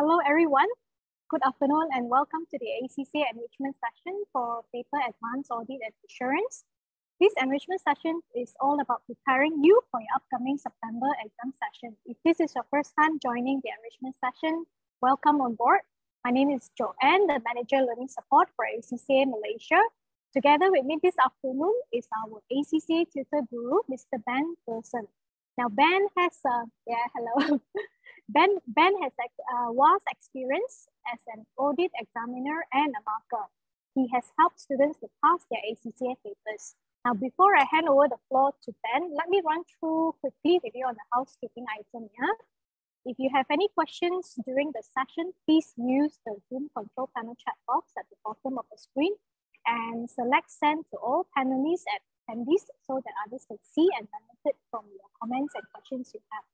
Hello, everyone. Good afternoon and welcome to the ACCA enrichment session for paper Advanced Audit and Assurance. This enrichment session is all about preparing you for your upcoming September exam session. If this is your first time joining the enrichment session, welcome on board. My name is Joanne, the Manager Learning Support for ACCA Malaysia. Together with me this afternoon is our ACCA tutor guru, Mr. Ben Wilson. Now, Ben has, uh, yeah, hello. Ben, ben has uh, vast experience as an audit examiner and a marker. He has helped students to pass their ACCA papers. Now, before I hand over the floor to Ben, let me run through quickly with you on the housekeeping item here. If you have any questions during the session, please use the Zoom control panel chat box at the bottom of the screen and select send to all panelists and attendees so that others can see and benefit from your comments and questions you have.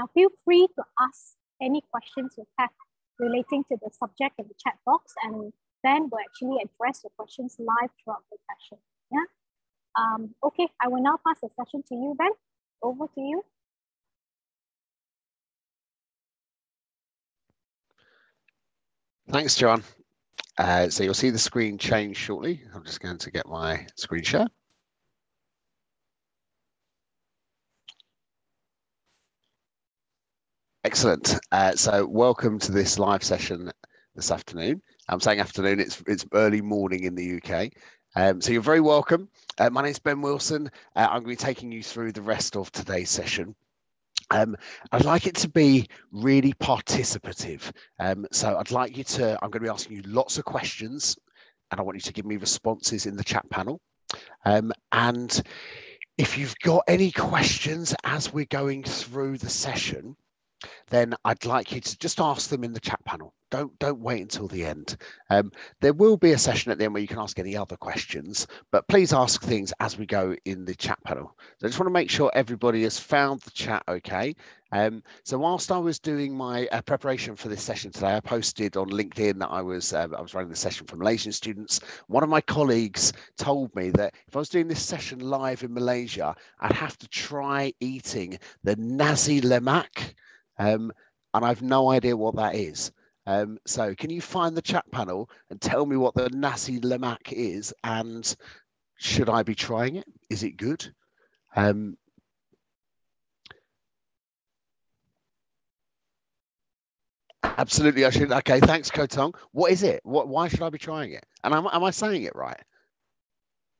Now feel free to ask any questions you have relating to the subject in the chat box and then we'll actually address your questions live throughout the session. Yeah. Um, okay, I will now pass the session to you, Ben. Over to you. Thanks, John. Uh, so you'll see the screen change shortly. I'm just going to get my screen share. Excellent. Uh, so welcome to this live session this afternoon. I'm saying afternoon, it's, it's early morning in the UK. Um, so you're very welcome. Uh, my name is Ben Wilson. Uh, I'm going to be taking you through the rest of today's session. Um, I'd like it to be really participative. Um, so I'd like you to, I'm going to be asking you lots of questions and I want you to give me responses in the chat panel. Um, and if you've got any questions as we're going through the session, then I'd like you to just ask them in the chat panel. Don't don't wait until the end. Um, there will be a session at the end where you can ask any other questions, but please ask things as we go in the chat panel. So I just want to make sure everybody has found the chat okay. Um, so whilst I was doing my uh, preparation for this session today, I posted on LinkedIn that I was uh, I was running the session for Malaysian students. One of my colleagues told me that if I was doing this session live in Malaysia, I'd have to try eating the nasi lemak um, and I've no idea what that is. Um, so can you find the chat panel and tell me what the nasi lemak is and should I be trying it? Is it good? Um, absolutely, I should. Okay, thanks, Kotong. What is it? What? Why should I be trying it? And am, am I saying it right?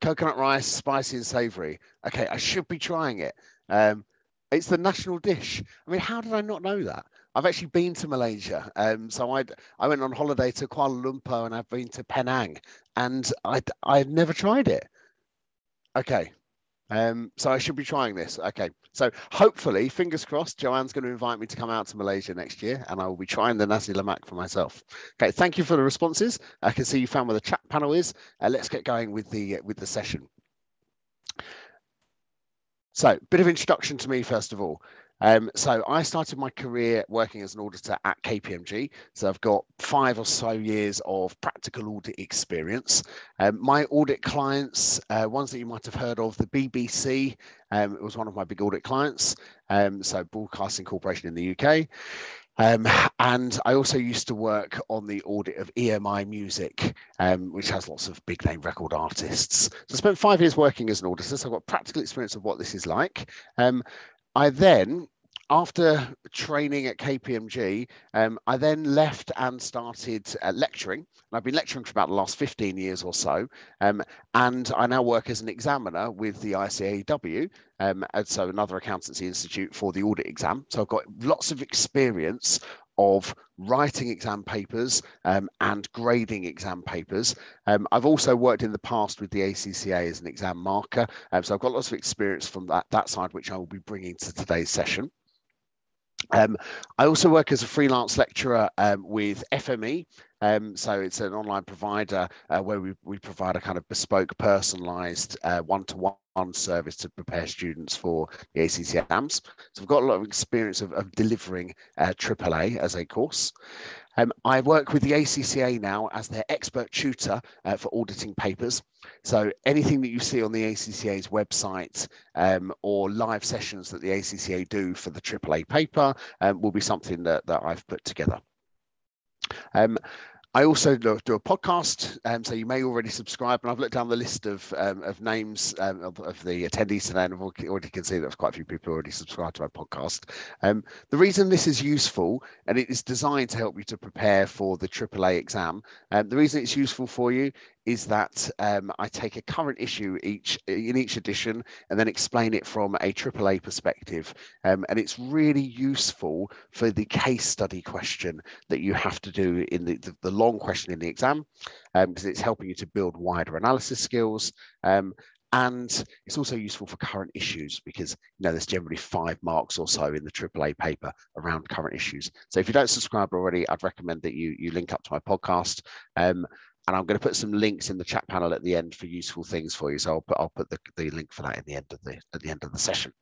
Coconut rice, spicy and savory. Okay, I should be trying it. Um, it's the national dish. I mean, how did I not know that? I've actually been to Malaysia. Um, so I I went on holiday to Kuala Lumpur and I've been to Penang and I I've never tried it. Okay. Um, so I should be trying this. Okay. So hopefully, fingers crossed, Joanne's going to invite me to come out to Malaysia next year and I will be trying the nasi lemak for myself. Okay. Thank you for the responses. I can see you found where the chat panel is. Uh, let's get going with the with the session. So, a bit of introduction to me first of all. Um, so I started my career working as an auditor at KPMG. So I've got five or so years of practical audit experience. Um, my audit clients, uh, ones that you might have heard of, the BBC, um, it was one of my big audit clients. Um, so Broadcasting Corporation in the UK. Um, and I also used to work on the audit of EMI Music, um, which has lots of big name record artists. So I spent five years working as an auditor, so I've got practical experience of what this is like. Um, I then after training at KPMG, um, I then left and started uh, lecturing. I've been lecturing for about the last 15 years or so. Um, and I now work as an examiner with the ICAEW, um, so another accountancy institute for the audit exam. So I've got lots of experience of writing exam papers um, and grading exam papers. Um, I've also worked in the past with the ACCA as an exam marker, um, so I've got lots of experience from that, that side, which I will be bringing to today's session. Um, I also work as a freelance lecturer um, with FME. Um, so it's an online provider uh, where we, we provide a kind of bespoke, personalized uh, one-to-one service to prepare students for the ACC exams. So I've got a lot of experience of, of delivering uh, AAA as a course. Um, I work with the ACCA now as their expert tutor uh, for auditing papers. So anything that you see on the ACCA's website um, or live sessions that the ACCA do for the AAA paper um, will be something that, that I've put together. I also do a podcast, um, so you may already subscribe. And I've looked down the list of um, of names um, of, of, the attendees today, and I've already can see that quite a few people already subscribed to my podcast. Um, the reason this is useful, and it is designed to help you to prepare for the AAA exam. Um, the reason it's useful for you is that um, I take a current issue each in each edition and then explain it from a AAA perspective. Um, and it's really useful for the case study question that you have to do in the, the, the long question in the exam, because um, it's helping you to build wider analysis skills. Um, and it's also useful for current issues because you know there's generally five marks or so in the AAA paper around current issues. So if you don't subscribe already, I'd recommend that you you link up to my podcast. And I'm going to put some links in the chat panel at the end for useful things for you. So I'll put I'll put the, the link for that in the end of the at the end of the session.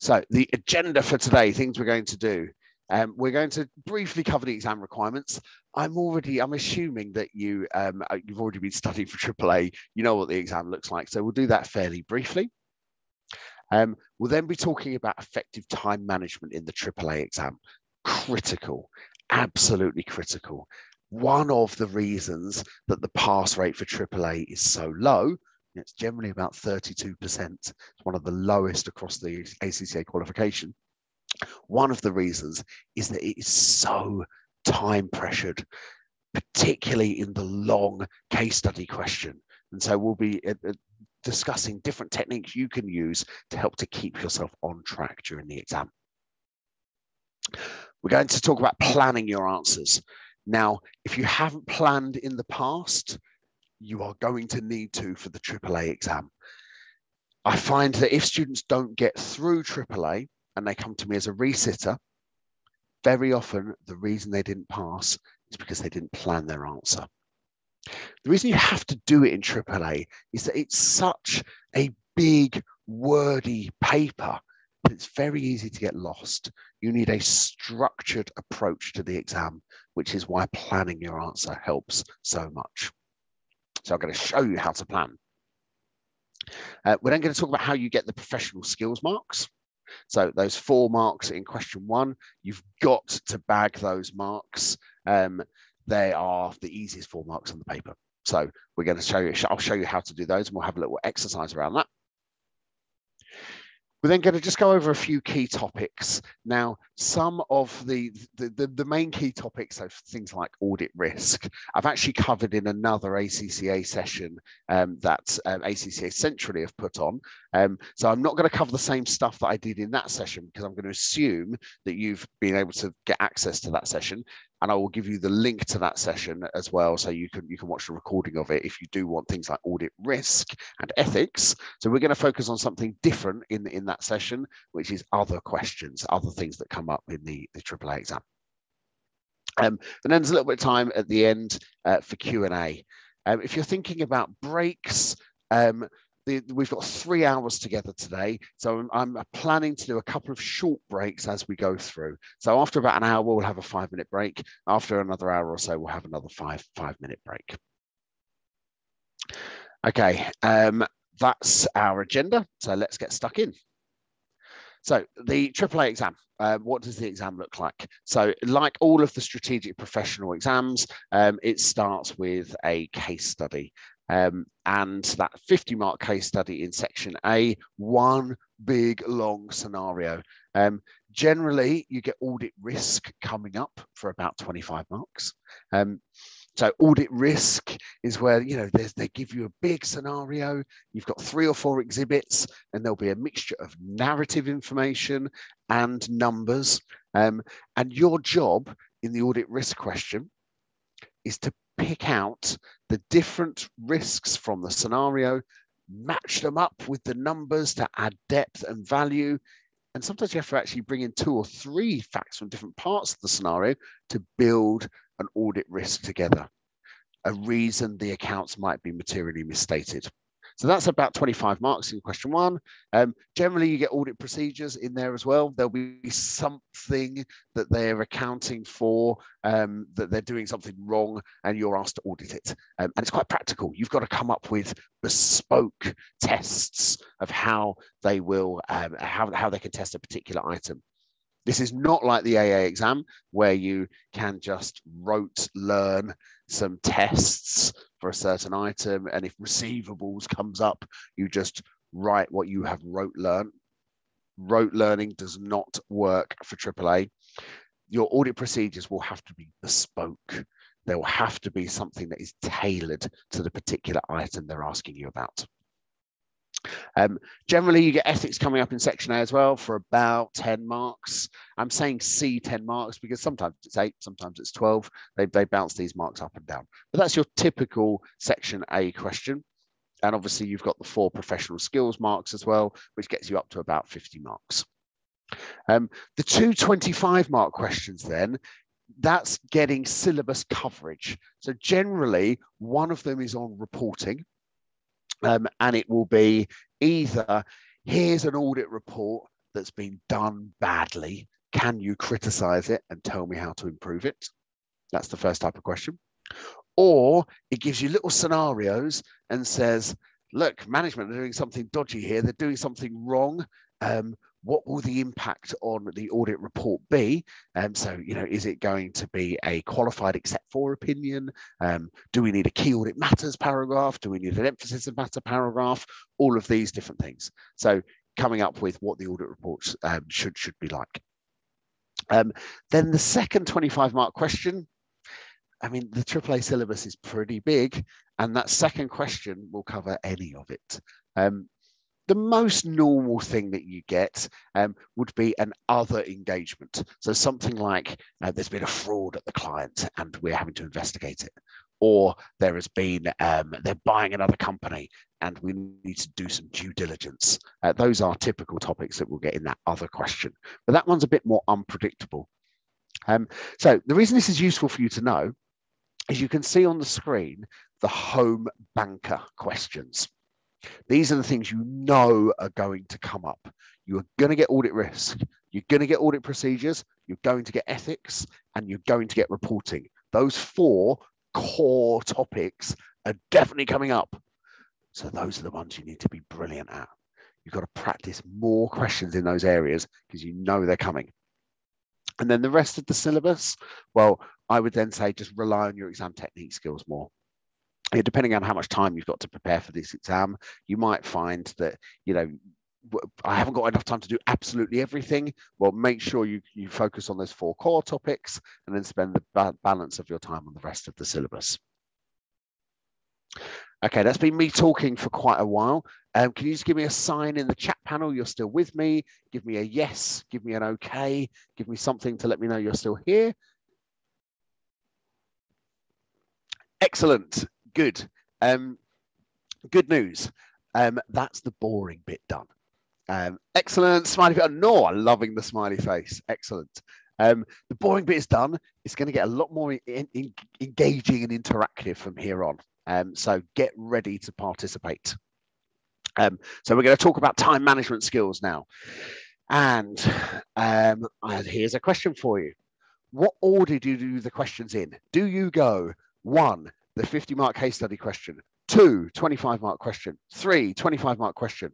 So the agenda for today, things we're going to do. Um, we're going to briefly cover the exam requirements. I'm already, I'm assuming that you, um, uh, you've already been studying for AAA. You know what the exam looks like. So we'll do that fairly briefly. Um, we'll then be talking about effective time management in the AAA exam. Critical, absolutely critical one of the reasons that the pass rate for AAA is so low. It's generally about 32%. It's one of the lowest across the ACCA qualification. One of the reasons is that it is so time pressured, particularly in the long case study question. And so we'll be uh, uh, discussing different techniques you can use to help to keep yourself on track during the exam. We're going to talk about planning your answers. Now, if you haven't planned in the past, you are going to need to for the AAA exam. I find that if students don't get through AAA and they come to me as a resitter, very often the reason they didn't pass is because they didn't plan their answer. The reason you have to do it in AAA is that it's such a big, wordy paper that it's very easy to get lost. You need a structured approach to the exam, which is why planning your answer helps so much. So I'm going to show you how to plan. Uh, we're then going to talk about how you get the professional skills marks. So those four marks in question one, you've got to bag those marks. Um, they are the easiest four marks on the paper. So we're going to show you, I'll show you how to do those and we'll have a little exercise around that. We're then going to just go over a few key topics. Now, some of the, the, the, the main key topics of things like audit risk, I've actually covered in another ACCA session um, that um, ACCA Centrally have put on. Um, so I'm not going to cover the same stuff that I did in that session because I'm going to assume that you've been able to get access to that session and I will give you the link to that session as well, so you can you can watch the recording of it if you do want things like audit risk and ethics. So we're going to focus on something different in in that session, which is other questions, other things that come up in the the AAA exam. Um, and then there's a little bit of time at the end uh, for Q and A. Um, if you're thinking about breaks, um, the, we've got three hours together today. So I'm, I'm, planning to do a couple of short breaks as we go through. So after about an hour, we'll have a five minute break. After another hour or so, we'll have another five, five minute break. Okay, um, that's our agenda. So let's get stuck in. So the AAA exam, uh, what does the exam look like? So like all of the strategic professional exams, um, it starts with a case study. Um, and that 50 mark case study in section A, one big long scenario. Um, generally, you get audit risk coming up for about 25 marks. Um, so audit risk is where you know they give you a big scenario. You've got three or four exhibits, and there'll be a mixture of narrative information and numbers. Um, and your job in the audit risk question is to pick out the different risks from the scenario, match them up with the numbers to add depth and value. And sometimes you have to actually bring in two or three facts from different parts of the scenario to build an audit risk together. A reason the accounts might be materially misstated. So that's about 25 marks in question one. Um, generally, you get audit procedures in there as well. There'll be something that they're accounting for, um, that they're doing something wrong, and you're asked to audit it. Um, and it's quite practical. You've got to come up with bespoke tests of how they will, um, how, how they can test a particular item. This is not like the AA exam where you can just rote learn some tests for a certain item. And if receivables comes up, you just write what you have rote learned. Rote learning does not work for AAA. Your audit procedures will have to be bespoke. There will have to be something that is tailored to the particular item they're asking you about. Um, generally, you get ethics coming up in section A as well for about 10 marks. I'm saying C 10 marks because sometimes it's eight, sometimes it's 12. They, they bounce these marks up and down. But that's your typical section A question. And obviously, you've got the four professional skills marks as well, which gets you up to about 50 marks. Um, the two 25 mark questions then, that's getting syllabus coverage. So generally, one of them is on reporting um, and it will be either here's an audit report that's been done badly. Can you criticize it and tell me how to improve it? That's the first type of question. Or it gives you little scenarios and says, look, management are doing something dodgy here. They're doing something wrong. Um, what will the impact on the audit report be? Um, so, you know, is it going to be a qualified except for opinion? Um, do we need a key audit matters paragraph? Do we need an emphasis of matter paragraph? All of these different things. So coming up with what the audit reports um, should, should be like. Um, then the second 25 mark question, I mean, the AAA syllabus is pretty big, and that second question will cover any of it. Um, the most normal thing that you get um, would be an other engagement. So something like uh, there's been a fraud at the client and we're having to investigate it. Or there has been, um, they're buying another company and we need to do some due diligence. Uh, those are typical topics that we'll get in that other question. But that one's a bit more unpredictable. Um, so the reason this is useful for you to know is you can see on the screen the home banker questions. These are the things you know are going to come up. You are going to get audit risk. You're going to get audit procedures. You're going to get ethics and you're going to get reporting. Those four core topics are definitely coming up. So those are the ones you need to be brilliant at. You've got to practice more questions in those areas because you know they're coming. And then the rest of the syllabus, well, I would then say just rely on your exam technique skills more depending on how much time you've got to prepare for this exam, you might find that, you know, I haven't got enough time to do absolutely everything. Well, make sure you, you focus on those four core topics and then spend the ba balance of your time on the rest of the syllabus. Okay, that's been me talking for quite a while. Um, can you just give me a sign in the chat panel you're still with me? Give me a yes, give me an okay, give me something to let me know you're still here. Excellent good. Um, good news. Um, that's the boring bit done. Um, excellent smiley face. No, I'm loving the smiley face. Excellent. Um, the boring bit is done. It's going to get a lot more in, in, engaging and interactive from here on. Um, so get ready to participate. Um, so we're going to talk about time management skills now. And um, here's a question for you. What order do you do the questions in? Do you go one, the 50 mark case study question, two, 25 mark question, three, 25 mark question,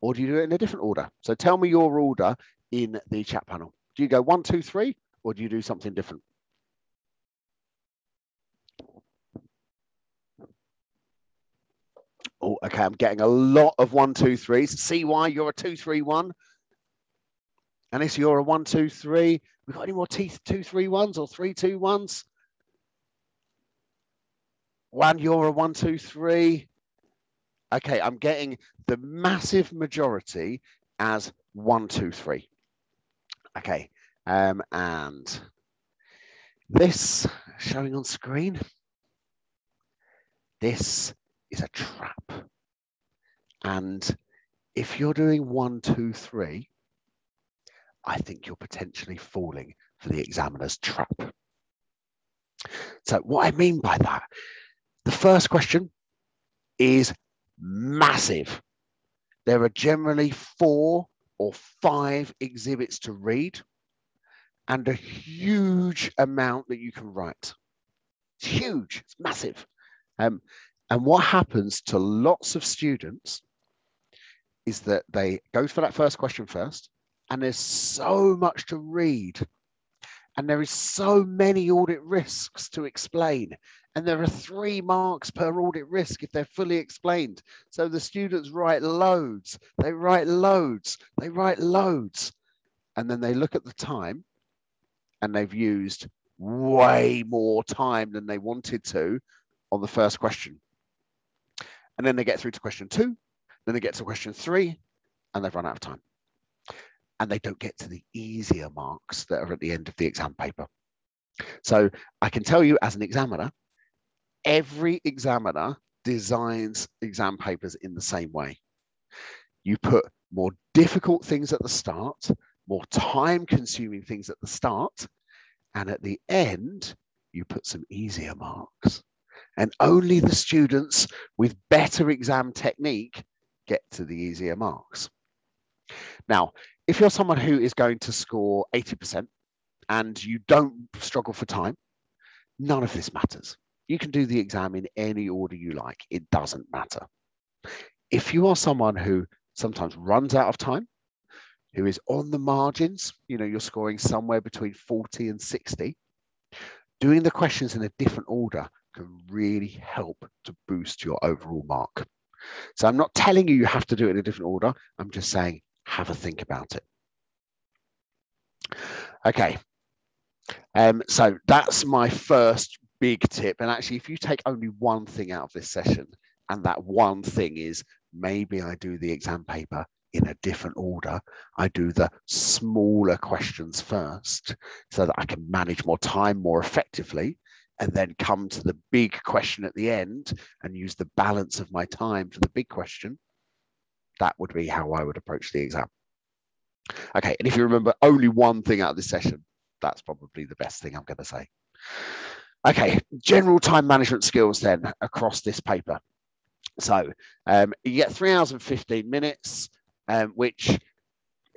or do you do it in a different order? So tell me your order in the chat panel. Do you go one, two, three, or do you do something different? Oh, okay. I'm getting a lot of one, two, threes. See why you're a two, three, one. And if you're a one, two, three, we got any more teeth, two, three ones or three, two ones? One euro, one, two, three. Okay, I'm getting the massive majority as one, two, three. Okay, um, and this showing on screen, this is a trap. And if you're doing one, two, three, I think you're potentially falling for the examiner's trap. So what I mean by that the first question is massive. There are generally four or five exhibits to read and a huge amount that you can write. It's huge, it's massive. Um, and what happens to lots of students is that they go for that first question first and there's so much to read and there is so many audit risks to explain and there are three marks per audit risk if they're fully explained. So the students write loads they write loads they write loads and then they look at the time and they've used way more time than they wanted to on the first question. And then they get through to question two then they get to question three and they've run out of time and they don't get to the easier marks that are at the end of the exam paper. So I can tell you as an examiner, every examiner designs exam papers in the same way. You put more difficult things at the start, more time consuming things at the start, and at the end, you put some easier marks. And only the students with better exam technique get to the easier marks. Now, if you're someone who is going to score 80% and you don't struggle for time, none of this matters. You can do the exam in any order you like, it doesn't matter. If you are someone who sometimes runs out of time, who is on the margins, you know, you're scoring somewhere between 40 and 60, doing the questions in a different order can really help to boost your overall mark. So I'm not telling you you have to do it in a different order. I'm just saying have a think about it. Okay, um, so that's my first big tip. And actually, if you take only one thing out of this session, and that one thing is maybe I do the exam paper in a different order. I do the smaller questions first so that I can manage more time more effectively and then come to the big question at the end and use the balance of my time for the big question that would be how I would approach the exam. Okay, and if you remember only one thing out of this session, that's probably the best thing I'm going to say. Okay, general time management skills then across this paper. So um, you get three hours and 15 minutes, um, which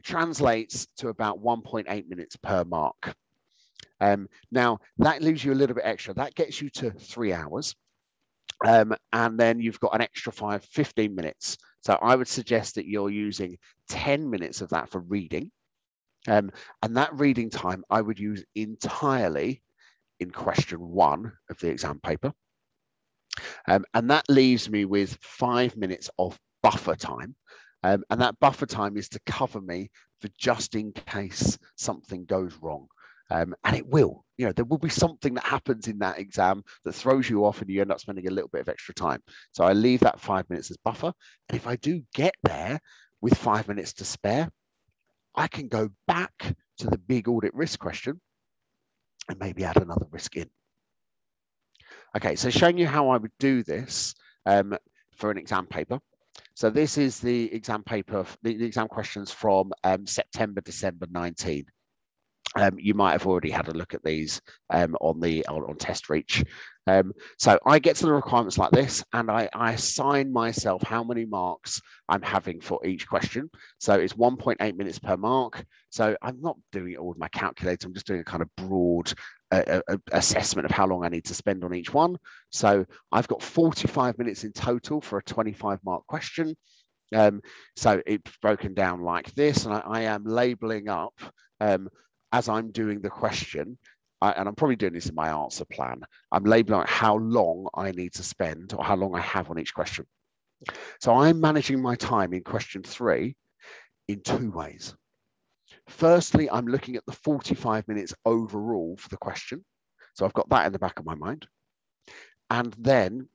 translates to about 1.8 minutes per mark. Um, now, that leaves you a little bit extra. That gets you to three hours. Um, and then you've got an extra five, 15 minutes. So I would suggest that you're using 10 minutes of that for reading. Um, and that reading time I would use entirely in question one of the exam paper. Um, and that leaves me with five minutes of buffer time. Um, and that buffer time is to cover me for just in case something goes wrong. Um, and it will, you know, there will be something that happens in that exam that throws you off and you end up spending a little bit of extra time. So I leave that five minutes as buffer. And if I do get there with five minutes to spare, I can go back to the big audit risk question and maybe add another risk in. Okay, so showing you how I would do this um, for an exam paper. So this is the exam paper, the, exam questions from um, September, December 19. Um, you might have already had a look at these um, on the on, on TestReach. Um, so I get to the requirements like this and I, I, assign myself how many marks I'm having for each question. So it's 1.8 minutes per mark. So I'm not doing it all with my calculator. I'm just doing a kind of broad uh, uh, assessment of how long I need to spend on each one. So I've got 45 minutes in total for a 25 mark question. Um, so it's broken down like this, and I, I am labeling up um, as I'm doing the question, I, and I'm probably doing this in my answer plan, I'm labeling how long I need to spend or how long I have on each question. So I'm managing my time in question three in two ways. Firstly, I'm looking at the 45 minutes overall for the question. So I've got that in the back of my mind. And then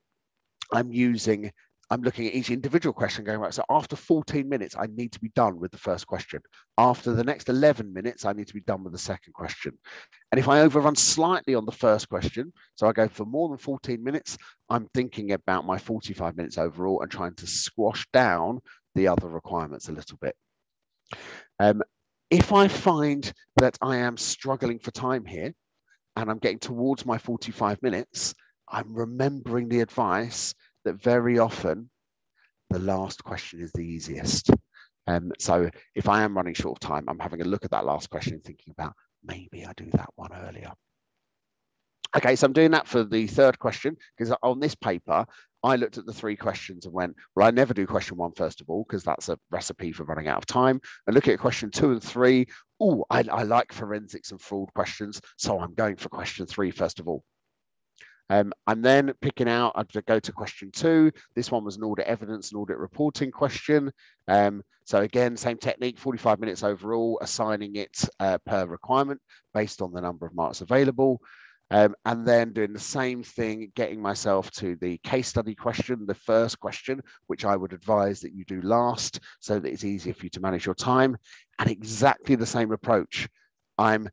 I'm using I'm looking at each individual question going right. So after 14 minutes, I need to be done with the first question. After the next 11 minutes, I need to be done with the second question. And if I overrun slightly on the first question, so I go for more than 14 minutes, I'm thinking about my 45 minutes overall and trying to squash down the other requirements a little bit. Um, if I find that I am struggling for time here and I'm getting towards my 45 minutes, I'm remembering the advice that very often the last question is the easiest. Um, so if I am running short of time, I'm having a look at that last question and thinking about maybe I do that one earlier. Okay, so I'm doing that for the third question because on this paper, I looked at the three questions and went, well, I never do question one first of all, because that's a recipe for running out of time. And look at question two and three. Oh, I, I like forensics and fraud questions. So I'm going for question three first of all. Um, I'm then picking out, I'd go to question two. This one was an audit evidence and audit reporting question. Um, so again, same technique, 45 minutes overall, assigning it uh, per requirement based on the number of marks available. Um, and then doing the same thing, getting myself to the case study question, the first question, which I would advise that you do last so that it's easier for you to manage your time. And exactly the same approach. I'm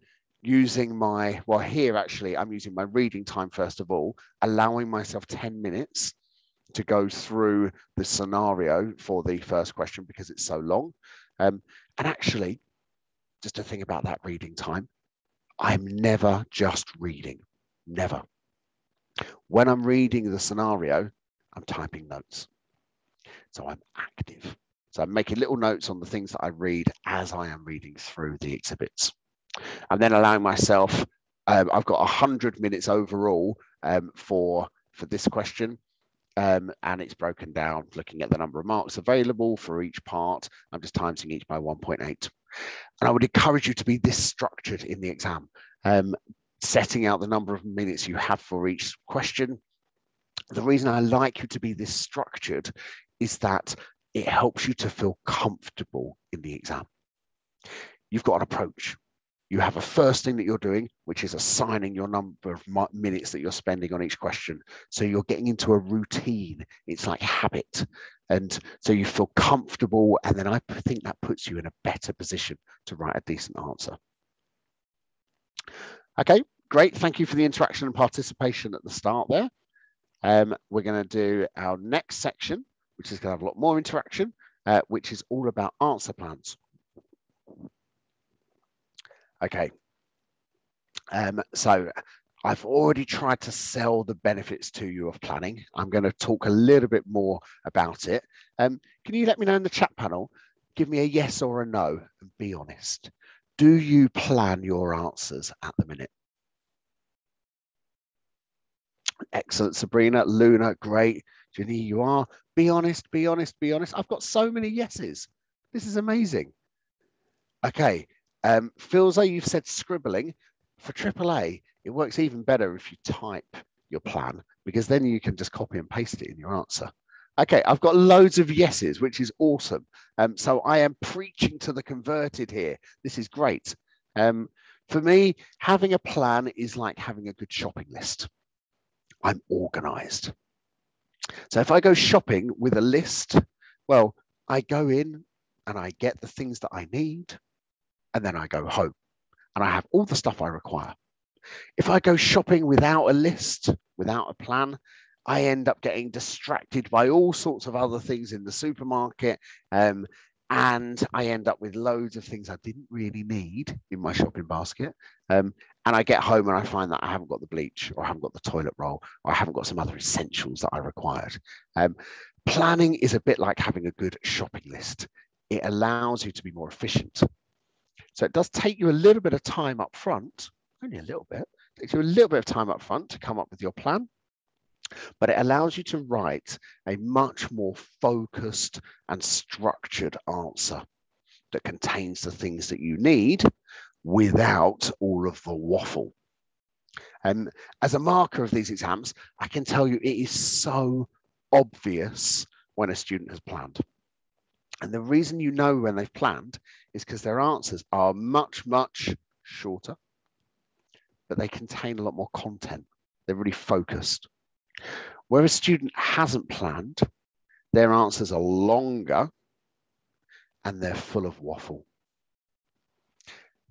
using my, well, here actually, I'm using my reading time first of all, allowing myself 10 minutes to go through the scenario for the first question because it's so long. Um, and actually, just a thing about that reading time, I'm never just reading, never. When I'm reading the scenario, I'm typing notes. So I'm active. So I'm making little notes on the things that I read as I am reading through the exhibits. And then allowing myself, um, I've got 100 minutes overall um, for, for this question. Um, and it's broken down looking at the number of marks available for each part. I'm just timesing each by 1.8. And I would encourage you to be this structured in the exam, um, setting out the number of minutes you have for each question. The reason I like you to be this structured is that it helps you to feel comfortable in the exam. You've got an approach. You have a first thing that you're doing, which is assigning your number of minutes that you're spending on each question. So you're getting into a routine. It's like habit. And so you feel comfortable. And then I think that puts you in a better position to write a decent answer. Okay, great. Thank you for the interaction and participation at the start there. Um, we're going to do our next section, which is going to have a lot more interaction, uh, which is all about answer plans. Okay. Um, so I've already tried to sell the benefits to you of planning. I'm going to talk a little bit more about it. Um, can you let me know in the chat panel? Give me a yes or a no and be honest. Do you plan your answers at the minute? Excellent, Sabrina, Luna, great. Jenny, you are. Be honest, be honest, be honest. I've got so many yeses. This is amazing. Okay, um, feels like you've said scribbling. For AAA, it works even better if you type your plan because then you can just copy and paste it in your answer. Okay, I've got loads of yeses, which is awesome. Um, so I am preaching to the converted here. This is great. Um, for me, having a plan is like having a good shopping list. I'm organized. So if I go shopping with a list, well, I go in and I get the things that I need and then I go home and I have all the stuff I require. If I go shopping without a list, without a plan, I end up getting distracted by all sorts of other things in the supermarket. Um, and I end up with loads of things I didn't really need in my shopping basket. Um, and I get home and I find that I haven't got the bleach or I haven't got the toilet roll or I haven't got some other essentials that I required. Um, planning is a bit like having a good shopping list. It allows you to be more efficient. So it does take you a little bit of time up front, only a little bit, takes you a little bit of time up front to come up with your plan, but it allows you to write a much more focused and structured answer that contains the things that you need without all of the waffle. And as a marker of these exams, I can tell you it is so obvious when a student has planned. And the reason you know when they've planned is because their answers are much, much shorter, but they contain a lot more content. They're really focused. Where a student hasn't planned, their answers are longer and they're full of waffle.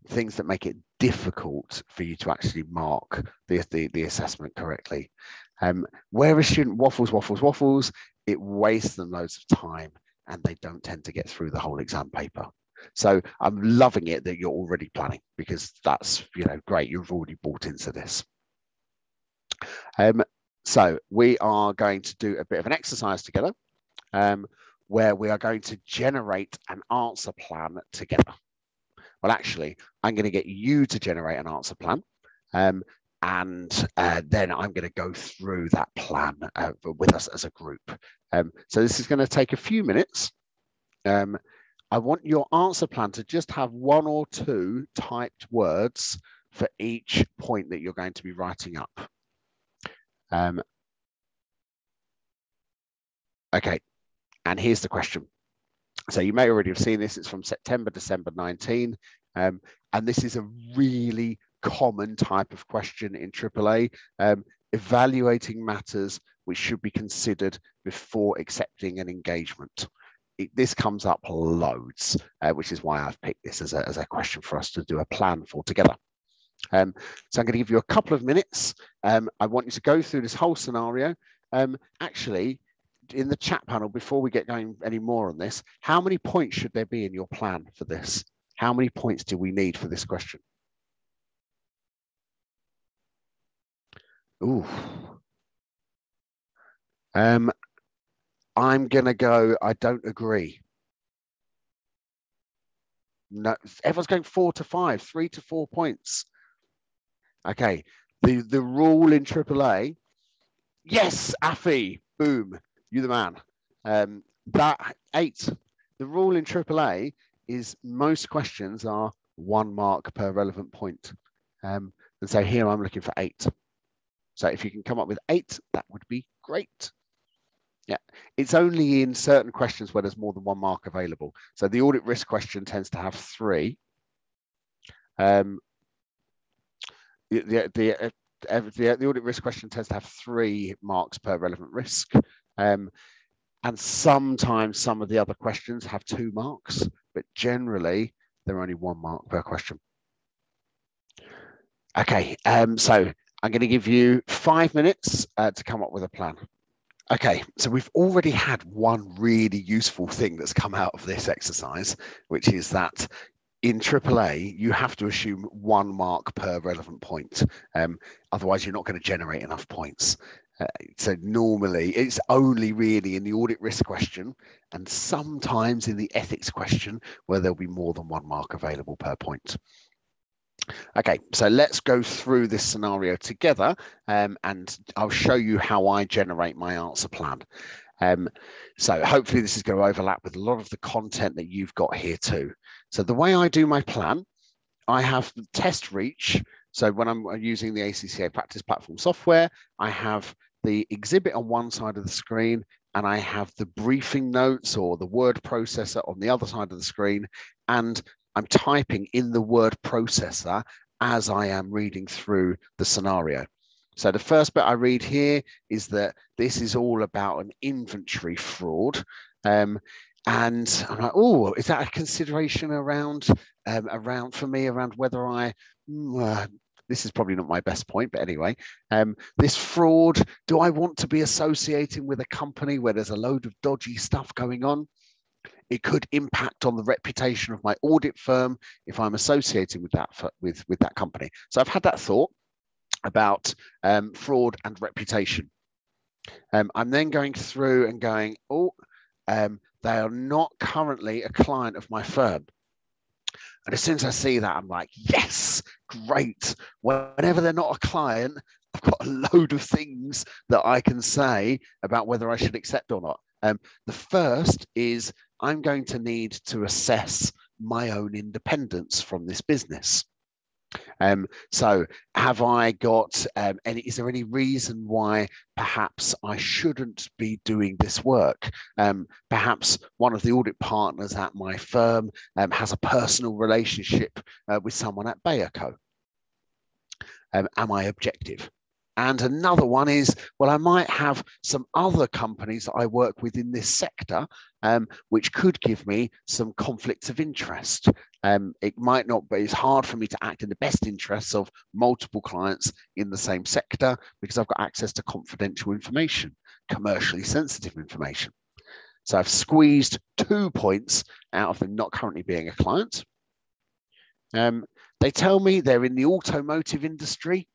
Things that make it difficult for you to actually mark the, the, the assessment correctly. Um, where a student waffles, waffles, waffles, it wastes them loads of time and they don't tend to get through the whole exam paper. So I'm loving it that you're already planning because that's, you know, great. You've already bought into this. Um, so we are going to do a bit of an exercise together um, where we are going to generate an answer plan together. Well, actually, I'm going to get you to generate an answer plan. Um, and uh, then I'm going to go through that plan uh, with us as a group. Um, so this is going to take a few minutes. Um, I want your answer plan to just have one or two typed words for each point that you're going to be writing up. Um, okay, and here's the question. So you may already have seen this. It's from September, December 19. Um, and this is a really common type of question in AAA, um, evaluating matters which should be considered before accepting an engagement. It, this comes up loads, uh, which is why I've picked this as a, as a question for us to do a plan for together. Um, so I'm going to give you a couple of minutes. Um, I want you to go through this whole scenario. Um, actually, in the chat panel, before we get going any more on this, how many points should there be in your plan for this? How many points do we need for this question? Ooh. Um, I'm going to go, I don't agree. No, everyone's going four to five, three to four points. Okay, the, the rule in AAA, yes, Afi, boom, you the man. Um, that eight, the rule in AAA is most questions are one mark per relevant point. Um, and so here I'm looking for eight. So if you can come up with eight, that would be great. Yeah, it's only in certain questions where there's more than one mark available. So the audit risk question tends to have three. Um, the, the, the, uh, the, the audit risk question tends to have three marks per relevant risk. Um, and sometimes some of the other questions have two marks, but generally they're only one mark per question. Okay, um, so I'm going to give you five minutes uh, to come up with a plan. Okay, so we've already had one really useful thing that's come out of this exercise, which is that in AAA, you have to assume one mark per relevant point. Um, otherwise, you're not going to generate enough points. Uh, so normally it's only really in the audit risk question and sometimes in the ethics question where there'll be more than one mark available per point. Okay, so let's go through this scenario together um, and I'll show you how I generate my answer plan. Um, so hopefully this is going to overlap with a lot of the content that you've got here too. So the way I do my plan, I have the TestReach. So when I'm using the ACCA practice platform software, I have the exhibit on one side of the screen and I have the briefing notes or the word processor on the other side of the screen. And I'm typing in the word processor as I am reading through the scenario. So the first bit I read here is that this is all about an inventory fraud. Um, and I'm like, oh, is that a consideration around um, around for me around whether I mm, uh, this is probably not my best point, but anyway, um, this fraud, do I want to be associating with a company where there's a load of dodgy stuff going on? It could impact on the reputation of my audit firm if I'm associating with that with, with that company. So I've had that thought about um, fraud and reputation. Um, I'm then going through and going, oh, um, they are not currently a client of my firm. And as soon as I see that, I'm like, yes, great. Whenever they're not a client, I've got a load of things that I can say about whether I should accept or not. Um, the first is I'm going to need to assess my own independence from this business. Um, so have I got um, any, is there any reason why perhaps I shouldn't be doing this work? Um, perhaps one of the audit partners at my firm um, has a personal relationship uh, with someone at Bayer Co. Um, am I objective? And another one is, well, I might have some other companies that I work with in this sector, um, which could give me some conflicts of interest. Um, it might not be, it's hard for me to act in the best interests of multiple clients in the same sector because I've got access to confidential information, commercially sensitive information. So I've squeezed two points out of them not currently being a client. Um, they tell me they're in the automotive industry.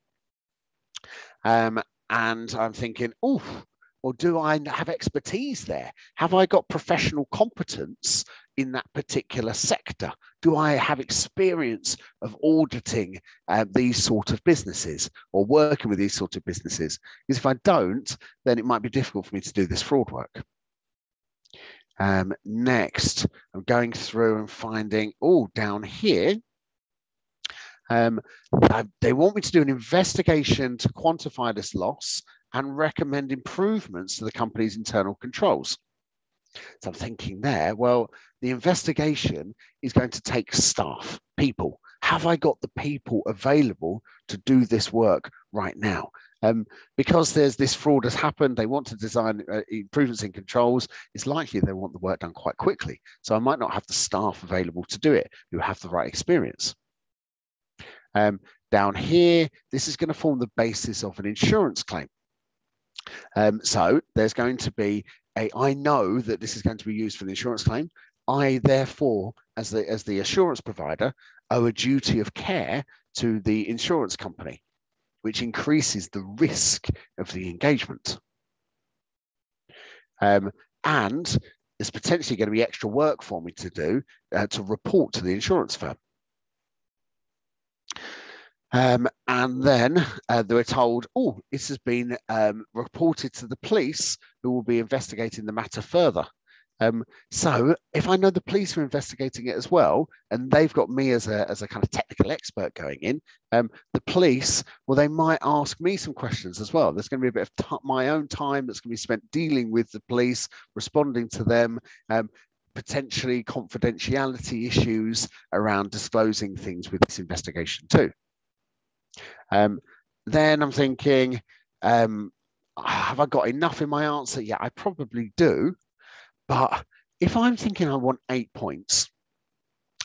Um, and I'm thinking, oh, or do I have expertise there? Have I got professional competence in that particular sector? Do I have experience of auditing uh, these sort of businesses or working with these sort of businesses? Because if I don't, then it might be difficult for me to do this fraud work. Um, next, I'm going through and finding, oh, down here, um, they want me to do an investigation to quantify this loss and recommend improvements to the company's internal controls. So I'm thinking there, well, the investigation is going to take staff, people. Have I got the people available to do this work right now? Um, because there's this fraud has happened, they want to design uh, improvements in controls. It's likely they want the work done quite quickly. So I might not have the staff available to do it who have the right experience. Um, down here, this is going to form the basis of an insurance claim. Um, so there's going to be a, I know that this is going to be used for an insurance claim. I therefore, as the, as the assurance provider, owe a duty of care to the insurance company, which increases the risk of the engagement. Um, and there's potentially going to be extra work for me to do uh, to report to the insurance firm. Um, and then uh, they were told, oh, this has been um, reported to the police who will be investigating the matter further. Um, so if I know the police are investigating it as well, and they've got me as a, as a kind of technical expert going in, um, the police, well, they might ask me some questions as well. There's going to be a bit of my own time that's going to be spent dealing with the police, responding to them, um, potentially confidentiality issues around disclosing things with this investigation too. Um, then I'm thinking, um, have I got enough in my answer? Yeah, I probably do. But if I'm thinking I want eight points,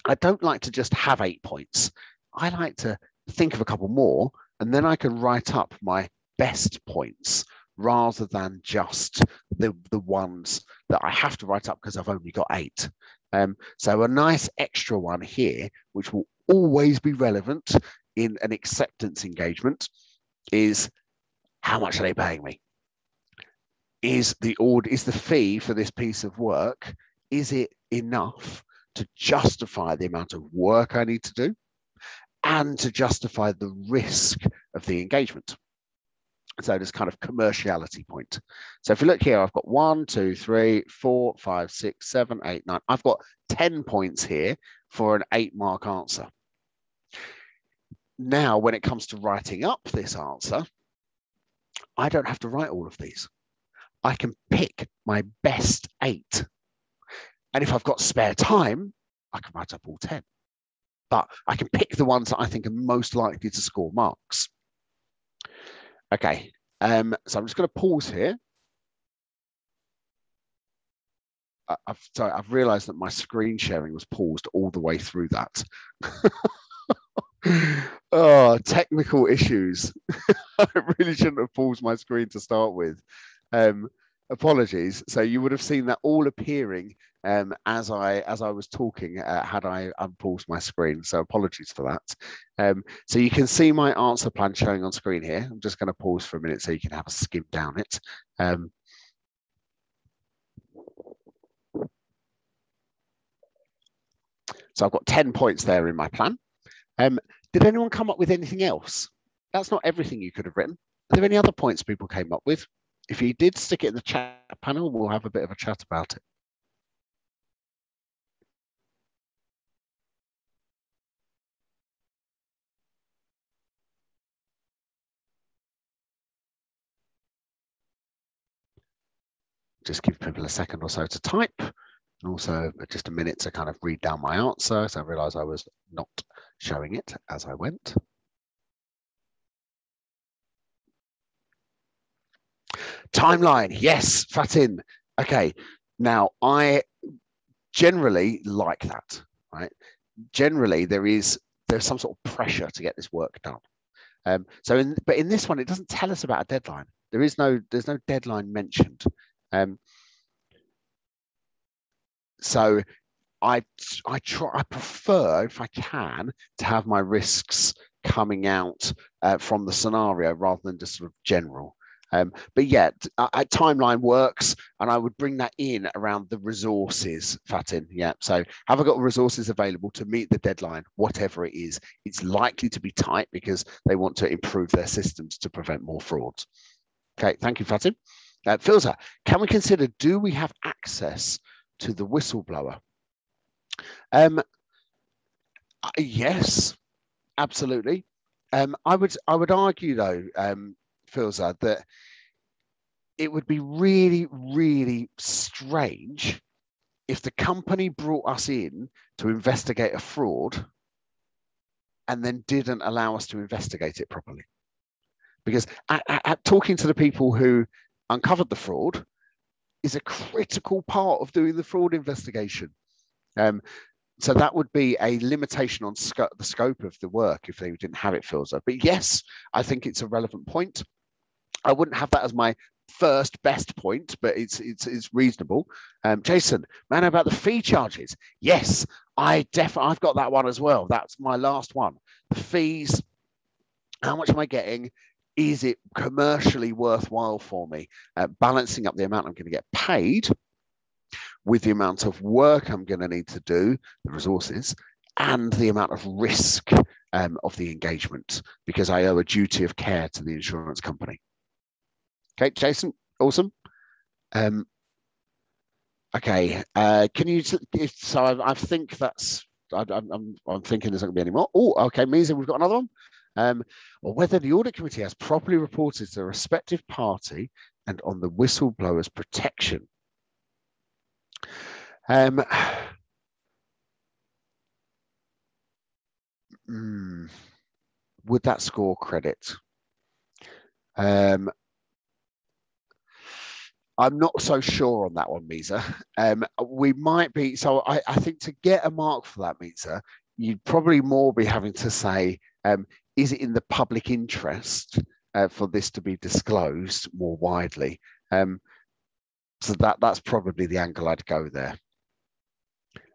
I don't like to just have eight points. I like to think of a couple more, and then I can write up my best points rather than just the, the ones that I have to write up because I've only got eight. Um, so a nice extra one here, which will always be relevant in an acceptance engagement is how much are they paying me? Is the order is the fee for this piece of work, is it enough to justify the amount of work I need to do and to justify the risk of the engagement? So this kind of commerciality point. So if you look here, I've got one, two, three, four, five, six, seven, eight, nine. I've got 10 points here for an eight mark answer now when it comes to writing up this answer, I don't have to write all of these. I can pick my best eight. And if I've got spare time, I can write up all 10. But I can pick the ones that I think are most likely to score marks. Okay, um, so I'm just going to pause here. I've, sorry, I've realized that my screen sharing was paused all the way through that. oh, technical issues. I really shouldn't have paused my screen to start with. Um, apologies. So you would have seen that all appearing um, as I as I was talking uh, had I unpaused my screen. So apologies for that. Um, so you can see my answer plan showing on screen here. I'm just going to pause for a minute so you can have a skim down it. Um, so I've got 10 points there in my plan. Um, did anyone come up with anything else? That's not everything you could have written. Are there any other points people came up with? If you did, stick it in the chat panel. We'll have a bit of a chat about it. Just give people a second or so to type and also just a minute to kind of read down my answer. So I realized I was not showing it as I went. Timeline, yes, Fatin. Okay, now I generally like that, right? Generally, there is there's some sort of pressure to get this work done. Um, so, in, but in this one, it doesn't tell us about a deadline. There is no there's no deadline mentioned. Um, so I I try I prefer if I can to have my risks coming out uh, from the scenario rather than just sort of general. Um, but yeah, uh, timeline works, and I would bring that in around the resources, Fatin. Yeah. So have I got resources available to meet the deadline, whatever it is? It's likely to be tight because they want to improve their systems to prevent more frauds. Okay. Thank you, Fatin. Uh, Filza, can we consider do we have access to the whistleblower? Um, yes, absolutely. Um, I would I would argue though, um, Filza, that it would be really, really strange if the company brought us in to investigate a fraud and then didn't allow us to investigate it properly. Because at, at, talking to the people who uncovered the fraud is a critical part of doing the fraud investigation. Um, so that would be a limitation on sc the scope of the work if they didn't have it filled up. But yes, I think it's a relevant point. I wouldn't have that as my first best point, but it's it's, it's reasonable. Um, Jason, man, about the fee charges. Yes, I definitely I've got that one as well. That's my last one. The fees. How much am I getting? Is it commercially worthwhile for me? Uh, balancing up the amount I'm going to get paid with the amount of work I'm going to need to do, the resources, and the amount of risk um, of the engagement, because I owe a duty of care to the insurance company. Okay, Jason, awesome. Um, okay, uh, can you? So I, I think that's. I, I'm, I'm thinking there's not going to be any more. Oh, okay, Misa, we've got another one. Um, or whether the audit committee has properly reported to the respective party and on the whistleblower's protection. Um, mm, would that score credit? Um, I'm not so sure on that one, Misa. Um, we might be, so I, I, think to get a mark for that, Misa, you'd probably more be having to say, um, is it in the public interest uh, for this to be disclosed more widely? Um, so that, that's probably the angle I'd go there.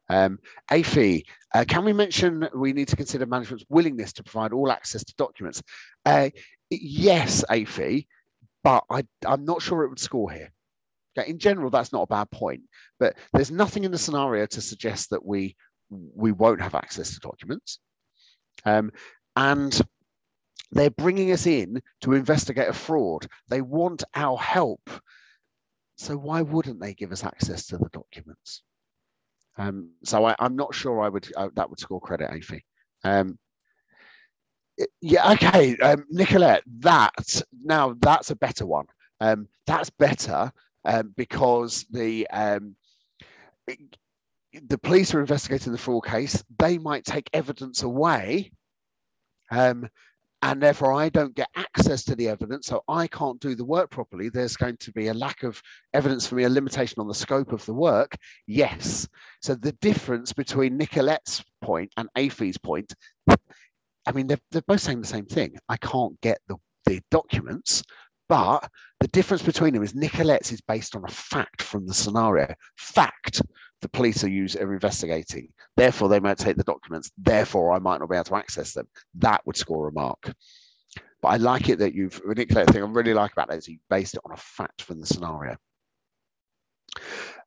Um, AFI, uh, can we mention we need to consider management's willingness to provide all access to documents? Uh, yes, AFI, but I, I'm not sure it would score here. Okay, in general, that's not a bad point, but there's nothing in the scenario to suggest that we we won't have access to documents. Um, and they're bringing us in to investigate a fraud. They want our help. So why wouldn't they give us access to the documents? Um, so I, am not sure I would uh, that would score credit, Afi. Um, yeah, okay, um, Nicolette, that now that's a better one. Um, that's better um, because the um, the police are investigating the fraud case. They might take evidence away, um, and therefore I don't get access to the evidence, so I can't do the work properly. There's going to be a lack of evidence for me, a limitation on the scope of the work. Yes. So the difference between Nicolette's point and Afi's point, I mean, they're, they're both saying the same thing. I can't get the, the documents, but the difference between them is Nicolette's is based on a fact from the scenario. Fact, the police are using are investigating. Therefore, they might take the documents. Therefore, I might not be able to access them. That would score a mark. But I like it that you've Nicolette thing I really like about that is you based it on a fact from the scenario.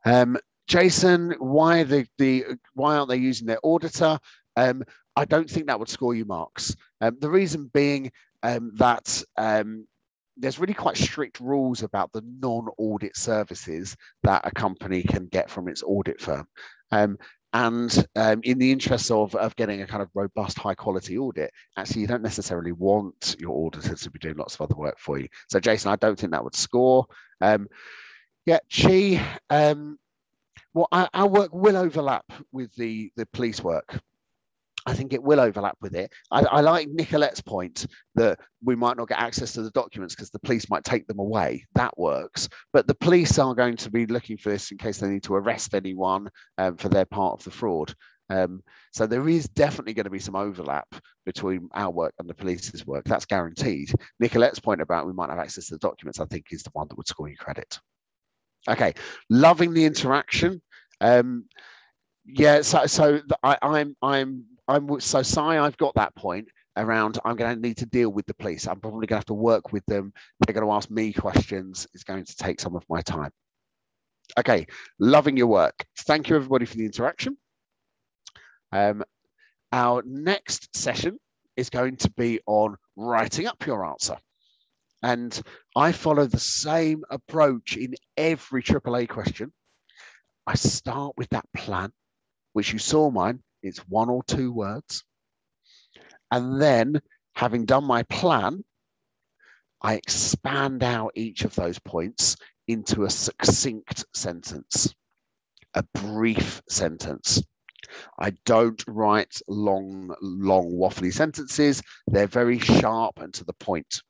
Um, Jason, why the the why aren't they using their auditor? Um, I don't think that would score you marks. Um, the reason being um, that um, there's really quite strict rules about the non-audit services that a company can get from its audit firm. Um, and um, in the interest of, of getting a kind of robust, high quality audit, actually, you don't necessarily want your auditor to be doing lots of other work for you. So, Jason, I don't think that would score. Um, yeah, Chi, um, well, our, our work will overlap with the, the police work. I think it will overlap with it. I, I, like Nicolette's point that we might not get access to the documents because the police might take them away. That works. But the police are going to be looking for this in case they need to arrest anyone um, for their part of the fraud. Um, so there is definitely going to be some overlap between our work and the police's work. That's guaranteed. Nicolette's point about we might have access to the documents, I think, is the one that would score you credit. Okay, loving the interaction. Um, yeah, so so I, I'm I'm I'm so Sai, I've got that point. around I'm going to need to deal with the police. I'm probably going to have to work with them. They're going to ask me questions. It's going to take some of my time. Okay, loving your work. Thank you everybody for the interaction. Um, our next session is going to be on writing up your answer. And I follow the same approach in every AAA question. I start with that plan, which you saw mine, it's one or two words. And then, having done my plan, I expand out each of those points into a succinct sentence, a brief sentence. I don't write long, long, waffly sentences. They're very sharp and to the point.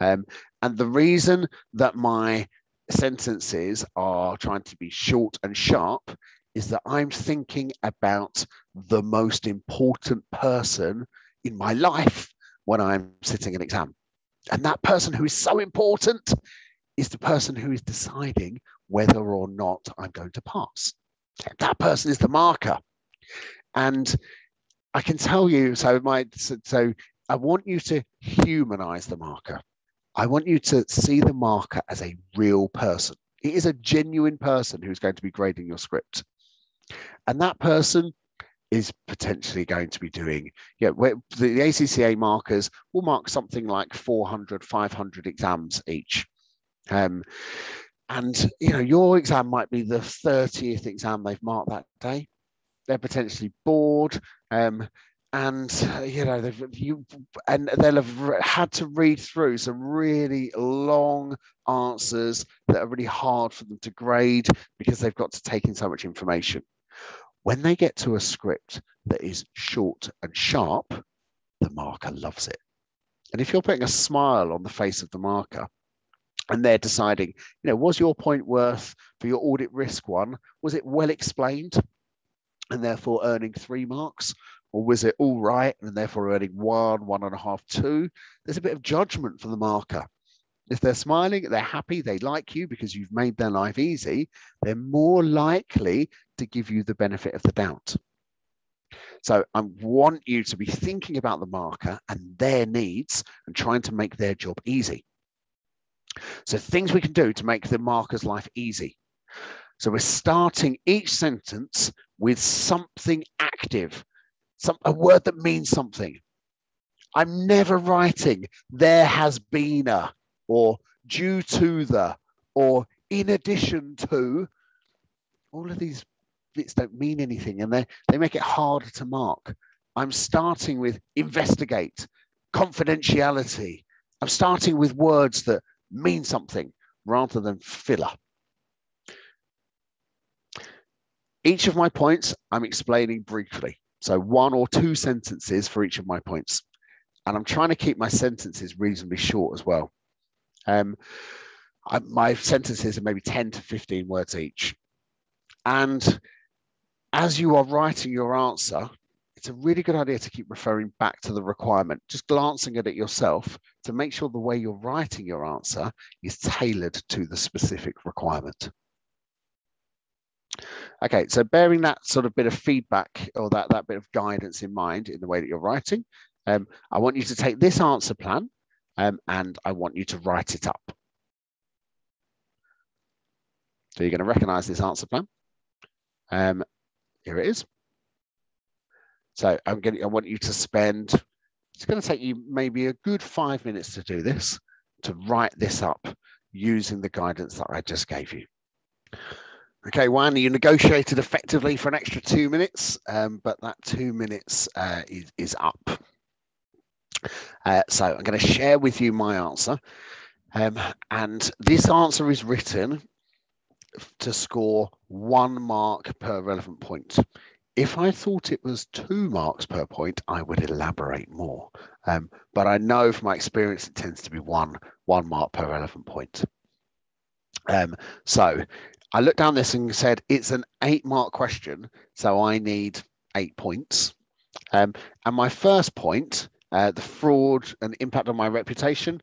Um, and the reason that my sentences are trying to be short and sharp is that I'm thinking about the most important person in my life when I'm sitting an exam. And that person who is so important is the person who is deciding whether or not I'm going to pass. That person is the marker. And I can tell you, so my so, so I want you to humanize the marker. I want you to see the marker as a real person. It is a genuine person who's going to be grading your script. And that person is potentially going to be doing, yeah, the, the ACCA markers will mark something like 400, 500 exams each. Um, and you know your exam might be the 30th exam they've marked that day. They're potentially bored. Um, and you know they've you and they'll have had to read through some really long answers that are really hard for them to grade because they've got to take in so much information when they get to a script that is short and sharp the marker loves it and if you're putting a smile on the face of the marker and they're deciding you know was your point worth for your audit risk one was it well explained and therefore earning three marks or was it all right and therefore earning one, one and a half, two? There's a bit of judgment for the marker. If they're smiling, they're happy, they like you because you've made their life easy, they're more likely to give you the benefit of the doubt. So I want you to be thinking about the marker and their needs and trying to make their job easy. So things we can do to make the marker's life easy. So we're starting each sentence with something active some, a word that means something. I'm never writing there has been a or due to the or in addition to. All of these bits don't mean anything and they, they make it harder to mark. I'm starting with investigate, confidentiality. I'm starting with words that mean something rather than filler. Each of my points I'm explaining briefly. So one or two sentences for each of my points. And I'm trying to keep my sentences reasonably short as well. Um, I, my sentences are maybe 10 to 15 words each. And as you are writing your answer, it's a really good idea to keep referring back to the requirement, just glancing at it yourself to make sure the way you're writing your answer is tailored to the specific requirement. Okay, so bearing that sort of bit of feedback or that, that bit of guidance in mind in the way that you're writing, um, I want you to take this answer plan um, and I want you to write it up. So you're going to recognize this answer plan. Um, here it is. So I'm going to, I want you to spend, it's going to take you maybe a good five minutes to do this, to write this up using the guidance that I just gave you. Okay, Juan, you negotiated effectively for an extra two minutes, um, but that two minutes uh, is, is up. Uh, so I'm going to share with you my answer. Um, and this answer is written to score one mark per relevant point. If I thought it was two marks per point, I would elaborate more. Um, but I know from my experience, it tends to be one, one mark per relevant point. Um, so I looked down this and said it's an eight mark question, so I need eight points. Um, and my first point, uh, the fraud and impact on my reputation,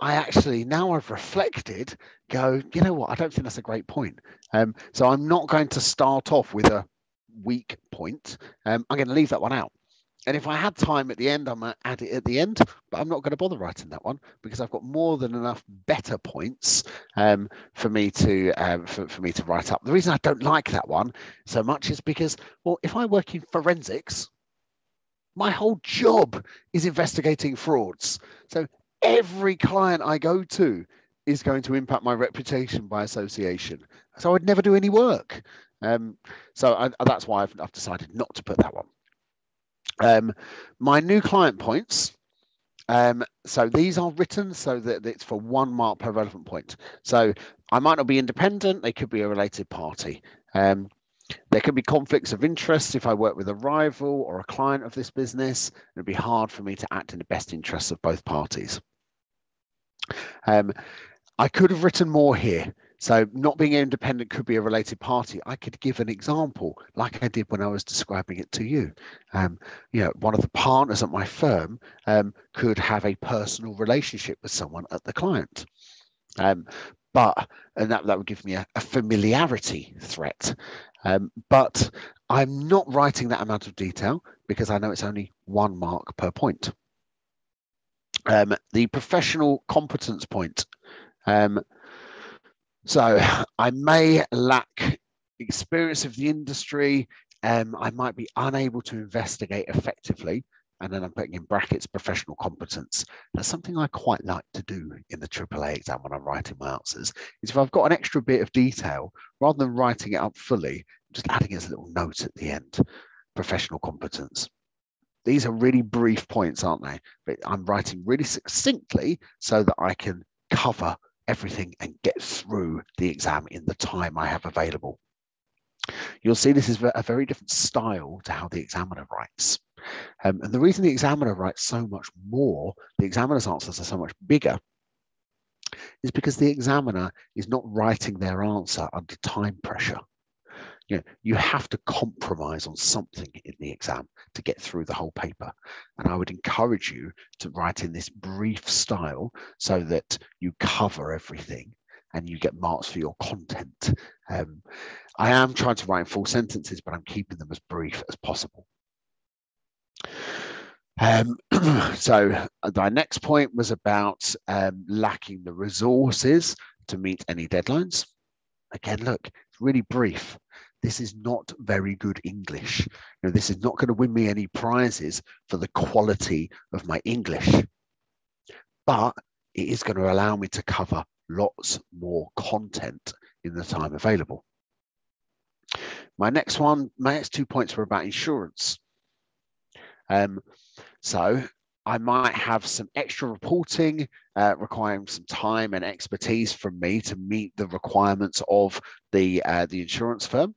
I actually now I've reflected, go, you know what? I don't think that's a great point. Um, so I'm not going to start off with a weak point. Um, I'm going to leave that one out. and if I had time at the end, I might add it at the end, but I'm not going to bother writing that one because I've got more than enough better points um, for me to um, for, for me to write up. The reason I don't like that one so much is because, well, if I work in forensics, my whole job is investigating frauds. So every client I go to is going to impact my reputation by association. So I'd never do any work. Um, so I, that's why I've, I've decided not to put that one. Um, my new client points. Um, so these are written so that it's for one mark per relevant point. So I might not be independent, they could be a related party. Um, there could be conflicts of interest if I work with a rival or a client of this business. It'd be hard for me to act in the best interests of both parties. Um, I could have written more here. So not being independent could be a related party. I could give an example like I did when I was describing it to you. Um, you know, one of the partners at my firm um, could have a personal relationship with someone at the client. Um, but, and that, that would give me a, a familiarity threat. Um, but I'm not writing that amount of detail because I know it's only one mark per point. Um, the professional competence point. Um, so I may lack experience of the industry. Um, I might be unable to investigate effectively. And then I'm putting in brackets professional competence. That's something I quite like to do in the AAA exam when I'm writing my answers. Is if I've got an extra bit of detail, rather than writing it up fully, just adding as a little note at the end. Professional competence. These are really brief points, aren't they? But I'm writing really succinctly so that I can cover everything and get through the exam in the time I have available. You'll see this is a very different style to how the examiner writes. Um, and the reason the examiner writes so much more, the examiner's answers are so much bigger, is because the examiner is not writing their answer under time pressure you know, you have to compromise on something in the exam to get through the whole paper. And I would encourage you to write in this brief style so that you cover everything and you get marks for your content. Um, I am trying to write in full sentences, but I'm keeping them as brief as possible. Um, so my next point was about um, lacking the resources to meet any deadlines. Again, look, it's really brief this is not very good English. You know, this is not going to win me any prizes for the quality of my English, but it is going to allow me to cover lots more content in the time available. My next one, my next two points were about insurance. Um, so I might have some extra reporting uh, requiring some time and expertise from me to meet the requirements of the uh, the insurance firm.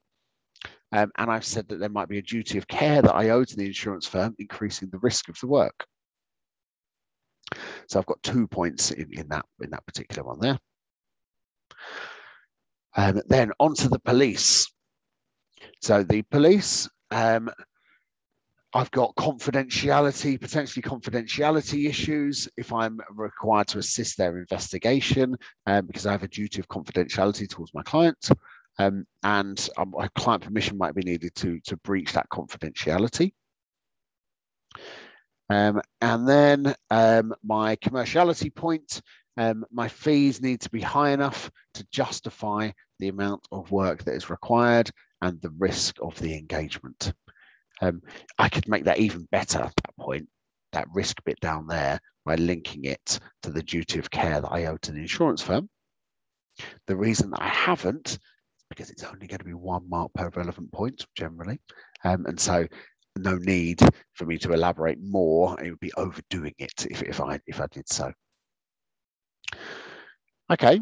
Um, and I've said that there might be a duty of care that I owe to the insurance firm, increasing the risk of the work. So I've got two points in, in that in that particular one there. Um, then onto the police. So the police, um, I've got confidentiality, potentially confidentiality issues if I'm required to assist their investigation um, because I have a duty of confidentiality towards my client um, and um, client permission might be needed to, to breach that confidentiality. Um, and then um, my commerciality point, um, my fees need to be high enough to justify the amount of work that is required and the risk of the engagement. Um, I could make that even better at that point, that risk bit down there, by linking it to the duty of care that I owe to the insurance firm. The reason that I haven't is because it's only going to be one mark per relevant point generally. Um, and so no need for me to elaborate more. It would be overdoing it if, if, I, if I did so. Okay,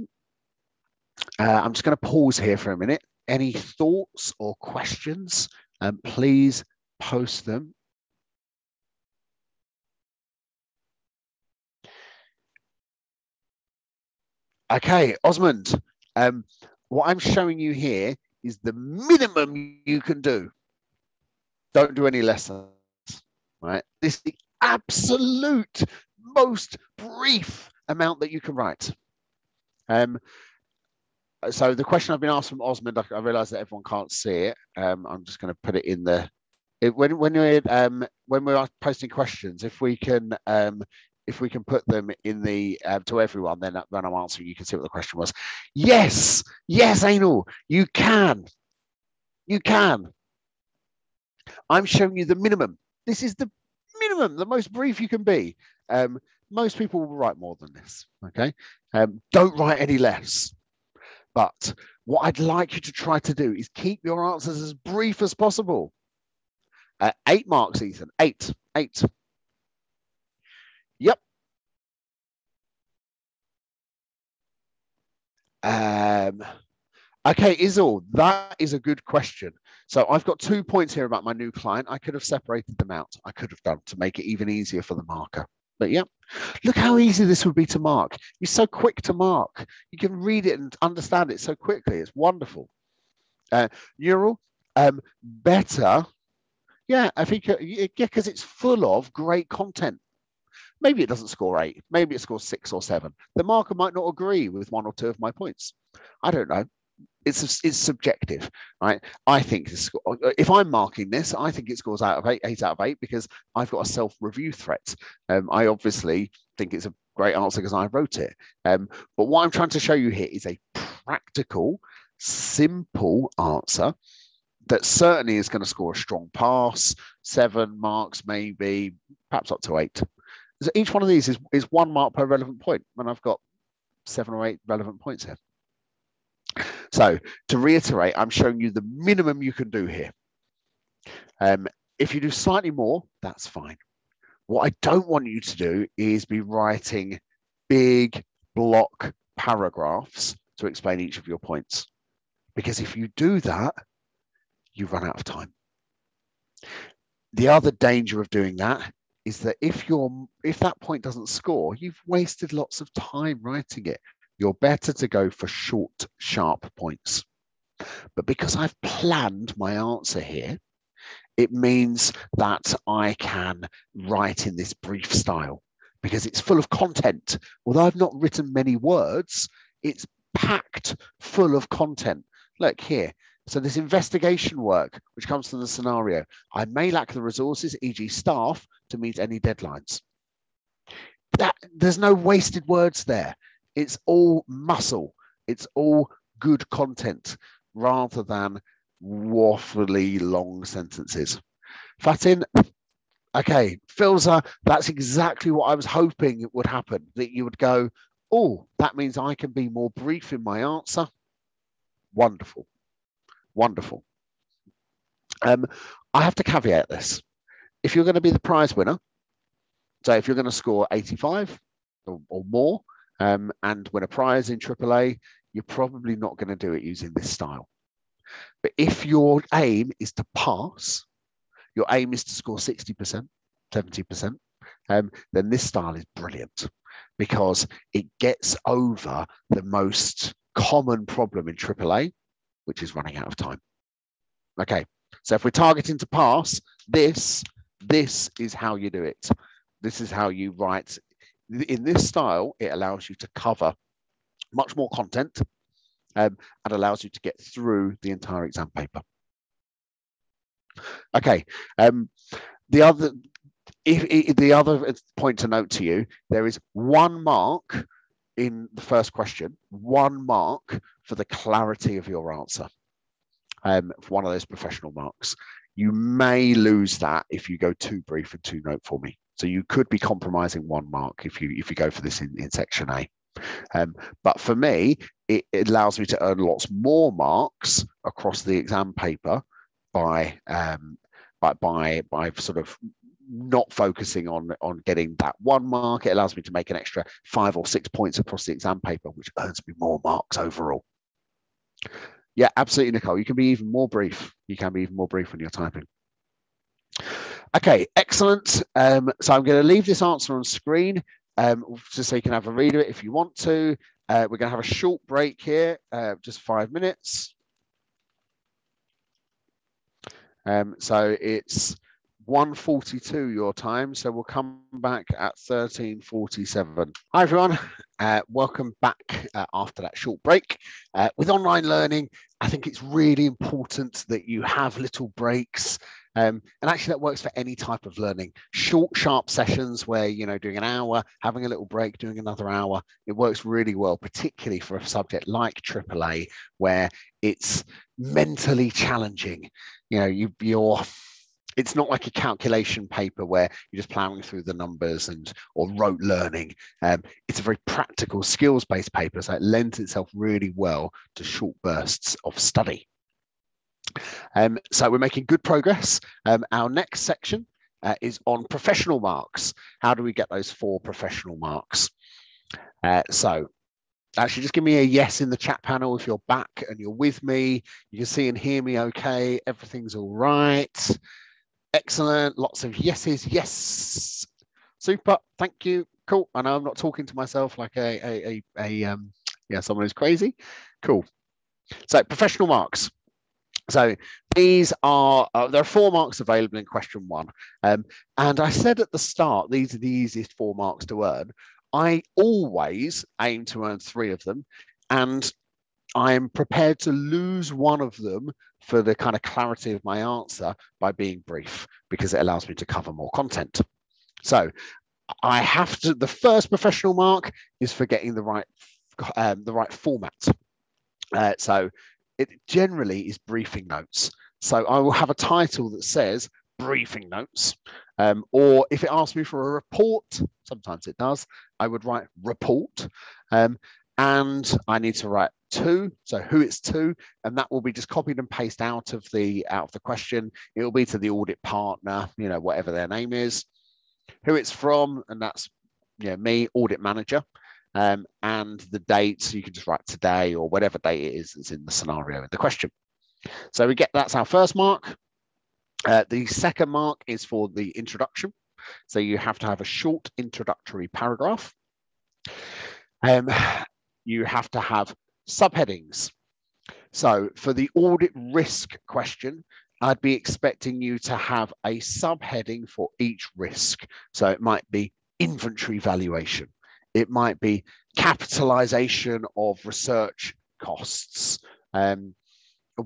uh, I'm just going to pause here for a minute. Any thoughts or questions, um, please post them. Okay, Osmond, um, what I'm showing you here is the minimum you can do. Don't do any lessons, right? This is the absolute most brief amount that you can write. Um, so the question I've been asked from Osmond, I, I realize that everyone can't see it. Um, I'm just going to put it in the it, when when we're um, when we're posting questions, if we can um, if we can put them in the uh, to everyone, then when I'm answering, you can see what the question was. Yes, yes, Anal, you can, you can. I'm showing you the minimum. This is the minimum, the most brief you can be. Um, most people will write more than this. Okay, um, don't write any less. But what I'd like you to try to do is keep your answers as brief as possible. Uh, eight marks, Ethan. Eight. Eight. Yep. Um, okay, Isel, that is a good question. So I've got two points here about my new client. I could have separated them out. I could have done to make it even easier for the marker. But yeah, look how easy this would be to mark. You're so quick to mark. You can read it and understand it so quickly. It's wonderful. Uh, Nurul, um, better. Yeah, I think, uh, yeah, because it's full of great content. Maybe it doesn't score eight. Maybe it scores six or seven. The marker might not agree with one or two of my points. I don't know it's it's subjective, right? I think if I'm marking this, I think it scores out of eight, eight out of eight because I've got a self-review threat. Um, I obviously think it's a great answer because I wrote it. Um, but what I'm trying to show you here is a practical, simple answer that certainly is going to score a strong pass, seven marks, maybe, perhaps up to eight. So each one of these is, is one mark per relevant point, and I've got seven or eight relevant points here. So to reiterate, I'm showing you the minimum you can do here. Um, if you do slightly more, that's fine. What I don't want you to do is be writing big block paragraphs to explain each of your points. Because if you do that, you run out of time. The other danger of doing that is that if you're if that point doesn't score, you've wasted lots of time writing it you're better to go for short, sharp points. But because I've planned my answer here, it means that I can write in this brief style because it's full of content. Although I've not written many words, it's packed full of content. Look here. So this investigation work, which comes from the scenario, I may lack the resources, e.g. staff, to meet any deadlines. That There's no wasted words there. It's all muscle. It's all good content rather than waffly long sentences. Fatin, okay, Filza, that's exactly what I was hoping would happen, that you would go, oh, that means I can be more brief in my answer. Wonderful, wonderful. Um, I have to caveat this. If you're going to be the prize winner, so if you're going to score 85 or, or more, um, and win a prize in AAA, you're probably not going to do it using this style. But if your aim is to pass, your aim is to score 60%, 70%, um, then this style is brilliant because it gets over the most common problem in AAA, which is running out of time. Okay, so if we're targeting to pass, this, this is how you do it. This is how you write in this style, it allows you to cover much more content um, and allows you to get through the entire exam paper. Okay, um, the other if, if, the other point to note to you, there is one mark in the first question, one mark for the clarity of your answer. Um, for one of those professional marks. You may lose that if you go too brief and too note for me. So you could be compromising one mark if you if you go for this in, in section A. Um, but for me, it, it, allows me to earn lots more marks across the exam paper by um, by by by sort of not focusing on on getting that one mark. It allows me to make an extra five or six points across the exam paper, which earns me more marks overall. Yeah, absolutely, Nicole. You can be even more brief. You can be even more brief when you're typing. Okay, excellent. Um, so I'm going to leave this answer on screen um, just so you can have a read of it if you want to. Uh, we're going to have a short break here, uh, just five minutes. Um, so it's 1.42 your time, so we'll come back at 13.47. Hi everyone, uh, welcome back uh, after that short break. Uh, with online learning, I think it's really important that you have little breaks Um, and actually, that works for any type of learning. Short, sharp sessions where, you know, doing an hour, having a little break, doing another hour, it works really well, particularly for a subject like AAA, where it's mentally challenging. You know, you, you're it's not like a calculation paper where you're just plowing through the numbers and or rote learning. Um, it's a very practical skills-based paper, so it lends itself really well to short bursts of study. Um, so we're making good progress. Um, our next section uh, is on professional marks. How do we get those four professional marks? Uh, so actually just give me a yes in the chat panel if you're back and you're with me. You can see and hear me okay. Everything's all right. Excellent. Lots of yeses. Yes. Super. Thank you. Cool. I know I'm not talking to myself like a, a, a, a um, yeah, someone who's crazy. Cool. So professional marks. So these are, uh, there are four marks available in question one. Um, and I said at the start, these are the easiest four marks to earn. I always aim to earn three of them. And I'm prepared to lose one of them for the kind of clarity of my answer by being brief because it allows me to cover more content. So I have to, the first professional mark is for getting the right, um, the right format. Uh, so it generally is briefing notes. So I will have a title that says briefing notes. Um, or if it asks me for a report, sometimes it does, I would write report. Um, and I need to write to, so who it's to, and that will be just copied and pasted out of the out of the question. It will be to the audit partner, you know, whatever their name is, who it's from, and that's you know, me, audit manager. Um, and the date, so you can just write today or whatever date it is that's in the scenario in the question. So we get that's our first mark. Uh, the second mark is for the introduction. So you have to have a short introductory paragraph. Um, you have to have subheadings. So for the audit risk question, I'd be expecting you to have a subheading for each risk. So it might be inventory valuation. It might be capitalization of research costs. Um,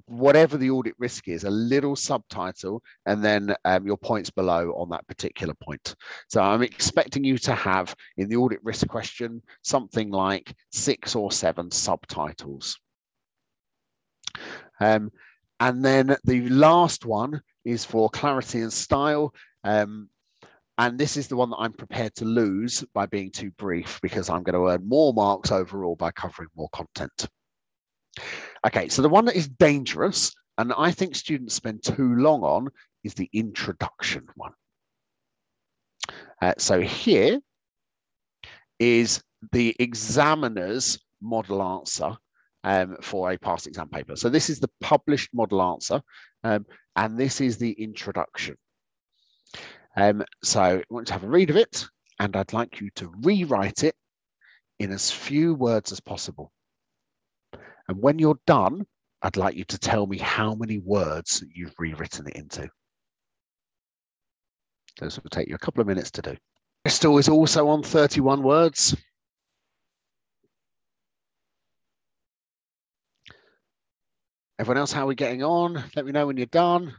whatever the audit risk is, a little subtitle, and then um, your points below on that particular point. So I'm expecting you to have in the audit risk question something like six or seven subtitles. Um, and then the last one is for clarity and style. Um, and this is the one that I'm prepared to lose by being too brief because I'm going to earn more marks overall by covering more content. Okay, so the one that is dangerous, and I think students spend too long on, is the introduction one. Uh, so here is the examiner's model answer um, for a past exam paper. So this is the published model answer, um, and this is the introduction. Um, so I want to have a read of it, and I'd like you to rewrite it in as few words as possible. And when you're done, I'd like you to tell me how many words you've rewritten it into. This will take you a couple of minutes to do. Bristol is also on 31 words. Everyone else, how are we getting on? Let me know when you're done.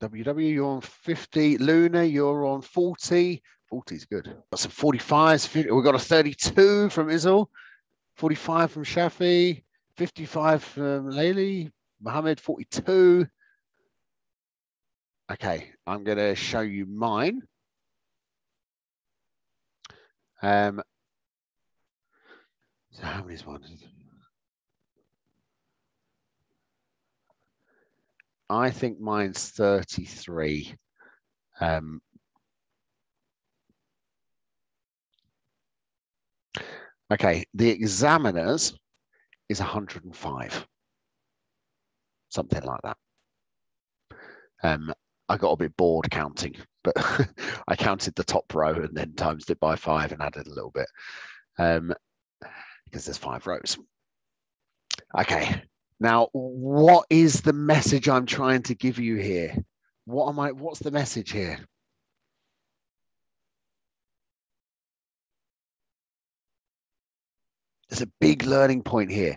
WW, you're on 50. Luna, you're on 40. 40 is good. Got some 45s. We've got a 32 from Isel, 45 from Shafi, 55 from Layli, Mohammed, 42. Okay, I'm going to show you mine. Um, so how many is one? I think mine's 33. Um, Okay, the examiners is 105, something like that. Um, I got a bit bored counting, but I counted the top row and then times it by five and added a little bit um, because there's five rows. Okay, now what is the message I'm trying to give you here? What am I? What's the message here? There's a big learning point here.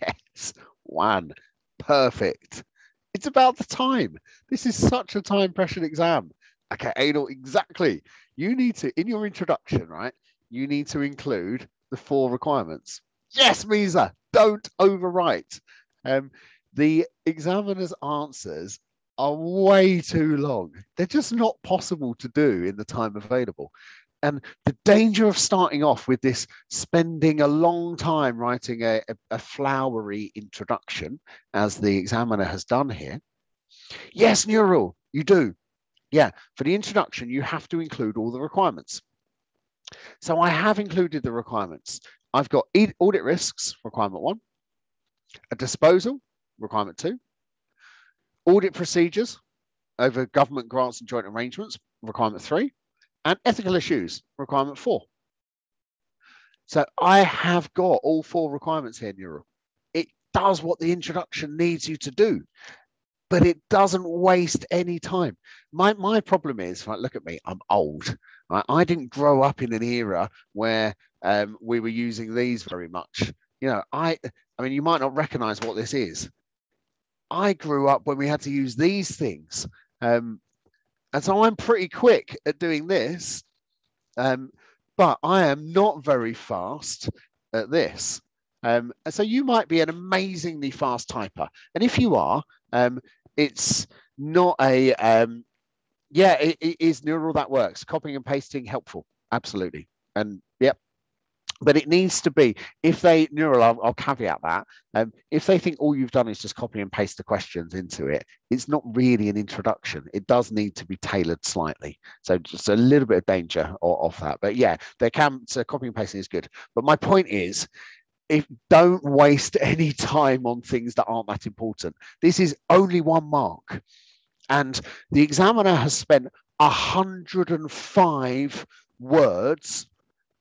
Yes, one. Perfect. It's about the time. This is such a time pressured exam. Okay, Adel, exactly. You need to, in your introduction, right? You need to include the four requirements. Yes, Misa, don't overwrite. Um, the examiner's answers are way too long. They're just not possible to do in the time available. And the danger of starting off with this spending a long time writing a, a, a flowery introduction, as the examiner has done here. Yes, Nurul, you do. Yeah, for the introduction, you have to include all the requirements. So I have included the requirements. I've got audit risks, requirement one, a disposal, requirement two, audit procedures over government grants and joint arrangements, requirement three, and ethical issues, requirement four. So I have got all four requirements here, Nurul. It does what the introduction needs you to do, but it doesn't waste any time. My, my problem is, right, look at me, I'm old. Right? I didn't grow up in an era where um, we were using these very much. You know, I, I mean, you might not recognize what this is. I grew up when we had to use these things. Um, and so I'm pretty quick at doing this, um, but I am not very fast at this. Um, and so you might be an amazingly fast typer. And if you are, um, it's not a, um, yeah, it, it is Nurul that works. Copying and pasting helpful. Absolutely. And but it needs to be if they Nurul I'll, I'll caveat that um, if they think all you've done is just copy and paste the questions into it it's not really an introduction. It does need to be tailored slightly. So just a little bit of danger of, that. But yeah they can so copy and pasting is good. But my point is if don't waste any time on things that aren't that important. This is only one mark. And the examiner has spent 105 words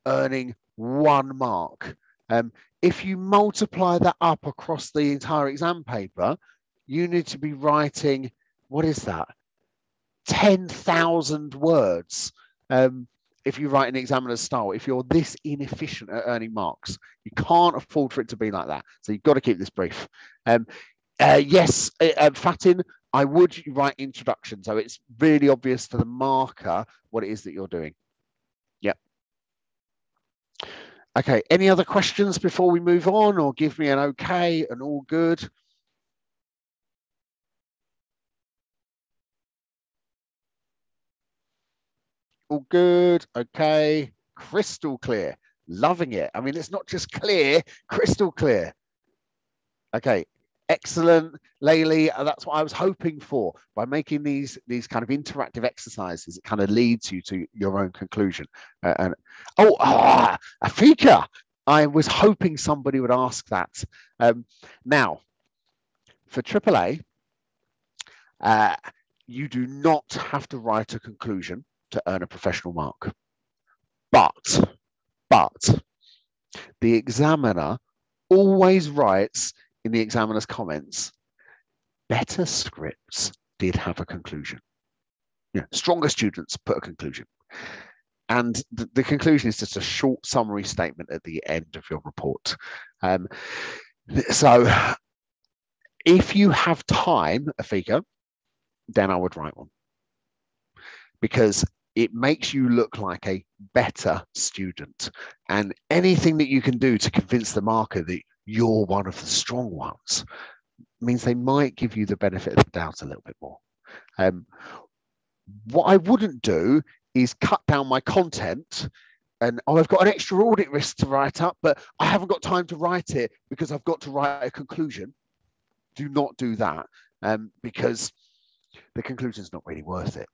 earning one mark. Um, if you multiply that up across the entire exam paper, you need to be writing, what is that? 10,000 words. Um, if you write an examiner's style, if you're this inefficient at earning marks, you can't afford for it to be like that. So you've got to keep this brief. Um, uh, yes, uh, uh Fatin, I would write introduction. So it's really obvious to the marker what it is that you're doing. Okay, any other questions before we move on or give me an okay and all good? All good, okay, crystal clear, loving it. I mean, it's not just clear, crystal clear. Okay, excellent Laylee, uh, that's what I was hoping for by making these these kind of interactive exercises. It kind of leads you to your own conclusion. Uh, and oh, ah, Afika, I was hoping somebody would ask that. Um, now, for AAA, uh, you do not have to write a conclusion to earn a professional mark, but but the examiner always writes in the examiner's comments, better scripts did have a conclusion. Stronger students put a conclusion. And the, the, conclusion is just a short summary statement at the end of your report. Um, so if you have time, Afika, then I would write one. Because it makes you look like a better student. And anything that you can do to convince the marker that you're one of the strong ones means they might give you the benefit of the doubt a little bit more. Um, what I wouldn't do is cut down my content and oh, I've got an extra audit risk to write up, but I haven't got time to write it because I've got to write a conclusion. Do not do that um, because the conclusion is not really worth it.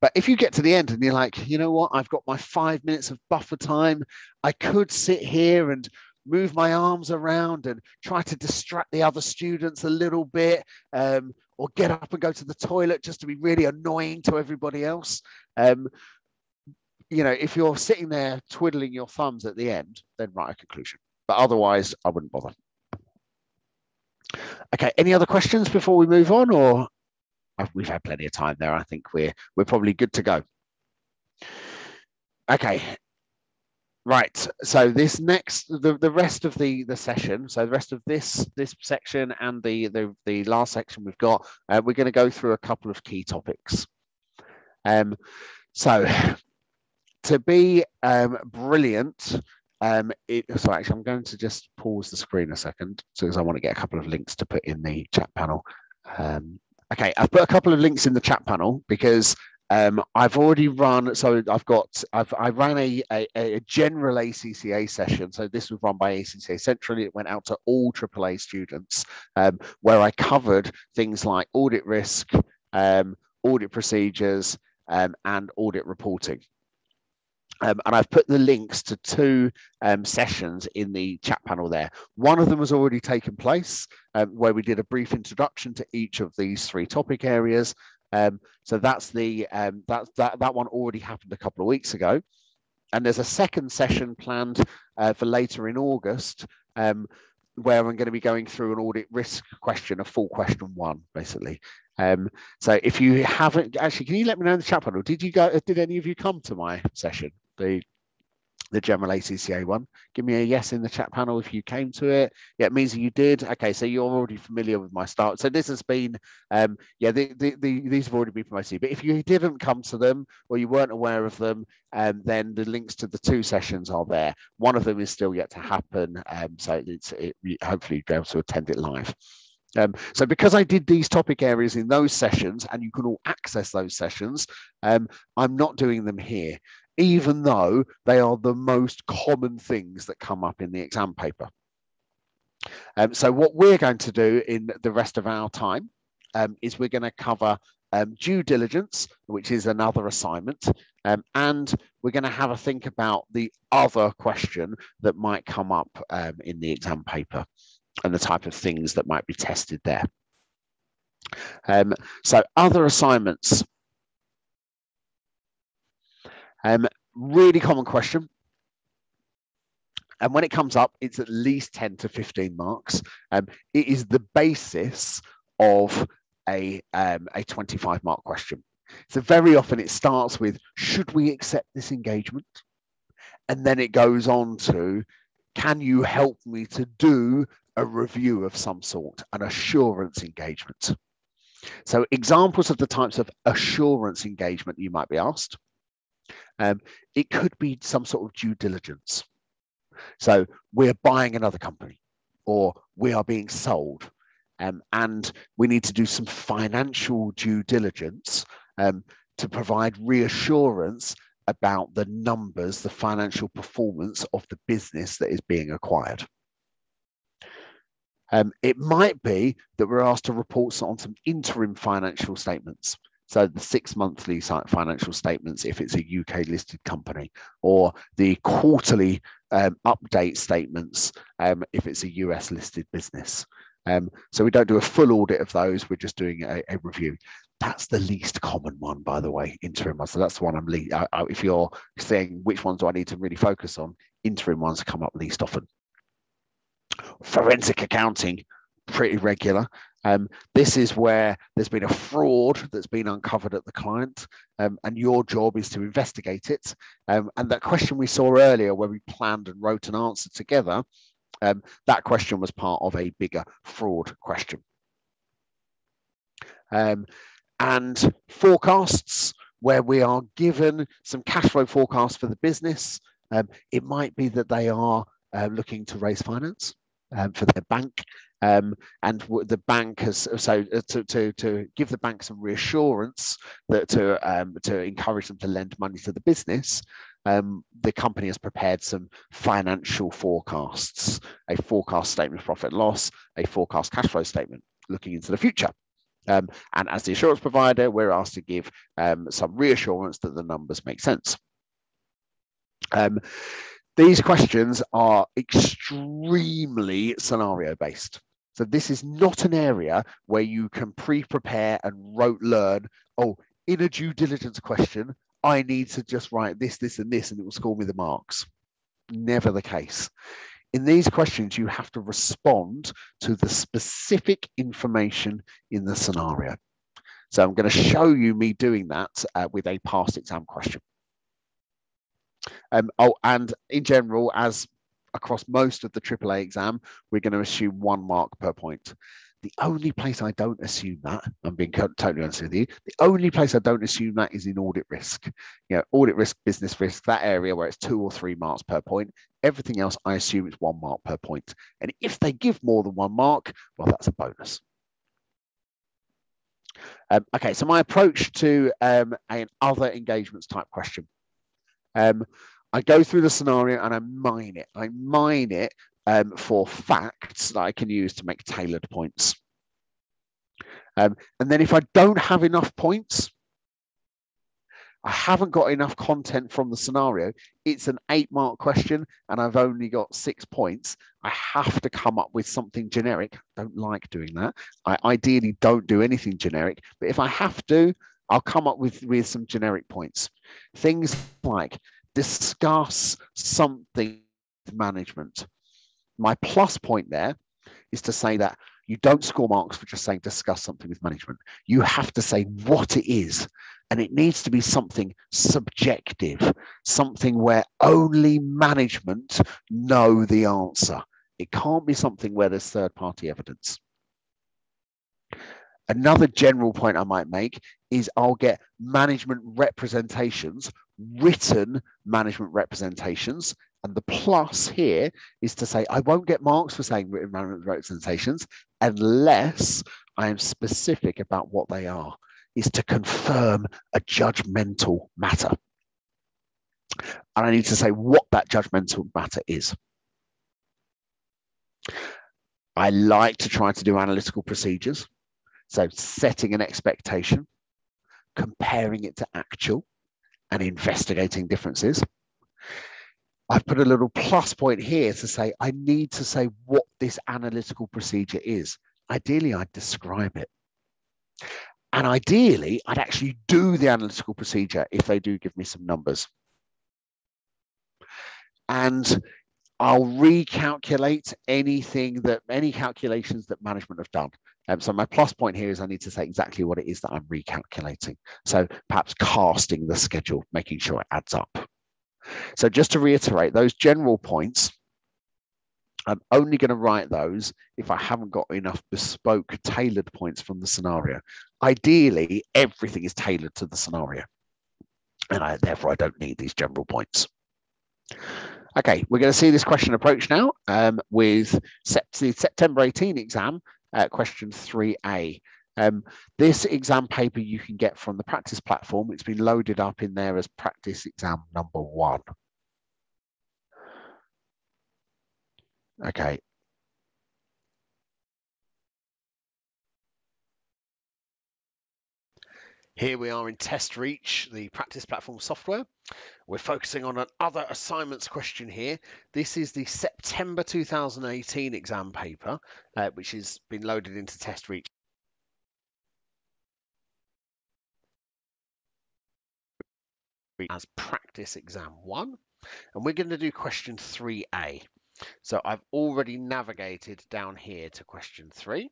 But if you get to the end and you're like, you know what, I've got my five minutes of buffer time, I could sit here and move my arms around and try to distract the other students a little bit um, or get up and go to the toilet just to be really annoying to everybody else. Um, you know, if you're sitting there twiddling your thumbs at the end, then write a conclusion. But otherwise, I wouldn't bother. Okay, any other questions before we move on or we've had plenty of time there. I think we're we're probably good to go. Okay, Right. So this next, the, the rest of the the session, so the rest of this this section and the the, the last section we've got, uh, we're going to go through a couple of key topics. Um, so to be um, brilliant, um, it, so actually I'm going to just pause the screen a second because I want to get a couple of links to put in the chat panel. Um, okay, I've put a couple of links in the chat panel because um, I've already run, so I've got, I've, I ran a, a, a, general ACCA session. So this was run by ACCA Centrally. It went out to all AAA students um, where I covered things like audit risk, um, audit procedures, um, and audit reporting. Um, and I've put the links to two um, sessions in the chat panel there. One of them has already taken place, um, where we did a brief introduction to each of these three topic areas. Um, so that's the um, that that that one already happened a couple of weeks ago, and there's a second session planned uh, for later in August, um, where I'm going to be going through an audit risk question, a full question one, basically. Um, so if you haven't actually, can you let me know in the chat panel? Did you go? Did any of you come to my session? The the general ACCA one. Give me a yes in the chat panel if you came to it. Yeah, it means you did. Okay, so you're already familiar with my start. So this has been, um, yeah, the, the, the, these have already been promoted. But if you didn't come to them or you weren't aware of them, um, then the links to the two sessions are there. One of them is still yet to happen. Um, so it's it, hopefully you'll be able to attend it live. Um, so because I did these topic areas in those sessions and you can all access those sessions, um, I'm not doing them here even though they are the most common things that come up in the exam paper. Um, so what we're going to do in the rest of our time um, is we're going to cover um, due diligence, which is another assignment, um, and we're going to have a think about the other question that might come up um, in the exam paper and the type of things that might be tested there. Um, so other assignments. Um, really common question. And when it comes up, it's at least 10 to 15 marks. Um, it is the basis of a, um, a 25 mark question. So very often it starts with, should we accept this engagement? And then it goes on to, can you help me to do a review of some sort, an assurance engagement? So examples of the types of assurance engagement you might be asked. Um, it could be some sort of due diligence. So we're buying another company or we are being sold um, and we need to do some financial due diligence um, to provide reassurance about the numbers, the financial performance of the business that is being acquired. Um, it might be that we're asked to report on some interim financial statements. So the six monthly financial statements, if it's a UK listed company, or the quarterly um, update statements, um, if it's a US listed business. Um, so we don't do a full audit of those. We're just doing a, a review. That's the least common one, by the way, interim ones. So that's the one I'm. If you're saying which ones do I need to really focus on, interim ones come up least often. Forensic accounting, pretty regular. Um, this is where there's been a fraud that's been uncovered at the client, um, and your job is to investigate it. Um, and that question we saw earlier, where we planned and wrote an answer together, um, that question was part of a bigger fraud question. Um, and forecasts, where we are given some cash flow forecasts for the business. Um, it might be that they are uh, looking to raise finance for their bank um, and the bank has so uh, to, to, to give the bank some reassurance that to um, to encourage them to lend money to the business, um, the company has prepared some financial forecasts, a forecast statement of profit loss, a forecast cash flow statement looking into the future. Um, and as the assurance provider, we're asked to give um, some reassurance that the numbers make sense. Um, these questions are extremely scenario based. So this is not an area where you can pre-prepare and rote learn, oh, in a due diligence question, I need to just write this, this, and this, and it will score me the marks. Never the case. In these questions, you have to respond to the specific information in the scenario. So I'm going to show you me doing that uh, with a past exam question. Um, oh, and in general, as across most of the AAA exam, we're going to assume one mark per point. The only place I don't assume that, I'm being totally honest with you, the only place I don't assume that is in audit risk. You know, audit risk, business risk, that area where it's two or three marks per point. Everything else, I assume it's one mark per point. And if they give more than one mark, well, that's a bonus. Um, okay, so my approach to um, an other engagements type question. Um, I go through the scenario and I mine it. I mine it um, for facts that I can use to make tailored points. Um, and then if I don't have enough points, I haven't got enough content from the scenario. It's an eight mark question and I've only got six points. I have to come up with something generic. Don't like doing that. I ideally don't do anything generic, but if I have to, I'll come up with, with some generic points. Things like discuss something with management. My plus point there is to say that you don't score marks for just saying discuss something with management. You have to say what it is. And it needs to be something subjective, something where only management know the answer. It can't be something where there's third party evidence. Another general point I might make is I'll get management representations, written management representations. And the plus here is to say I won't get marks for saying written management representations unless I am specific about what they are, is to confirm a judgmental matter. And I need to say what that judgmental matter is. I like to try to do analytical procedures. So setting an expectation, comparing it to actual, and investigating differences. I've put a little plus point here to say I need to say what this analytical procedure is. Ideally, I'd describe it. And ideally, I'd actually do the analytical procedure if they do give me some numbers. And I'll recalculate anything that any calculations that management have done. Um, so my plus point here is I need to say exactly what it is that I'm recalculating. So perhaps casting the schedule, making sure it adds up. So just to reiterate, those general points, I'm only going to write those if I haven't got enough bespoke tailored points from the scenario. Ideally, everything is tailored to the scenario. And I, therefore, I don't need these general points. Okay, we're going to see this question approach now um, with the September 18 exam uh, question 3A. Um, this exam paper you can get from the practice platform. It's been loaded up in there as practice exam number one. Okay, Here we are in TestReach, the practice platform software. We're focusing on another assignments question here. This is the September 2018 exam paper, uh, which has been loaded into TestReach. as practice exam one and we're going to do question 3a so I've already navigated down here to question three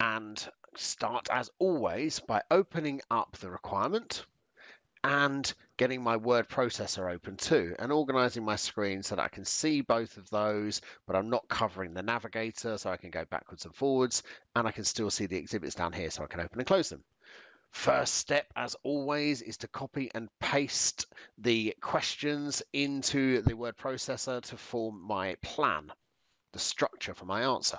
and start as always by opening up the requirement and getting my word processor open too and organizing my screen so that I can see both of those but I'm not covering the navigator so I can go backwards and forwards and I can still see the exhibits down here so I can open and close them. First step, as always, is to copy and paste the questions into the word processor to form my plan, the structure for my answer.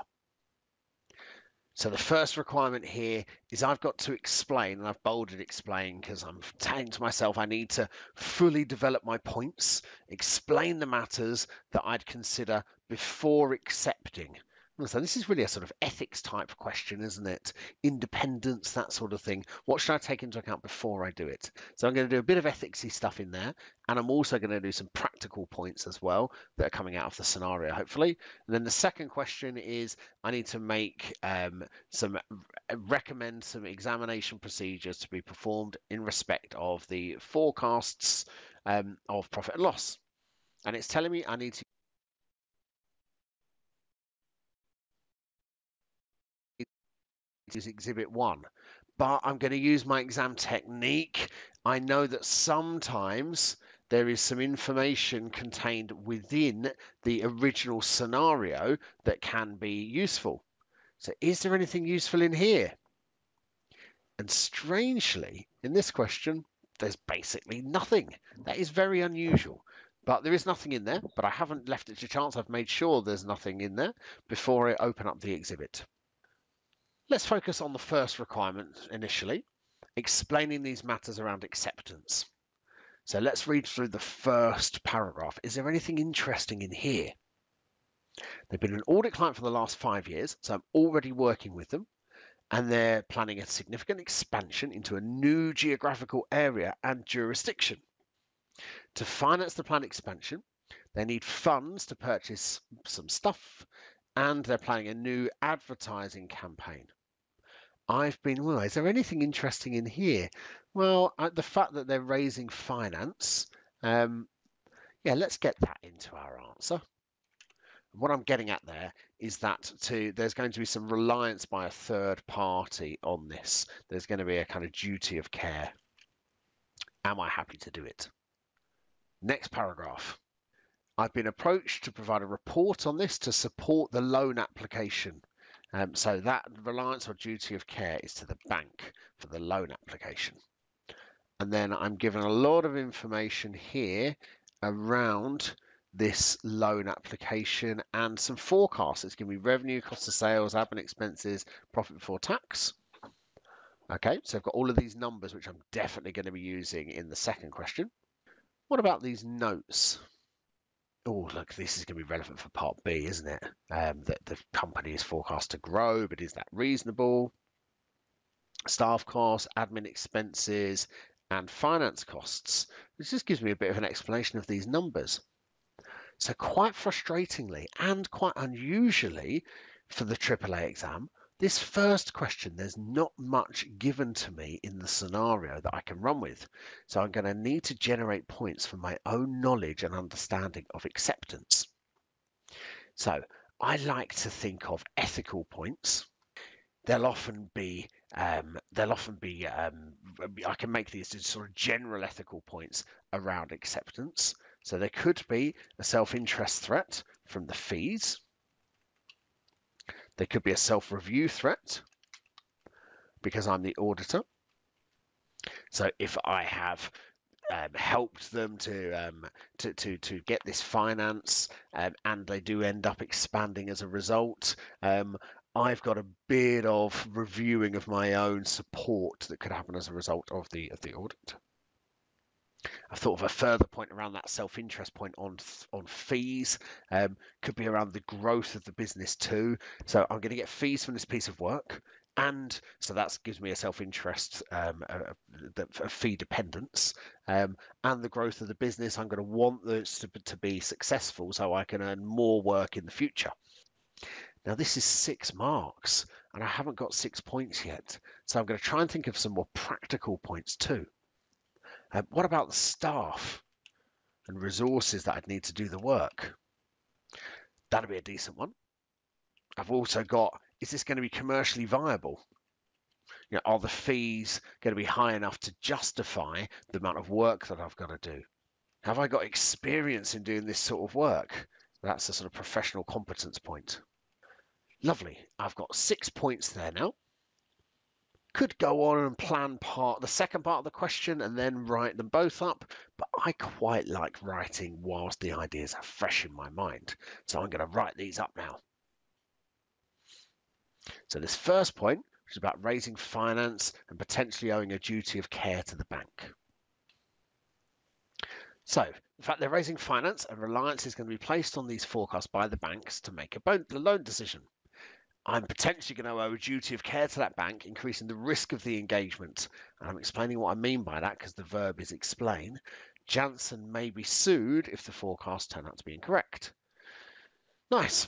So the first requirement here is I've got to explain, and I've bolded explain because I'm saying to myself I need to fully develop my points, explain the matters that I'd consider before accepting. So this is really a sort of ethics type question, isn't it? Independence, that sort of thing. What should I take into account before I do it? So I'm going to do a bit of ethicsy stuff in there, and I'm also going to do some practical points as well that are coming out of the scenario, hopefully. And then the second question is I need to make um, some recommend some examination procedures to be performed in respect of the forecasts um, of profit and loss. And it's telling me I need to is exhibit one but I'm going to use my exam technique. I know that sometimes there is some information contained within the original scenario that can be useful. So is there anything useful in here? And strangely, in this question, there's basically nothing. That is very unusual. But there is nothing in there, but I haven't left it to chance. I've made sure there's nothing in there before I open up the exhibit. Let's focus on the first requirement initially, explaining these matters around acceptance. So let's read through the first paragraph. Is there anything interesting in here? They've been an audit client for the last five years, so I'm already working with them, and they're planning a significant expansion into a new geographical area and jurisdiction. To finance the planned expansion, they need funds to purchase some stuff, and they're planning a new advertising campaign. I've been, well, is there anything interesting in here? Well, uh, the fact that they're raising finance, um, yeah, let's get that into our answer. What I'm getting at there is that to there's going to be some reliance by a third party on this. There's going to be a kind of duty of care. Am I happy to do it? Next paragraph. I've been approached to provide a report on this to support the loan application. Um, so that reliance or duty of care is to the bank for the loan application. And then I'm given a lot of information here around this loan application and some forecasts. It's going to be revenue, cost of sales, admin expenses, profit before tax. Okay, so I've got all of these numbers, which I'm definitely going to be using in the second question. What about these notes? Oh, look, this is going to be relevant for part B, isn't it? Um, that the company is forecast to grow, but is that reasonable? Staff costs, admin expenses, and finance costs. This just gives me a bit of an explanation of these numbers. So quite frustratingly and quite unusually for the AAA exam, this first question, there's not much given to me in the scenario that I can run with. So I'm going to need to generate points from my own knowledge and understanding of acceptance. So I like to think of ethical points. They'll often be, um, they'll often be, um, I can make these sort of general ethical points around acceptance. So there could be a self-interest threat from the fees there could be a self-review threat because I'm the auditor. So if I have um, helped them to, um, to to to get this finance, um, and they do end up expanding as a result. Um, I've got a bit of reviewing of my own support that could happen as a result of the of the audit. I've thought of a further point around that self-interest point on on fees. Um, could be around the growth of the business too. So I'm going to get fees from this piece of work, and so that gives me a self-interest, um, a, a, fee dependence, um, and the growth of the business. I'm going to want this to, to be successful, so I can earn more work in the future. Now this is six marks, and I haven't got six points yet. So I'm going to try and think of some more practical points too. Uh, what about the staff and resources that I'd need to do the work? That'd be a decent one. I've also got, is this going to be commercially viable? You know, are the fees going to be high enough to justify the amount of work that I've got to do? Have I got experience in doing this sort of work? That's a sort of professional competence point. Lovely. I've got six points there now could go on and plan part the second part of the question and then write them both up but i quite like writing whilst the ideas are fresh in my mind. So i'm going to write these up now. So this first point which is about raising finance and potentially owing a duty of care to the bank. So in fact they're raising finance and reliance is going to be placed on these forecasts by the banks to make a loan decision I'm potentially going to owe a duty of care to that bank, increasing the risk of the engagement. And I'm explaining what I mean by that because the verb is explain. Jansen may be sued if the forecasts turn out to be incorrect. Nice.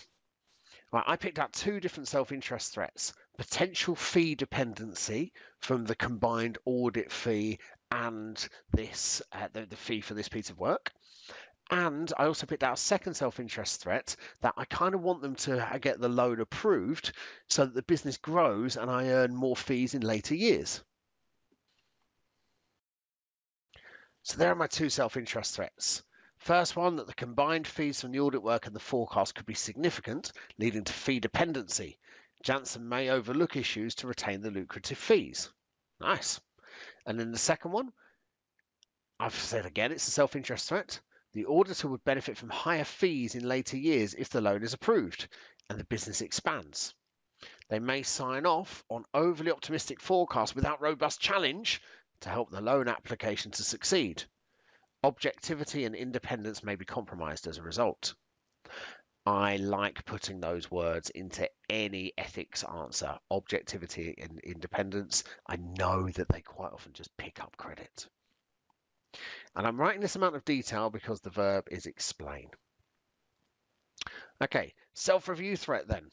Right, I picked out two different self-interest threats. Potential fee dependency from the combined audit fee and this uh, the, the fee for this piece of work and I also picked out a second self-interest threat that I kind of want them to uh, get the loan approved so that the business grows and I earn more fees in later years. So there are my two self-interest threats. First one, that the combined fees from the audit work and the forecast could be significant, leading to fee dependency. Janssen may overlook issues to retain the lucrative fees. Nice. And then the second one, I've said again, it's a self-interest threat. The auditor would benefit from higher fees in later years if the loan is approved and the business expands. They may sign off on overly optimistic forecasts without robust challenge to help the loan application to succeed. Objectivity and independence may be compromised as a result. I like putting those words into any ethics answer. Objectivity and independence. I know that they quite often just pick up credit. And I'm writing this amount of detail because the verb is explain. Okay, self-review threat then.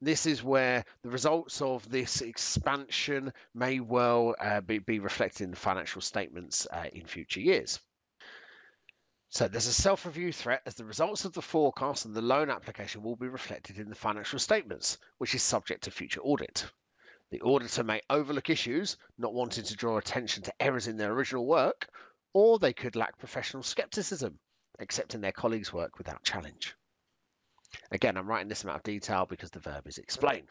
This is where the results of this expansion may well uh, be, be, reflected in the financial statements uh, in future years. So there's a self-review threat as the results of the forecast and the loan application will be reflected in the financial statements, which is subject to future audit. The auditor may overlook issues, not wanting to draw attention to errors in their original work, or they could lack professional skepticism, accepting their colleagues' work without challenge. Again, I'm writing this amount of detail because the verb is explain.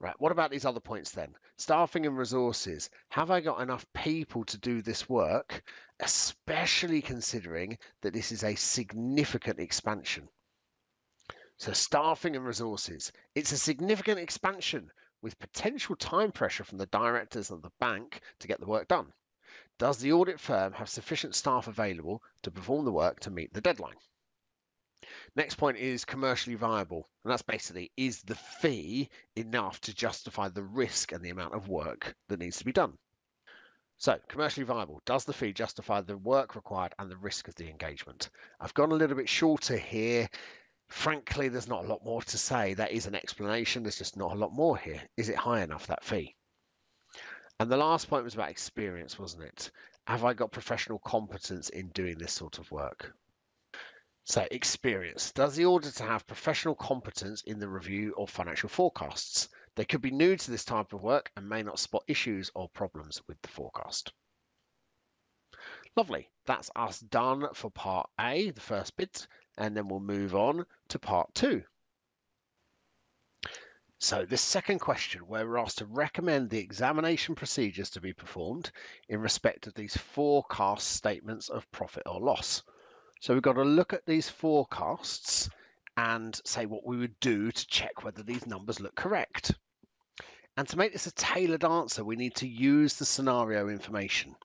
Right, what about these other points then? Staffing and resources. Have I got enough people to do this work, especially considering that this is a significant expansion? So staffing and resources. It's a significant expansion with potential time pressure from the directors of the bank to get the work done. Does the audit firm have sufficient staff available to perform the work to meet the deadline? Next point is commercially viable. And that's basically, is the fee enough to justify the risk and the amount of work that needs to be done? So commercially viable, does the fee justify the work required and the risk of the engagement? I've gone a little bit shorter here. Frankly, there's not a lot more to say. That is an explanation. There's just not a lot more here. Is it high enough, that fee? And the last point was about experience, wasn't it? Have I got professional competence in doing this sort of work? So, experience. Does the auditor have professional competence in the review of financial forecasts? They could be new to this type of work and may not spot issues or problems with the forecast. Lovely. That's us done for part A, the first bit, and then we'll move on to part two. So this second question, where we're asked to recommend the examination procedures to be performed in respect of these forecast statements of profit or loss. So we've got to look at these forecasts and say what we would do to check whether these numbers look correct. And to make this a tailored answer, we need to use the scenario information.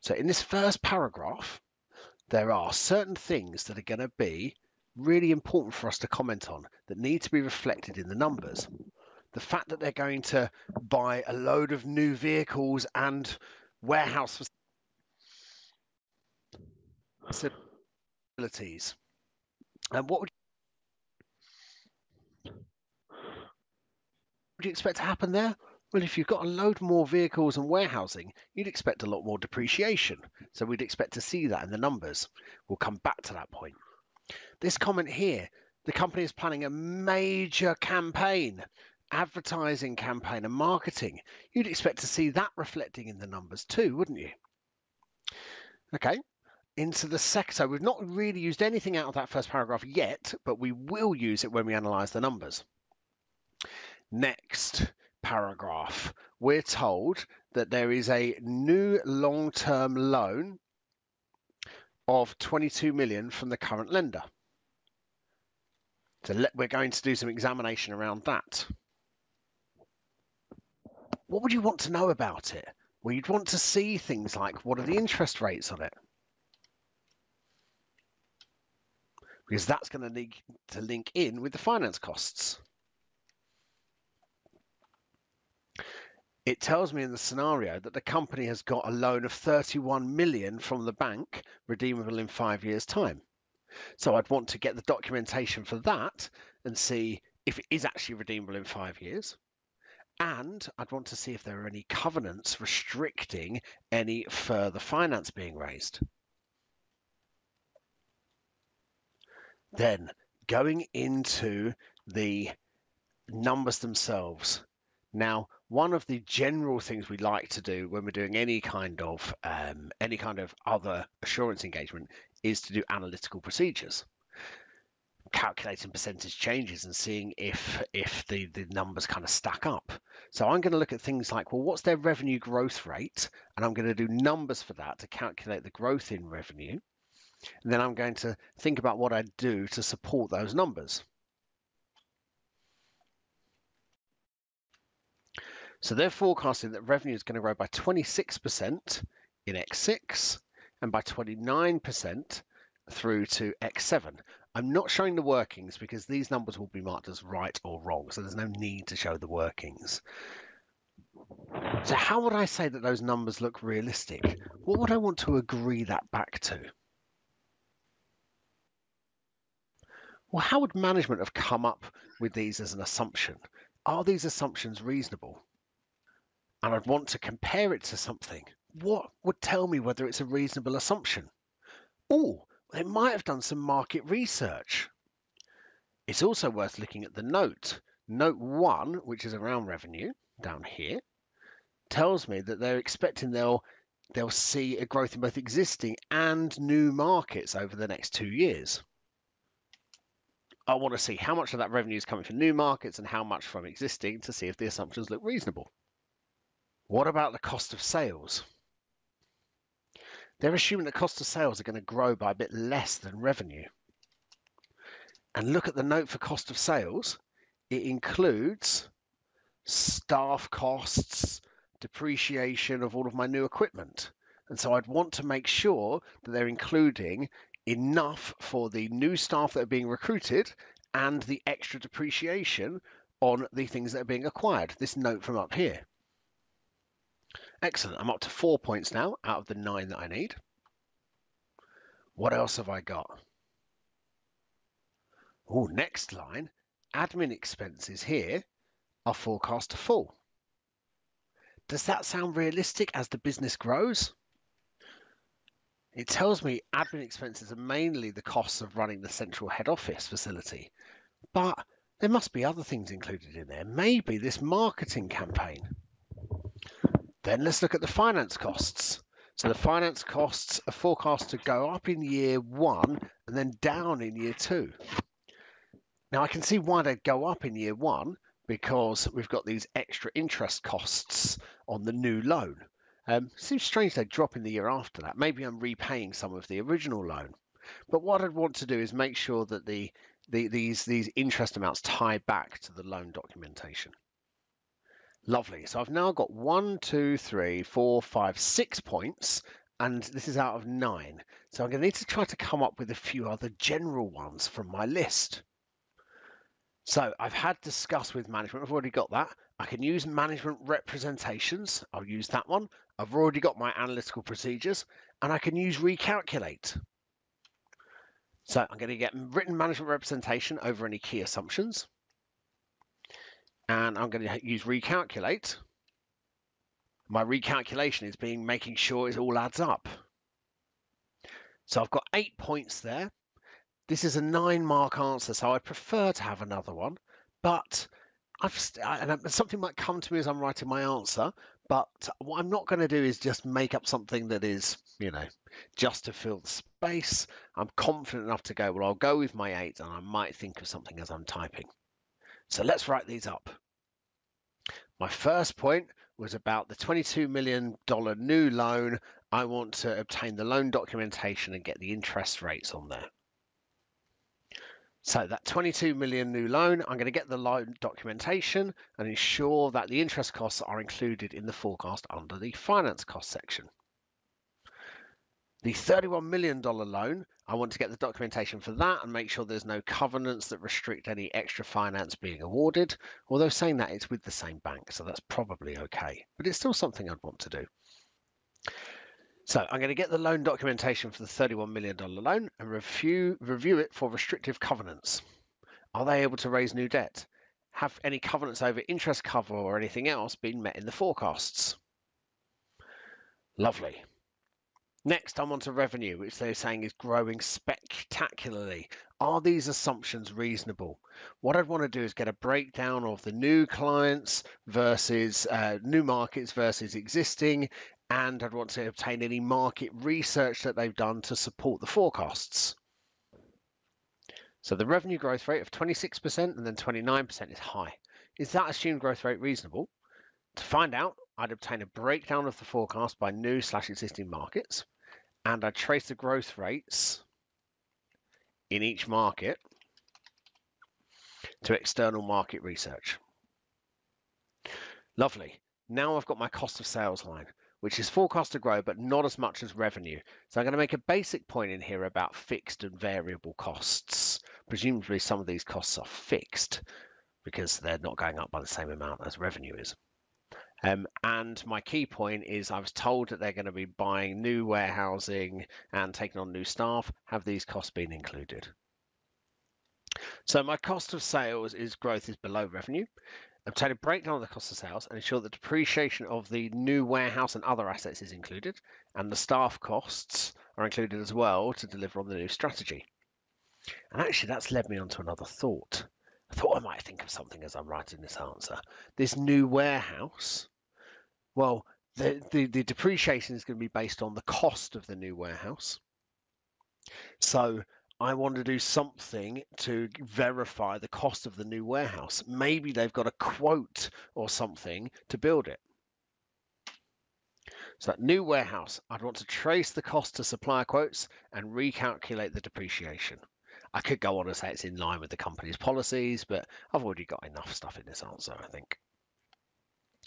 So in this first paragraph, there are certain things that are going to be really important for us to comment on that need to be reflected in the numbers. The fact that they're going to buy a load of new vehicles and warehouse facilities. And what would you expect to happen there? Well, if you've got a load more vehicles and warehousing, you'd expect a lot more depreciation. So we'd expect to see that in the numbers. We'll come back to that point. This comment here, the company is planning a major campaign, advertising campaign and marketing. You'd expect to see that reflecting in the numbers too, wouldn't you? Okay, into the. So we've not really used anything out of that first paragraph yet, but we will use it when we analyze the numbers. Next paragraph, we're told that there is a new long-term loan of 22 million from the current lender. So let, we're going to do some examination around that. What would you want to know about it? Well, you'd want to see things like what are the interest rates on it? because that's going to need to link in with the finance costs. It tells me in the scenario that the company has got a loan of 31 million from the bank, redeemable in five years' time. So I'd want to get the documentation for that and see if it is actually redeemable in five years. And I'd want to see if there are any covenants restricting any further finance being raised. Then going into the numbers themselves. Now, one of the general things we like to do when we're doing any kind of um, any kind of other assurance engagement is to do analytical procedures calculating percentage changes and seeing if if the the numbers kind of stack up. So i'm going to look at things like well what's their revenue growth rate? And i'm going to do numbers for that to calculate the growth in revenue. And then i'm going to think about what I'd do to support those numbers. So they're forecasting that revenue is going to grow by 26% in x6 and by 29% through to X7. I'm not showing the workings because these numbers will be marked as right or wrong, so there's no need to show the workings. So how would I say that those numbers look realistic? What would I want to agree that back to? Well, how would management have come up with these as an assumption? Are these assumptions reasonable? And I'd want to compare it to something. What would tell me whether it's a reasonable assumption? Oh, they might have done some market research. It's also worth looking at the note. Note one, which is around revenue down here, tells me that they're expecting they'll they'll see a growth in both existing and new markets over the next two years. I want to see how much of that revenue is coming from new markets and how much from existing to see if the assumptions look reasonable. What about the cost of sales? They're assuming that cost of sales are going to grow by a bit less than revenue. And look at the note for cost of sales. It includes staff costs, depreciation of all of my new equipment. And so I'd want to make sure that they're including enough for the new staff that are being recruited and the extra depreciation on the things that are being acquired. This note from up here. Excellent. I'm up to four points now out of the nine that I need. What else have I got? Oh, next line. Admin expenses here are forecast to fall. Does that sound realistic as the business grows? It tells me admin expenses are mainly the costs of running the central head office facility, but there must be other things included in there. Maybe this marketing campaign. Then let's look at the finance costs. So the finance costs are forecast to go up in year one and then down in year two. Now I can see why they go up in year one because we've got these extra interest costs on the new loan. Um, seems strange they drop in the year after that. Maybe I'm repaying some of the original loan. But what I'd want to do is make sure that the, the these these interest amounts tie back to the loan documentation. Lovely. So I've now got one, two, three, four, five, six points, and this is out of nine. So I'm going to need to try to come up with a few other general ones from my list. So I've had discuss with management. I've already got that. I can use management representations. I'll use that one. I've already got my analytical procedures, and I can use recalculate. So I'm going to get written management representation over any key assumptions and I'm going to use recalculate. My recalculation is being making sure it all adds up. So I've got eight points there. This is a nine mark answer, so I prefer to have another one, but I've and something might come to me as I'm writing my answer, but what I'm not going to do is just make up something that is, you know, just to fill the space. I'm confident enough to go, well, I'll go with my eight and I might think of something as I'm typing. So let's write these up. My first point was about the $22 million new loan. I want to obtain the loan documentation and get the interest rates on there. So that 22 million new loan, I'm going to get the loan documentation and ensure that the interest costs are included in the forecast under the finance cost section. The $31 million loan, I want to get the documentation for that and make sure there's no covenants that restrict any extra finance being awarded. Although saying that it's with the same bank, so that's probably okay. But it's still something I'd want to do. So I'm going to get the loan documentation for the $31 million loan and review, review it for restrictive covenants. Are they able to raise new debt? Have any covenants over interest cover or anything else been met in the forecasts? Lovely. Next, I'm on to revenue, which they're saying is growing spectacularly. are these assumptions reasonable? What I'd want to do is get a breakdown of the new clients versus uh, new markets versus existing, and I'd want to obtain any market research that they've done to support the forecasts. So the revenue growth rate of 26% and then 29% is high. Is that assumed growth rate reasonable? To find out, I'd obtain a breakdown of the forecast by new slash existing markets, and I'd trace the growth rates in each market to external market research. Lovely. Now I've got my cost of sales line, which is forecast to grow, but not as much as revenue. So I'm going to make a basic point in here about fixed and variable costs. Presumably some of these costs are fixed because they're not going up by the same amount as revenue is. Um, and my key point is I was told that they're going to be buying new warehousing and taking on new staff. Have these costs been included? So my cost of sales is growth is below revenue. Obtain a breakdown of the cost of sales and ensure that depreciation of the new warehouse and other assets is included, and the staff costs are included as well to deliver on the new strategy. And actually, that's led me on to another thought. I thought I might think of something as I'm writing this answer. This new warehouse, well, the, the, the depreciation is going to be based on the cost of the new warehouse. So I want to do something to verify the cost of the new warehouse. Maybe they've got a quote or something to build it. So that new warehouse, I'd want to trace the cost to supplier quotes and recalculate the depreciation. I could go on and say it's in line with the company's policies, but I've already got enough stuff in this answer, I think.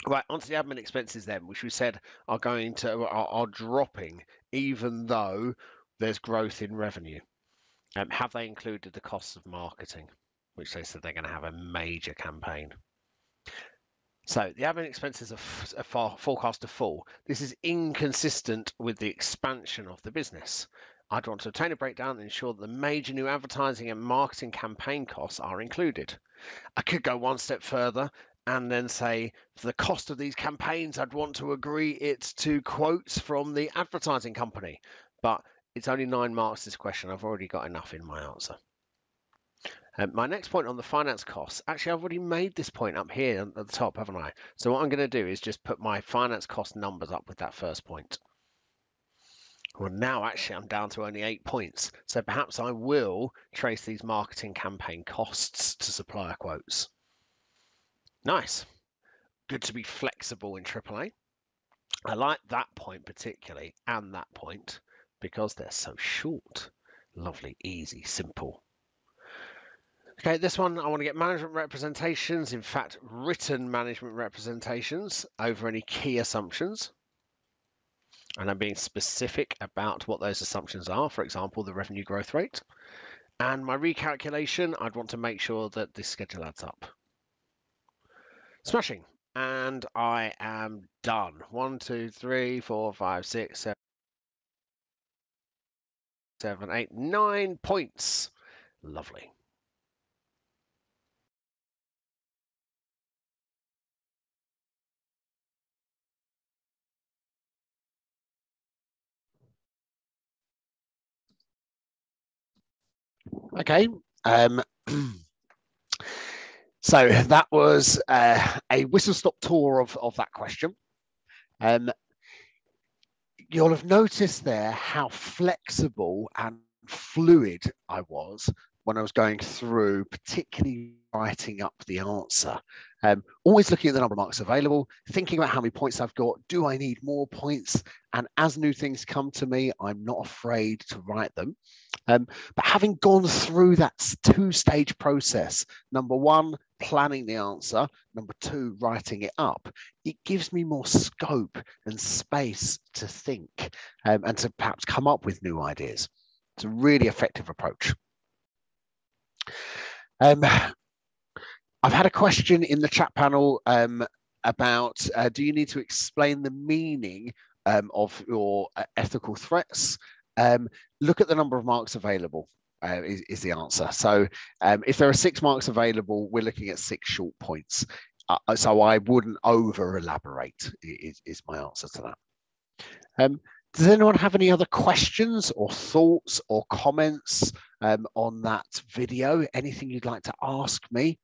Right, onto the admin expenses then, which we said are going to are, are dropping even though there's growth in revenue. Um, have they included the costs of marketing, which they said they're going to have a major campaign? So the admin expenses are, are forecast to fall. This is inconsistent with the expansion of the business. I'd want to obtain a breakdown and ensure that the major new advertising and marketing campaign costs are included. I could go one step further and then say for the cost of these campaigns, I'd want to agree it to quotes from the advertising company. But it's only nine marks this question. I've already got enough in my answer. Um, my next point on the finance costs, actually, I've already made this point up here at the top, haven't I? So what I'm going to do is just put my finance cost numbers up with that first point. Well, now actually I'm down to only eight points. So perhaps I will trace these marketing campaign costs to supplier quotes. Nice. Good to be flexible in AAA. I like that point particularly and that point because they're so short. Lovely, easy, simple. Okay, this one I want to get management representations, in fact, written management representations over any key assumptions. And I'm being specific about what those assumptions are, for example, the revenue growth rate. And my recalculation, I'd want to make sure that this schedule adds up. Smashing. And I am done. One, two, three, four, five, six, seven seven, eight, nine points. Lovely. Okay. Um, so that was uh, a whistle stop tour of, of that question. Um, you'll have noticed there how flexible and fluid I was when I was going through, particularly writing up the answer. Um, always looking at the number of marks available, thinking about how many points I've got. Do I need more points? And as new things come to me, I'm not afraid to write them. Um, but having gone through that two stage process, number one, planning the answer, number two, writing it up, it gives me more scope and space to think um, and to perhaps come up with new ideas. It's a really effective approach. Um, I've had a question in the chat panel um, about uh, do you need to explain the meaning um, of your uh, ethical threats? Um, look at the number of marks available. Uh, is, is, the answer. So um, if there are six marks available, we're looking at six short points. Uh, uh so I wouldn't over elaborate is, is my answer to that. Um, does anyone have any other questions or thoughts or comments um, on that video? Anything you'd like to ask me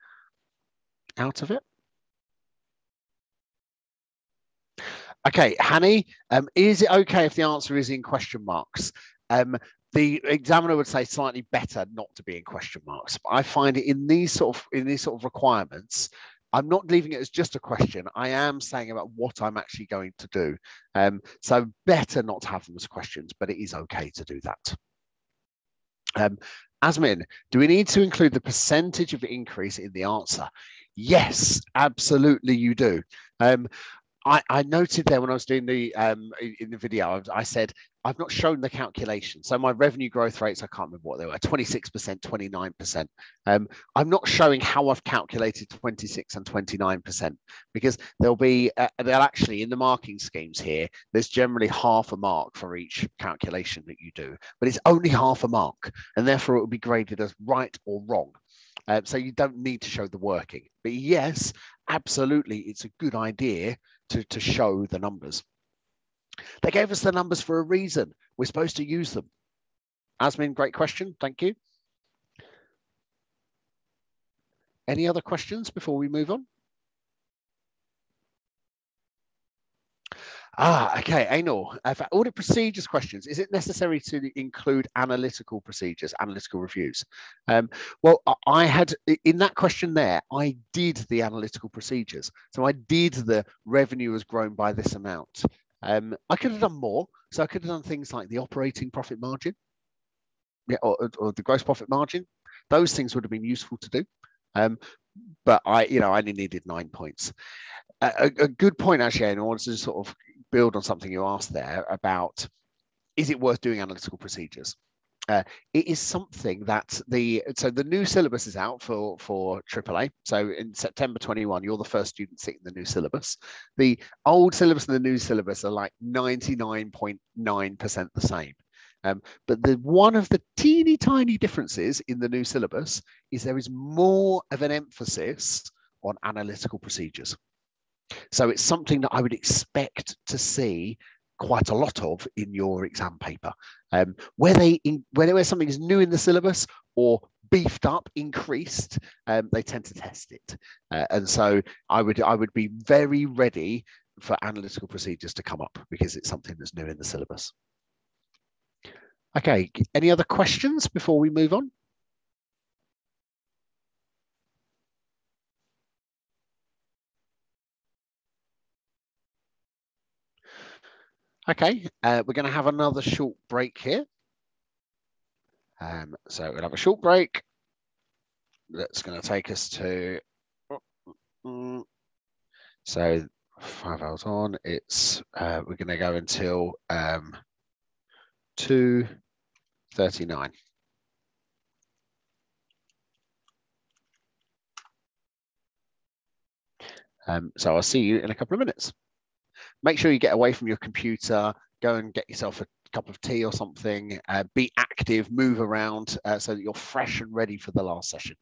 out of it? Okay, Hanny, um, is it okay if the answer is in question marks? Um, the examiner would say slightly better not to be in question marks. But I find it in these sort of in these sort of requirements, I'm not leaving it as just a question. I am saying about what I'm actually going to do. Um, so better not to have them as questions, but it is okay to do that. Um, Asmin, do we need to include the percentage of increase in the answer? Yes, absolutely you do. Um, I, I, noted there when I was doing the um, in the video, I, I, said I've not shown the calculation. So my revenue growth rates, I can't remember what they were, 26%, 29%. Um, I'm not showing how I've calculated 26 and 29% because there'll be, uh, they'll actually in the marking schemes here, there's generally half a mark for each calculation that you do, but it's only half a mark and therefore it will be graded as right or wrong. Uh, so you don't need to show the working. But yes, absolutely, it's a good idea to, to show the numbers. They gave us the numbers for a reason. We're supposed to use them. Asmin, great question. Thank you. Any other questions before we move on? Ah, okay, Ainur. Uh, for audit procedures questions, is it necessary to include analytical procedures, analytical reviews? Um, well, I had, in that question there, I did the analytical procedures. So I did the revenue has grown by this amount. Um, I could have done more. So I could have done things like the operating profit margin yeah, or, or the gross profit margin. Those things would have been useful to do. Um, but I, you know, I only needed nine points. A, a, good point actually, and I wanted to sort of build on something you asked there about is it worth doing analytical procedures? Uh, it is something that the so the new syllabus is out for for AAA. So in September 21, you're the first student sitting the new syllabus. The old syllabus and the new syllabus are like 99.9% the same. Um, but the one of the teeny tiny differences in the new syllabus is there is more of an emphasis on analytical procedures. So it's something that I would expect to see quite a lot of in your exam paper. Um, where they in, where something is new in the syllabus or beefed up, increased, um, they tend to test it. Uh, and so I would I would be very ready for analytical procedures to come up because it's something that's new in the syllabus. Okay, any other questions before we move on? Okay, uh, we're going to have another short break here. Um, so we'll have a short break. That's going to take us to, so five hours on, it's, uh, we're going to go until um, 2.39. Um, so I'll see you in a couple of minutes make sure you get away from your computer, go and get yourself a cup of tea or something, uh, be active, move around uh, so that you're fresh and ready for the last session.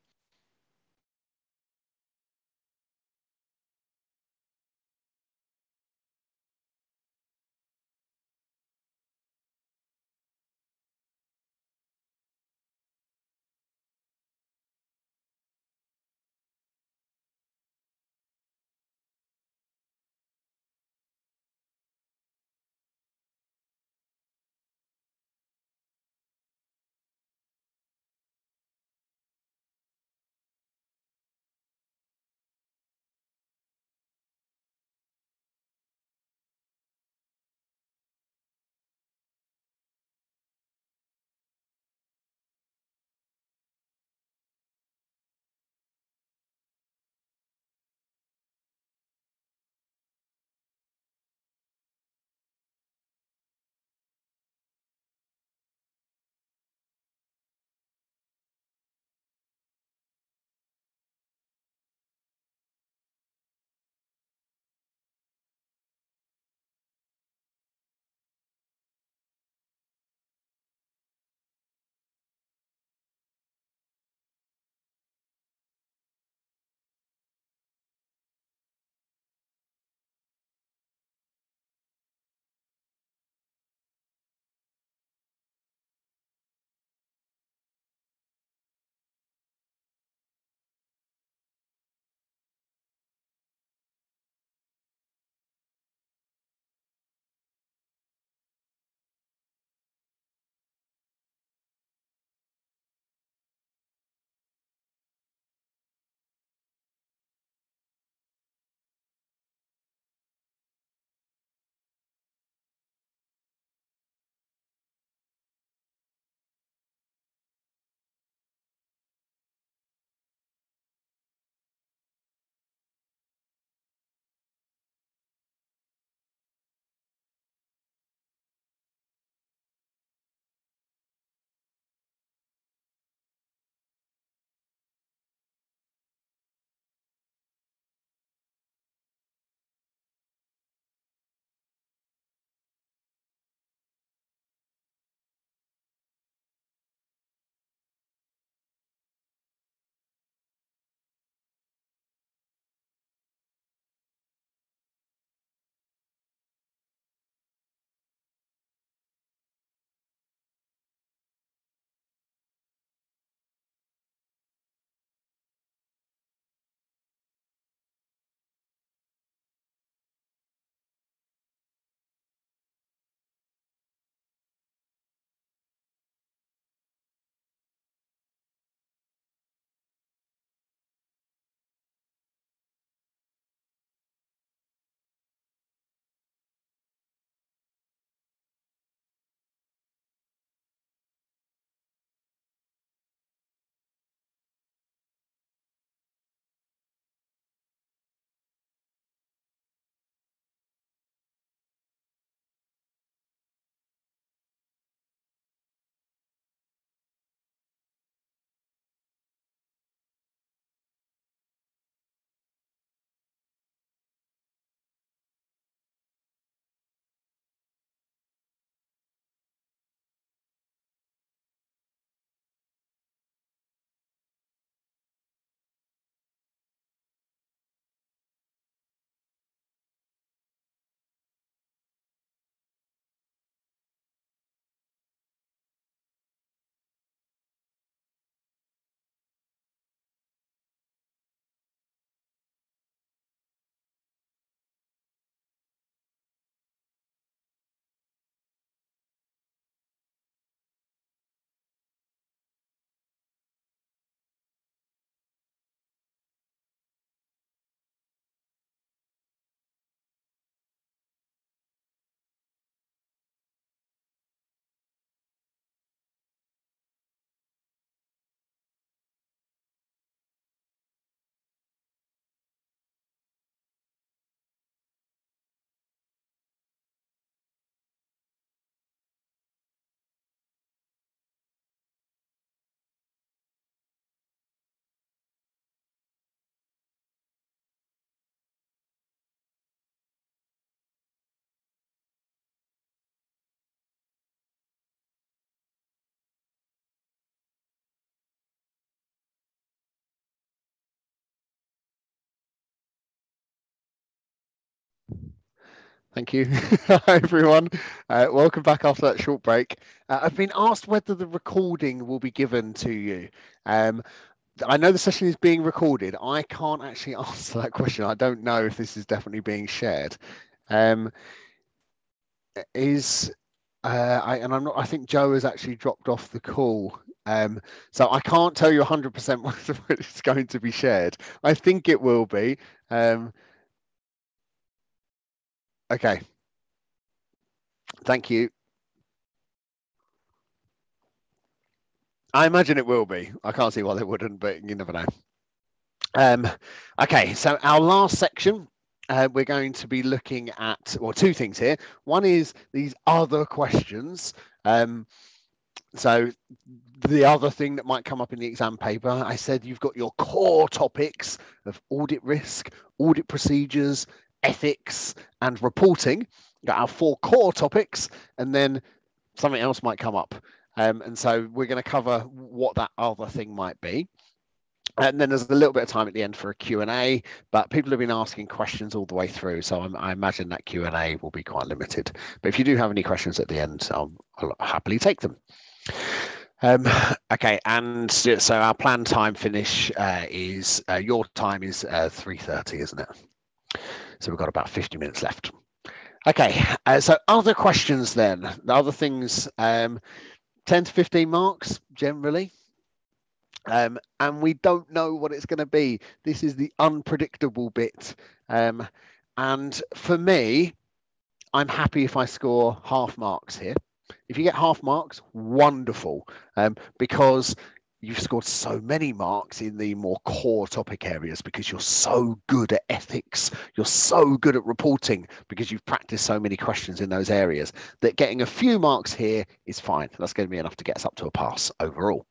Thank you. Hi, everyone. Uh, welcome back after that short break. Uh, I've been asked whether the recording will be given to you. Um, I know the session is being recorded. I can't actually answer that question. I don't know if this is definitely being shared. Um, is uh, I, and I'm not. I think Joe has actually dropped off the call, um, so I can't tell you 100% whether it's going to be shared. I think it will be. Um, okay. Thank you. I imagine it will be. I can't see why they wouldn't, but you never know. Um, okay, so our last section, uh, we're going to be looking at, well, two things here. One is these other questions. Um, so the other thing that might come up in the exam paper, I said you've got your core topics of audit risk, audit procedures, ethics, and reporting. You've got our four core topics, and then something else might come up. Um, and so we're going to cover what that other thing might be. And then there's a little bit of time at the end for a Q&A, but people have been asking questions all the way through. So I'm, i imagine that Q&A will be quite limited. But if you do have any questions at the end, I'll, I'll happily take them. Um, okay, and so our planned time finish uh, is, uh, your time is uh, 3.30, isn't it? So we've got about 50 minutes left. Okay, uh, so other questions then, the other things, um, 10 to 15 marks generally. Um, and we don't know what it's going to be. This is the unpredictable bit. Um, and for me, I'm happy if I score half marks here. If you get half marks, wonderful, um, because you've scored so many marks in the more core topic areas because you're so good at ethics, you're so good at reporting because you've practiced so many questions in those areas that getting a few marks here is fine. That's going to be enough to get us up to a pass overall.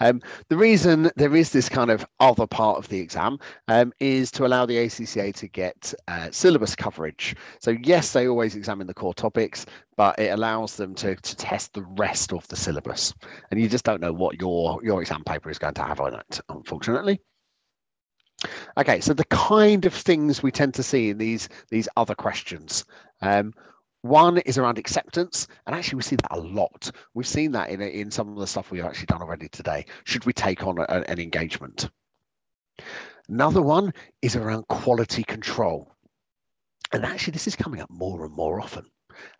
Um, the reason there is this kind of other part of the exam um, is to allow the ACCA to get uh, syllabus coverage. So yes, they always examine the core topics, but it allows them to, to test the rest of the syllabus. And you just don't know what your, your exam paper is going to have on it, unfortunately. Okay, so the kind of things we tend to see in these, these other questions. Um, one is around acceptance, and actually we see that a lot. We've seen that in in some of the stuff we've actually done already today. Should we take on a, an engagement? Another one is around quality control, and actually this is coming up more and more often.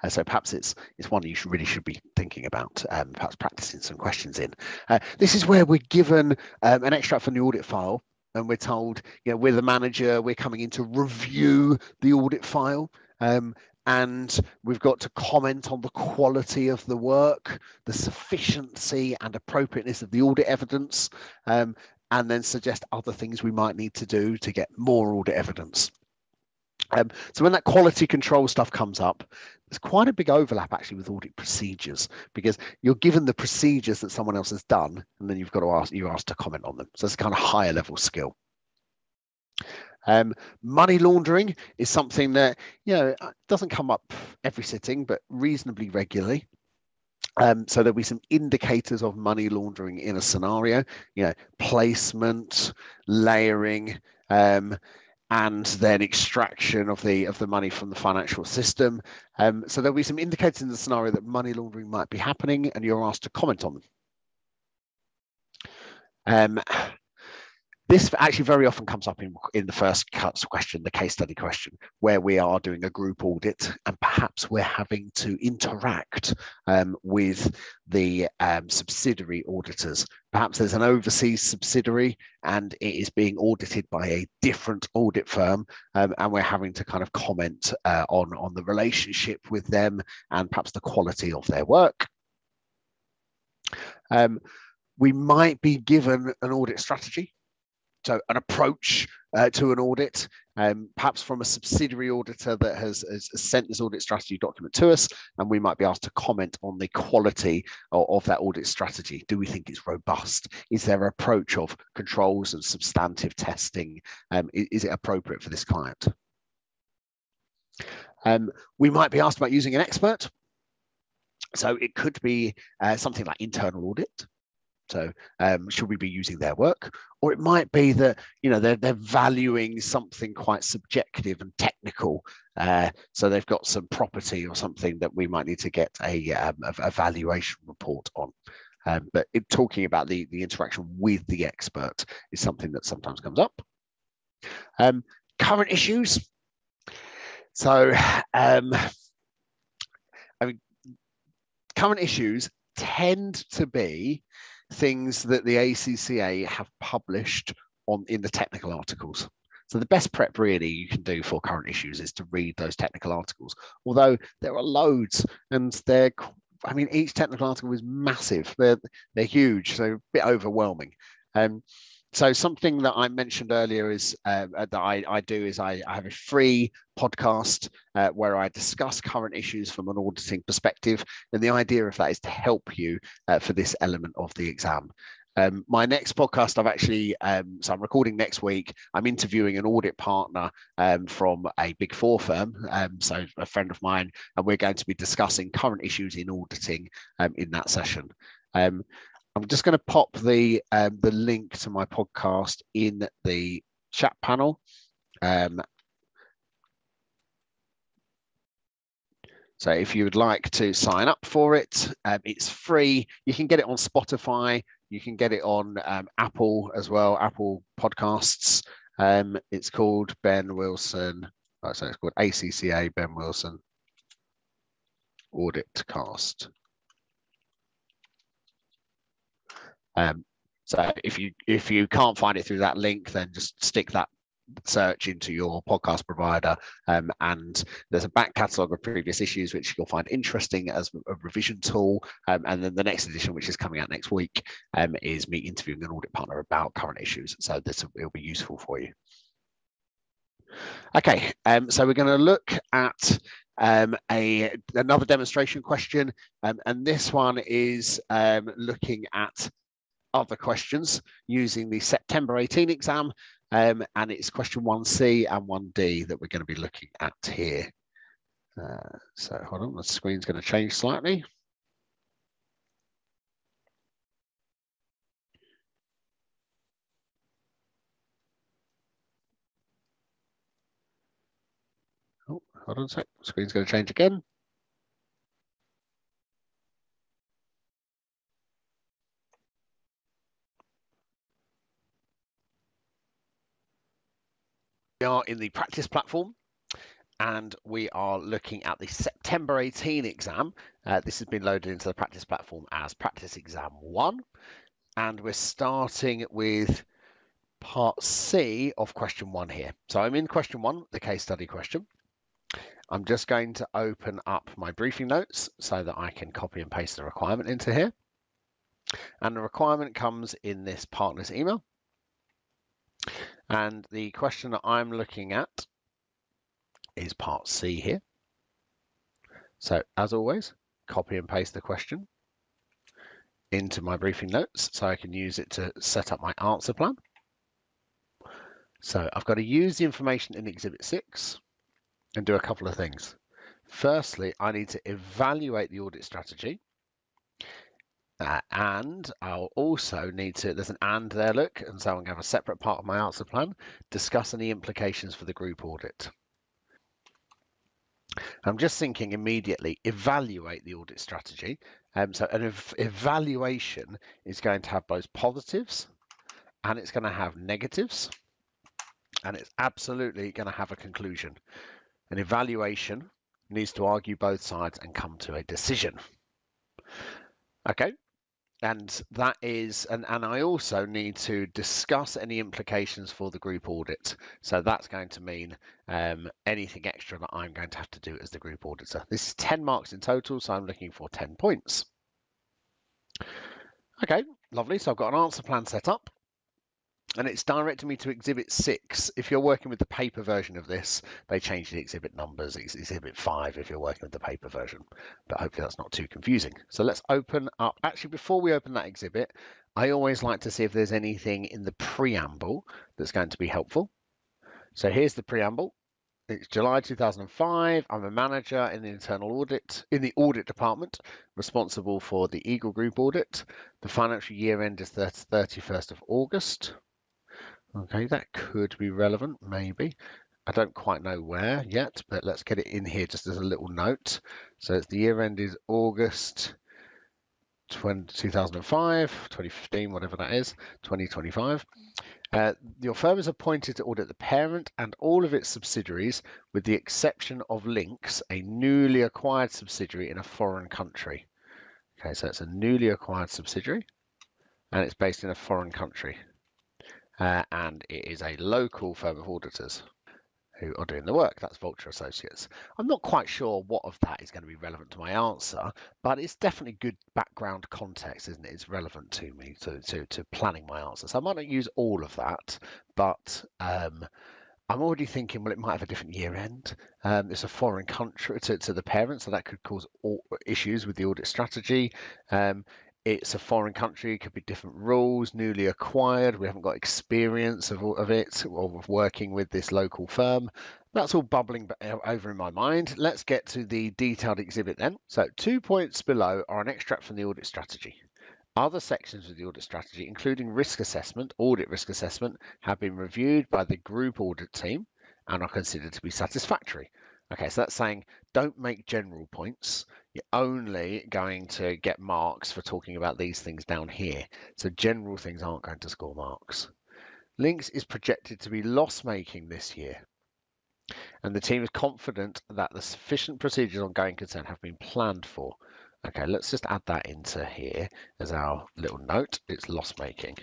Uh, so perhaps it's it's one you should really should be thinking about, um, perhaps practicing some questions in. Uh, this is where we're given um, an extract from the audit file, and we're told, you know, we're the manager, we're coming in to review the audit file. Um, and we've got to comment on the quality of the work, the sufficiency and appropriateness of the audit evidence, um, and then suggest other things we might need to do to get more audit evidence. Um, so when that quality control stuff comes up, there's quite a big overlap actually with audit procedures because you're given the procedures that someone else has done, and then you've got to ask you asked to comment on them. So it's kind of higher level skill. Um, money laundering is something that you know uh, doesn't come up every sitting, but reasonably regularly. Um, so there'll be some indicators of money laundering in a scenario, you know, placement, layering, um, and then extraction of the of the money from the financial system. Um, so there'll be some indicators in the scenario that money laundering might be happening, and you're asked to comment on them. This actually very often comes up in, in the first cuts question, the case study question, where we are doing a group audit and perhaps we're having to interact um, with the um, subsidiary auditors. Perhaps there's an overseas subsidiary and it is being audited by a different audit firm um, and we're having to kind of comment uh, on, on the relationship with them and perhaps the quality of their work. Um, we might be given an audit strategy so an approach uh, to an audit, um, perhaps from a subsidiary auditor that has, has, sent this audit strategy document to us, and we might be asked to comment on the quality of, of that audit strategy. Do we think it's robust? Is there approach of controls and substantive testing? Um, is, is, it appropriate for this client? Um, we might be asked about using an expert. So it could be uh, something like internal audit So um, should we be using their work? Or it might be that you know they're they're valuing something quite subjective and technical. Uh, so they've got some property or something that we might need to get a, um, a, a valuation report on. Um, but it, talking about the, the interaction with the expert is something that sometimes comes up. Um, current issues. So, um, I mean, current issues tend to be things that the ACCA have published on in the technical articles. So the best prep really you can do for current issues is to read those technical articles. Although there are loads and they're I mean, each technical article is massive. They're they're huge, so a bit overwhelming. Um, so something that I mentioned earlier is uh, uh, that I, I do is I, I have a free podcast uh, where I discuss current issues from an auditing perspective, and the idea of that is to help you uh, for this element of the exam. Um, my next podcast, I've actually, um, so I'm recording next week. I'm interviewing an audit partner um, from a big four firm, um, so a friend of mine, and we're going to be discussing current issues in auditing um, in that session. Um, I'm just going to pop the the link to my podcast in the chat panel. So if you would like to sign up for it, um, it's free. You can get it on Spotify. You can get it on um, Apple as well, Apple Podcasts. Um, it's called Ben Wilson. Oh, so it's called ACCA Ben Wilson Audit Cast. Um, so if you if you can't find it through that link, then just stick that search into your podcast provider. Um, and there's a back catalogue of previous issues which you'll find interesting as a revision tool. Um, and then the next edition which is coming out next week um, is me interviewing an audit partner about current issues. So this will be useful for you. Okay um, so we're going to look at um, a another demonstration question. Um, and this one is looking at other questions using the September 18 exam um, and it's question 1C and 1D that we're going to be looking at here. Uh, so hold on, the screen's going to change slightly. Oh, hold on a sec, screen's going to change again. We are in the practice platform and we are looking at the September 18 exam. Uh, this has been loaded into the practice platform as practice exam one. And we're starting with part C of question one here. So I'm in question one, the case study question. I'm just going to open up my briefing notes so that I can copy and paste the requirement into here. And the requirement comes in this partner's email. And the question that I'm looking at is part C here. So as always, copy and paste the question into my briefing notes so I can use it to set up my answer plan. So I've got to use the information in Exhibit 6 and do a couple of things. Firstly, I need to evaluate the audit strategy and I'll also need to, there's an and there, look, and so I'm going to have a separate part of my answer plan, discuss any implications for the group audit. I'm just thinking immediately, evaluate the audit strategy. Um, so an ev evaluation is going to have both positives and it's going to have negatives and it's absolutely going to have a conclusion. An evaluation needs to argue both sides and come to a decision. Okay, and that is and, and i also need to discuss any implications for the group audit. So that's going to mean um, anything extra that i'm going to have to do as the group auditor. This is 10 marks in total so i'm looking for 10 points. Okay lovely. So i've got an answer plan set up and it's directing me to exhibit six. If you're working with the paper version of this, they change the exhibit numbers. It's exhibit five if you're working with the paper version, but hopefully that's not too confusing. So let's open up. Actually, before we open that exhibit, I always like to see if there's anything in the preamble that's going to be helpful. So here's the preamble. It's July 2005. I'm a manager in the internal audit in the audit department, responsible for the Eagle Group audit. The financial year end is the 31st of August. Okay, that could be relevant, maybe. I don't quite know where yet, but let's get it in here just as a little note. So it's the year end is August 20, 2005, 2015, whatever that is, 2025. Uh, your firm is appointed to audit the parent and all of its subsidiaries, with the exception of Lynx, a newly acquired subsidiary in a foreign country. Okay, so it's a newly acquired subsidiary and it's based in a foreign country. Uh, and it is a local firm of auditors who are doing the work. That's Vulture Associates. I'm not quite sure what of that is going to be relevant to my answer, but it's definitely good background context, isn't it? It's relevant to me to to, to planning my answer. So I might not use all of that, but um, I'm already thinking, well, it might have a different year end. Um, it's a foreign country to, to the parent, so that could cause issues with the audit strategy. Um, it's a foreign country, it could be different rules, newly acquired. We haven't got experience of, of it or of working with this local firm. That's all bubbling over in my mind. Let's get to the detailed exhibit then. So two points below are an extract from the audit strategy. Other sections of the audit strategy, including risk assessment, audit risk assessment, have been reviewed by the group audit team and are considered to be satisfactory. Okay, so that's saying don't make general points. You're only going to get marks for talking about these things down here. So general things aren't going to score marks. Lynx is projected to be loss making this year. And the team is confident that the sufficient procedures on going concern have been planned for. Okay, let's just add that into here as our little note. It's loss making.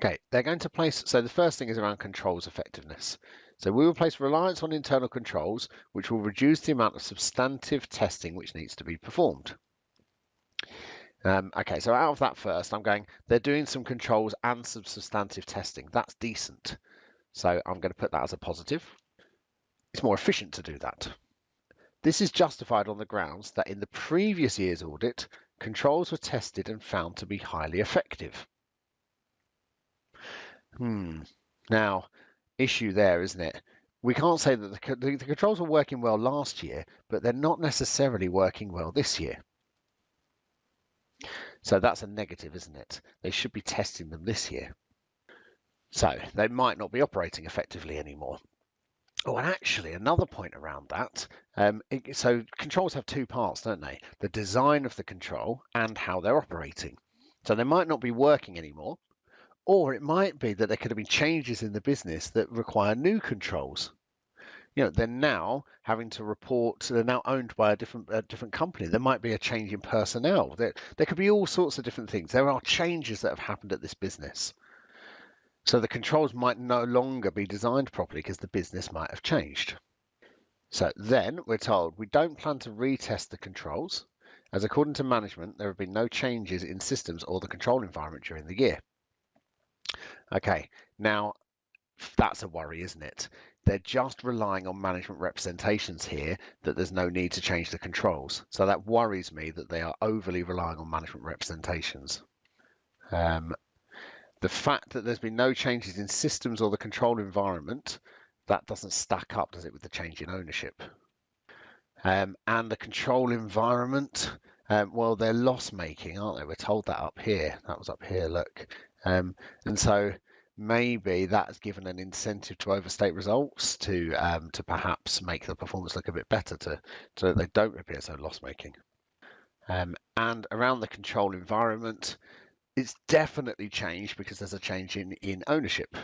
Okay, they're going to place, so the first thing is around controls effectiveness. So we will place reliance on internal controls, which will reduce the amount of substantive testing which needs to be performed. Um, okay, so out of that first, I'm going, they're doing some controls and some substantive testing. That's decent. So I'm going to put that as a positive. It's more efficient to do that. This is justified on the grounds that in the previous year's audit, controls were tested and found to be highly effective. Hmm. Now, issue there, isn't it? We can't say that the, the, the controls were working well last year, but they're not necessarily working well this year. So that's a negative, isn't it? They should be testing them this year. So they might not be operating effectively anymore. Oh, and actually, another point around that. Um, it, so controls have two parts, don't they? The design of the control and how they're operating. So they might not be working anymore, or it might be that there could have been changes in the business that require new controls. You know, they're now having to report. They're now owned by a different a different company. There might be a change in personnel. There, there could be all sorts of different things. There are changes that have happened at this business. So the controls might no longer be designed properly because the business might have changed. So then we're told we don't plan to retest the controls, as according to management, there have been no changes in systems or the control environment during the year. Okay, now that's a worry, isn't it? They're just relying on management representations here that there's no need to change the controls. So that worries me that they are overly relying on management representations. Um, the fact that there's been no changes in systems or the control environment, that doesn't stack up, does it, with the change in ownership? Um, and the control environment, um, well, they're loss making, aren't they? We're told that up here. That was up here, look. Um, and so maybe that's given an incentive to overstate results to um, to perhaps make the performance look a bit better to so that they don't appear so loss making. Um, and around the control environment, it's definitely changed because there's a change in, in ownership.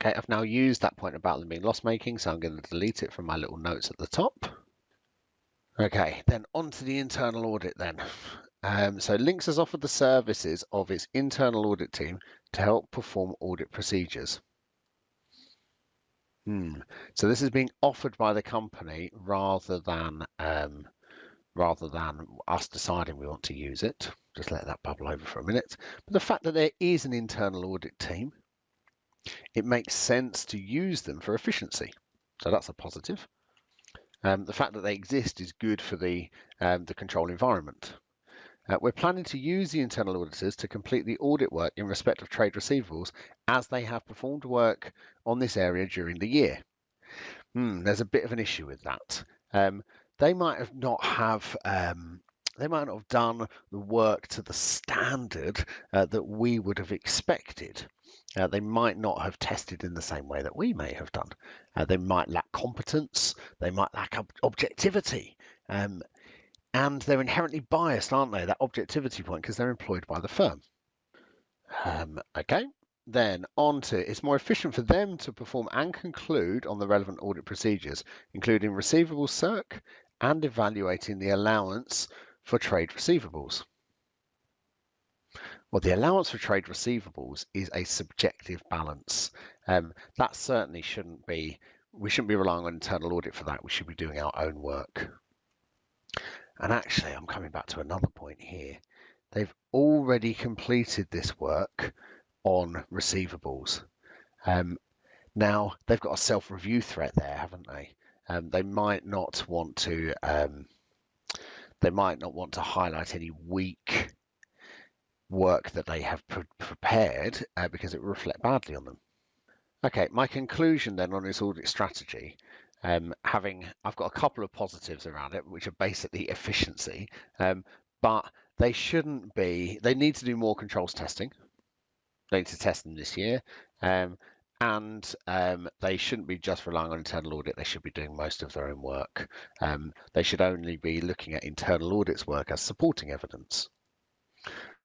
Okay, I've now used that point about them being loss making, so I'm going to delete it from my little notes at the top. Okay, then on to the internal audit then. Um, so Lynx has offered the services of its internal audit team to help perform audit procedures. Hmm. So this is being offered by the company rather than um, rather than us deciding we want to use it. Just let that bubble over for a minute. But the fact that there is an internal audit team, it makes sense to use them for efficiency. So that's a positive. Um, the fact that they exist is good for the um, the control environment. Uh, we're planning to use the internal auditors to complete the audit work in respect of trade receivables as they have performed work on this area during the year. Hmm, there's a bit of an issue with that. Um, they might have not have um, they might not have done the work to the standard uh, that we would have expected. Uh, they might not have tested in the same way that we may have done. They might lack competence. They might lack ob objectivity. Um, and they're inherently biased, aren't they? That objectivity point because they're employed by the firm. Um, okay, then on to it's more efficient for them to perform and conclude on the relevant audit procedures, including receivable circ and evaluating the allowance for trade receivables. Well, the allowance for trade receivables is a subjective balance. Um, that certainly shouldn't be, we shouldn't be relying on internal audit for that. We should be doing our own work. And actually, I'm coming back to another point here. They've already completed this work on receivables. Um, now, they've got a self-review threat there, haven't they? Um, they might not want to um, they might not want to highlight any weak work that they have pre prepared uh, because it will reflect badly on them. Okay, my conclusion then on this audit strategy, um, having I've got a couple of positives around it, which are basically efficiency, um, but they shouldn't be. They need to do more controls testing. They need to test them this year, um, and um, they shouldn't be just relying on internal audit. They should be doing most of their own work. Um, they should only be looking at internal audits work as supporting evidence.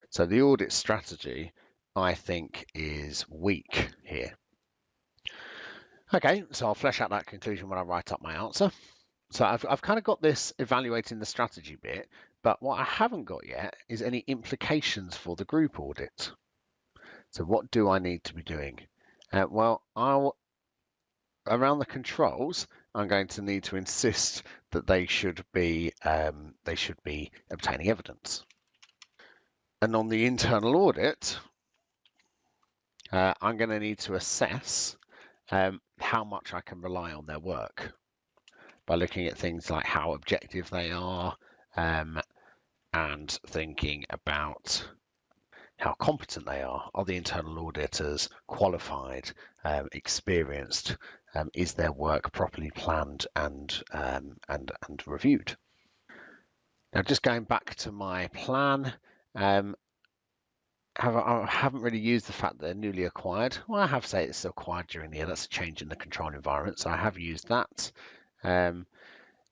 So the audit strategy, I think, is weak here. Okay, so I'll flesh out that conclusion when I write up my answer. So I've, I've kind of got this evaluating the strategy bit, but what I haven't got yet is any implications for the group audit. So what do I need to be doing? Uh, well, I'll around the controls, I'm going to need to insist that they should be um, they should be obtaining evidence. And on the internal audit, uh, I'm going to need to assess um, how much I can rely on their work by looking at things like how objective they are um, and thinking about how competent they are. Are the internal auditors qualified, um, experienced? Um, is their work properly planned and um, and and reviewed? Now, just going back to my plan, um, have, I haven't really used the fact that they're newly acquired. Well, I have said it's acquired during the year. That's a change in the control environment, so I have used that. Um,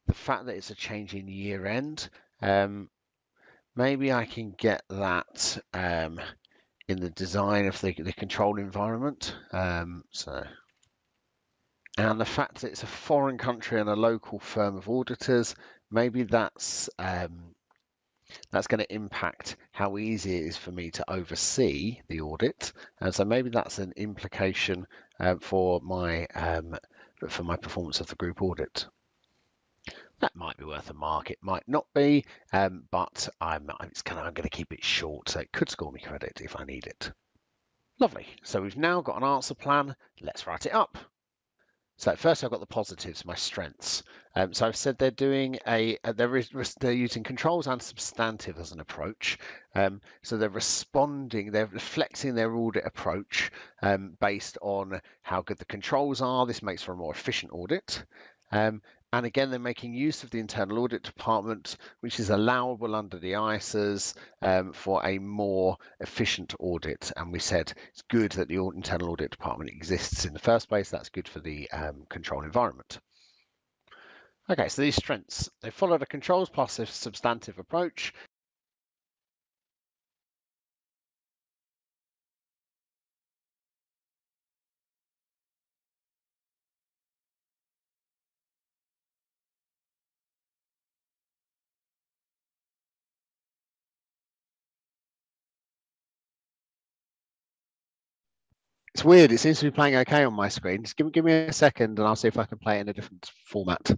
the fact that it's a change in year end, um, maybe I can get that um, in the design of the, the control environment. Um, so, and the fact that it's a foreign country and a local firm of auditors, maybe that's um, that's going to impact how easy it is for me to oversee the audit. And so maybe that's an implication uh, for my um, for my performance of the group audit. That might be worth a mark. It might not be, um, but I'm, I'm, kind of, I'm going to keep it short, so it could score me credit if I need it. Lovely. So we've now got an answer plan. Let's write it up. So first I've got the positives, my strengths. Um, so I've said they're doing a, uh, they're, they're using controls and substantive as an approach. Um, so they're responding, they're reflecting their audit approach um, based on how good the controls are. This makes for a more efficient audit. Um, and again, they're making use of the internal audit department, which is allowable under the ISAs um, for a more efficient audit. And we said it's good that the internal audit department exists in the first place. That's good for the um, control environment. Okay, so these strengths, they followed a controls plus substantive approach It's weird. It seems to be playing okay on my screen. Just give me give me a second, and I'll see if I can play it in a different format.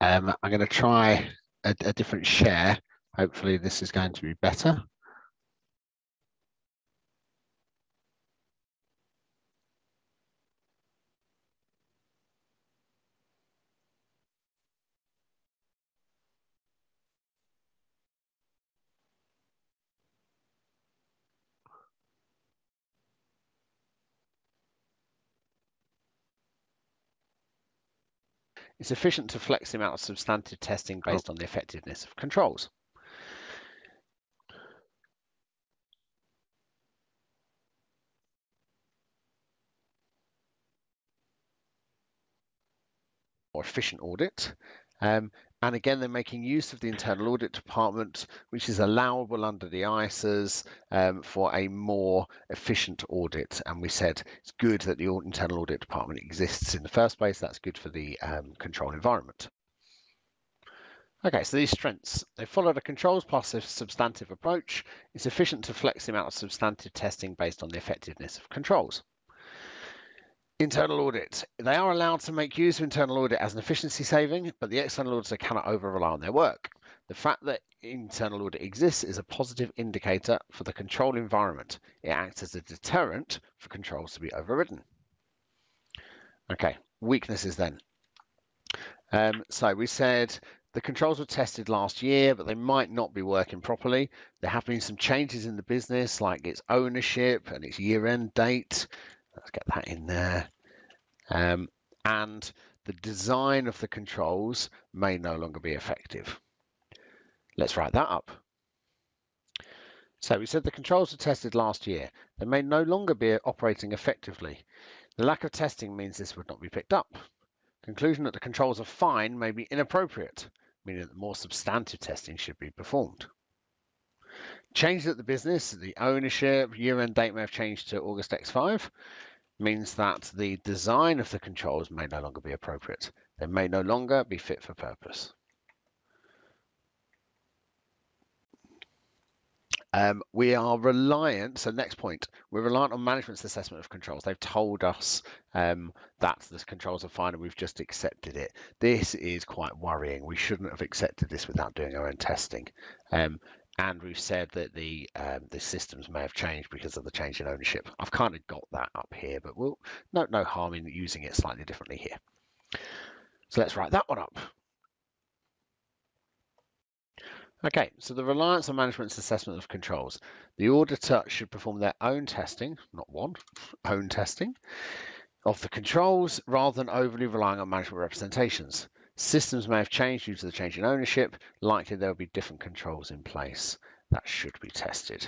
Um, I'm going to try a, a different share. Hopefully this is going to be better. It's efficient to flex the amount of substantive testing oh. based on the effectiveness of controls. More efficient audit. Um, and again, they're making use of the internal audit department, which is allowable under the ISAs um, for a more efficient audit. And we said it's good that the internal audit department exists in the first place. That's good for the um, control environment. Okay, so these strengths, they followed a controls plus a substantive approach. It's efficient to flex the amount of substantive testing based on the effectiveness of controls. Internal audit. They are allowed to make use of internal audit as an efficiency saving, but the external auditor cannot over rely on their work. The fact that internal audit exists is a positive indicator for the control environment. It acts as a deterrent for controls to be overridden. Okay, weaknesses then. Um, so we said the controls were tested last year, but they might not be working properly. There have been some changes in the business, like its ownership and its year-end date. Let's get that in there. Um, and the design of the controls may no longer be effective. Let's write that up. So we said the controls were tested last year. They may no longer be operating effectively. The lack of testing means this would not be picked up. Conclusion that the controls are fine may be inappropriate, meaning that more substantive testing should be performed. Changes at the business, the ownership, year-end date may have changed to August X5, means that the design of the controls may no longer be appropriate. They may no longer be fit for purpose. Um, we are reliant, so next point, we're reliant on management's assessment of controls. They've told us um, that the controls are fine and we've just accepted it. This is quite worrying. We shouldn't have accepted this without doing our own testing. Um, and we've said that the um, the systems may have changed because of the change in ownership. I've kind of got that up here, but we'll no no harm in using it slightly differently here. So let's write that one up. Okay, so the reliance on management's assessment of controls. The auditor should perform their own testing, not one, own testing, of the controls rather than overly relying on management representations. Systems may have changed due to the change in ownership. Likely there will be different controls in place that should be tested.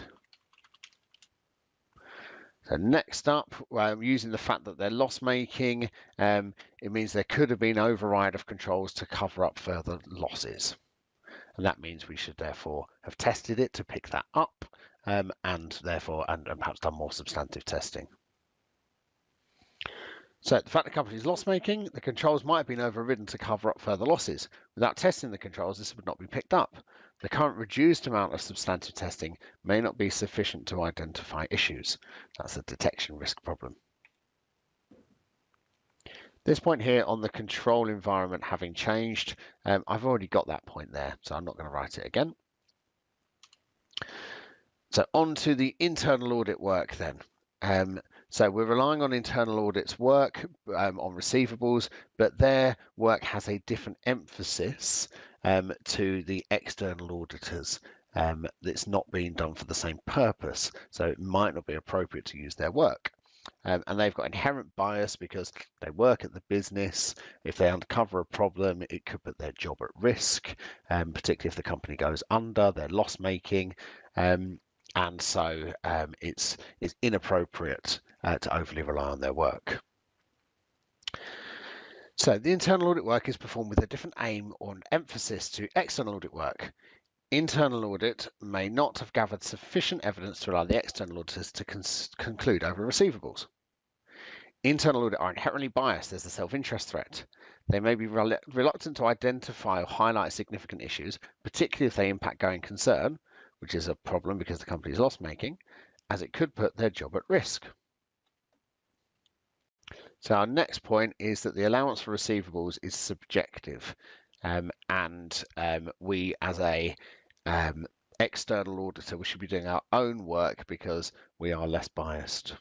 So next up, um, using the fact that they're loss making, um, it means there could have been override of controls to cover up further losses. And that means we should therefore have tested it to pick that up um, and therefore, and, and perhaps done more substantive testing. So the fact the company is loss making, the controls might have been overridden to cover up further losses. Without testing the controls, this would not be picked up. The current reduced amount of substantive testing may not be sufficient to identify issues. That's a detection risk problem. This point here on the control environment having changed, um, I've already got that point there, so I'm not going to write it again. So on to the internal audit work then. Um, so we're relying on internal audits work um, on receivables, but their work has a different emphasis um, to the external auditors. Um, that's not being done for the same purpose, so it might not be appropriate to use their work. Um, and they've got inherent bias because they work at the business. If they uncover a problem, it could put their job at risk, um, particularly if the company goes under, they're loss making. Um, and so um, it's, it's inappropriate uh, to overly rely on their work. So the internal audit work is performed with a different aim or emphasis to external audit work. Internal audit may not have gathered sufficient evidence to allow the external auditors to conclude over receivables. Internal audit are inherently biased. There's a self-interest threat. They may be rel reluctant to identify or highlight significant issues, particularly if they impact going concern, which is a problem because the company is loss making, as it could put their job at risk. So our next point is that the allowance for receivables is subjective. um, and um, we as a um, external auditor, we should be doing our own work because we are less biased.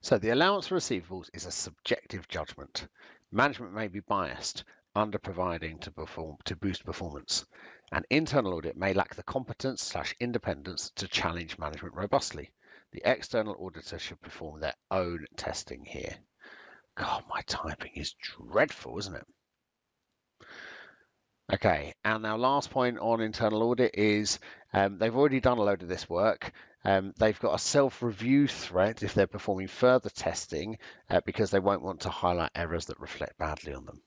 So the allowance for receivables is a subjective judgment. Management may be biased, under providing to perform to boost performance. An internal audit may lack the competence slash independence to challenge management robustly. The external auditor should perform their own testing here. God, my typing is dreadful, isn't it? Okay, and our last point on internal audit is um, they've already done a load of this work. Um, they've got a self-review threat if they're performing further testing uh, because they won't want to highlight errors that reflect badly on them.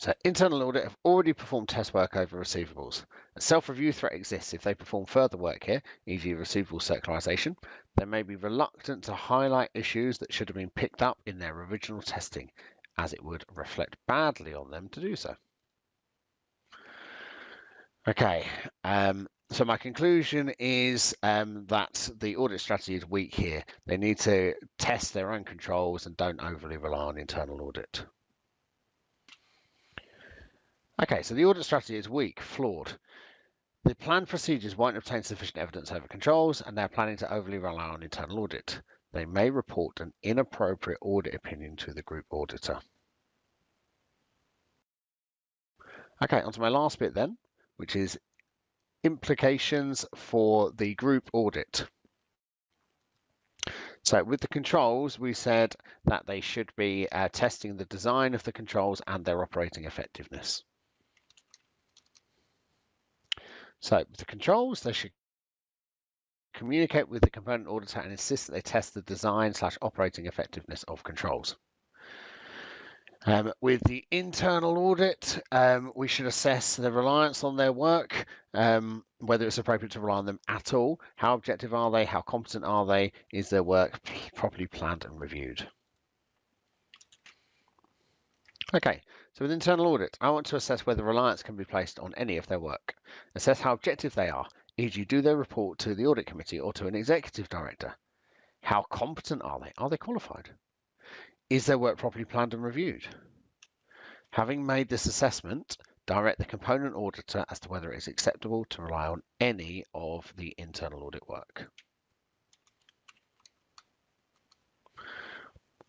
So internal audit have already performed test work over receivables. A self-review threat exists if they perform further work here, e.g. receivable circularization. They may be reluctant to highlight issues that should have been picked up in their original testing, as it would reflect badly on them to do so. Okay, um, so my conclusion is um, that the audit strategy is weak here. They need to test their own controls and don't overly rely on internal audit. Okay, so the audit strategy is weak, flawed. The planned procedures won't obtain sufficient evidence over controls, and they're planning to overly rely on internal audit. They may report an inappropriate audit opinion to the group auditor. Okay, on to my last bit then, which is implications for the group audit. So with the controls, we said that they should be uh, testing the design of the controls and their operating effectiveness. So the controls, they should communicate with the component auditor and insist that they test the design slash operating effectiveness of controls. Um, with the internal audit, um, we should assess the reliance on their work, um, whether it's appropriate to rely on them at all, how objective are they, how competent are they, is their work properly planned and reviewed. Okay, so with internal audit, I want to assess whether reliance can be placed on any of their work. Assess how objective they are, e.g. do they report to the audit committee or to an executive director? How competent are they? Are they qualified? Is their work properly planned and reviewed? Having made this assessment, direct the component auditor as to whether it is acceptable to rely on any of the internal audit work.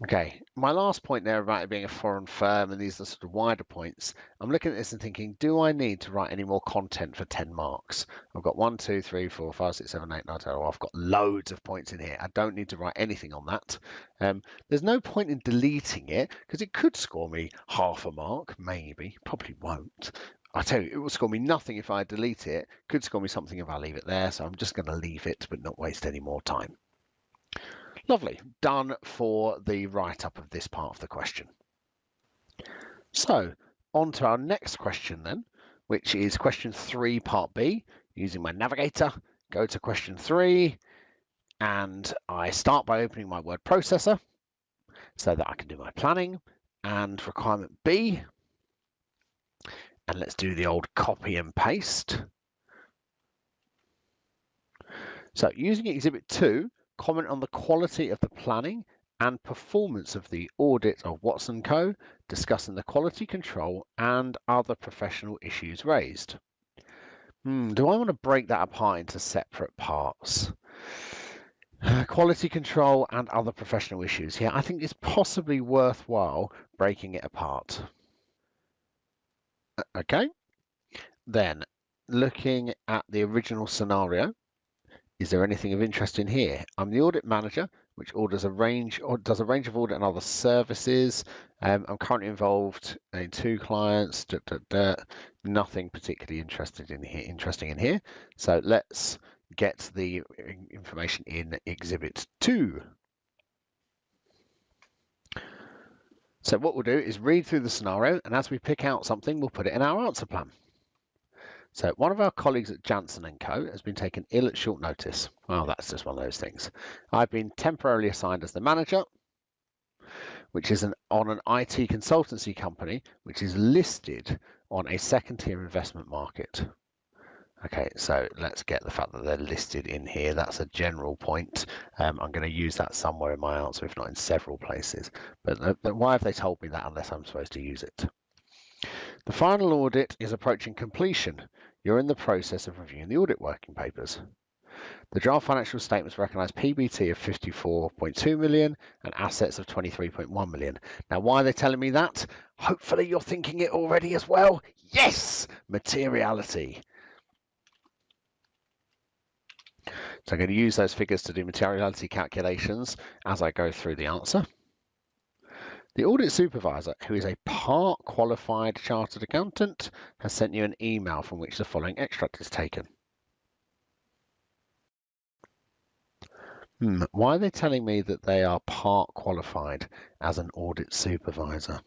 Okay, my last point there about it being a foreign firm, and these are sort of wider points. I'm looking at this and thinking, do I need to write any more content for 10 marks? I've got one, two, three, four, five, six, seven, eight, nine, ten. Oh, I've got loads of points in here. I don't need to write anything on that. Um, there's no point in deleting it because it could score me half a mark, maybe, probably won't. I tell you, it will score me nothing if I delete it. Could score me something if I leave it there. So I'm just going to leave it, but not waste any more time. Lovely, done for the write-up of this part of the question. So on to our next question then, which is question three, part B. Using my navigator, go to question three, and I start by opening my word processor so that I can do my planning and requirement B. And let's do the old copy and paste. So using exhibit two, comment on the quality of the planning and performance of the audit of Watson Co, discussing the quality control and other professional issues raised. Hmm, do I want to break that apart into separate parts? quality control and other professional issues. Yeah, I think it's possibly worthwhile breaking it apart. Okay, then looking at the original scenario, is there anything of interest in here? I'm the audit manager, which orders a range or does a range of audit and other services. Um, I'm currently involved in two clients. Da, da, da, nothing particularly interested in here, interesting in here. So let's get the information in Exhibit Two. So what we'll do is read through the scenario, and as we pick out something, we'll put it in our answer plan. So one of our colleagues at Janssen & Co. has been taken ill at short notice. Well, that's just one of those things. I've been temporarily assigned as the manager, which is an, on an IT consultancy company, which is listed on a second tier investment market. Okay, so let's get the fact that they're listed in here. That's a general point. Um, I'm going to use that somewhere in my answer, if not in several places. But, uh, but why have they told me that unless I'm supposed to use it? The final audit is approaching completion. You're in the process of reviewing the audit working papers. The draft financial statements recognise PBT of 54.2 million and assets of 23.1 million. Now, why are they telling me that? Hopefully, you're thinking it already as well. Yes, materiality. So I'm going to use those figures to do materiality calculations as I go through the answer. The audit supervisor, who is a part qualified chartered accountant, has sent you an email from which the following extract is taken. Hmm, why are they telling me that they are part qualified as an audit supervisor?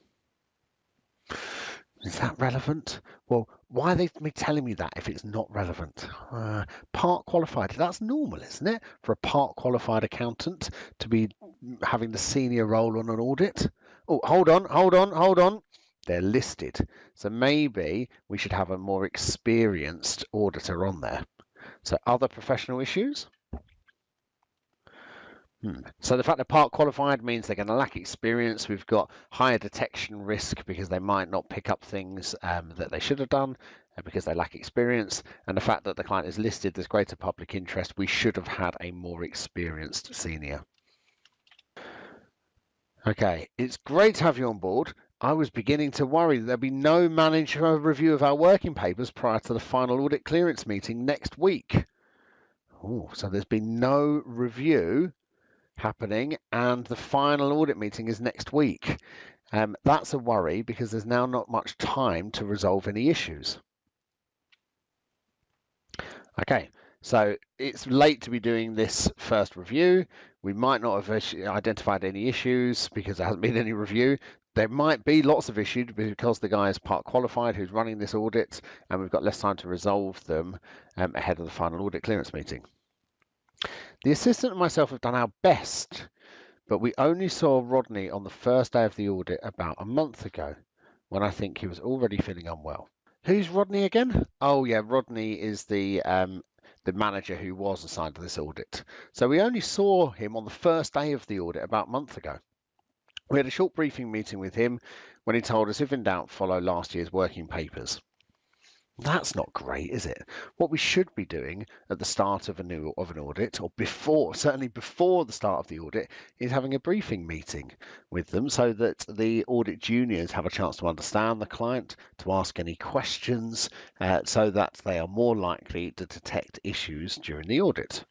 Is that relevant? Well, why are they telling me that if it's not relevant? Uh, part qualified, that's normal, isn't it? For a part qualified accountant to be having the senior role on an audit. Oh, hold on, hold on, hold on. They're listed. So maybe we should have a more experienced auditor on there. So other professional issues? Hmm. So the fact they're part qualified means they're going to lack experience. We've got higher detection risk because they might not pick up things um, that they should have done uh, because they lack experience. And the fact that the client is listed, there's greater public interest. We should have had a more experienced senior. Okay, it's great to have you on board. I was beginning to worry that there'd be no manager review of our working papers prior to the final audit clearance meeting next week. Oh, so there's been no review happening, and the final audit meeting is next week. Um, that's a worry because there's now not much time to resolve any issues. Okay, so it's late to be doing this first review. We might not have identified any issues because there hasn't been any review. There might be lots of issues because the guy is part qualified who's running this audit and we've got less time to resolve them um, ahead of the final audit clearance meeting. The assistant and myself have done our best, but we only saw Rodney on the first day of the audit about a month ago, when I think he was already feeling unwell. Who's Rodney again? Oh yeah, Rodney is the um, the manager who was assigned to this audit. So we only saw him on the first day of the audit about a month ago. We had a short briefing meeting with him when he told us if in doubt, follow last year's working papers. That's not great, is it? What we should be doing at the start of a new of an audit, or before, certainly before the start of the audit, is having a briefing meeting with them so that the audit juniors have a chance to understand the client, to ask any questions, uh, so that they are more likely to detect issues during the audit.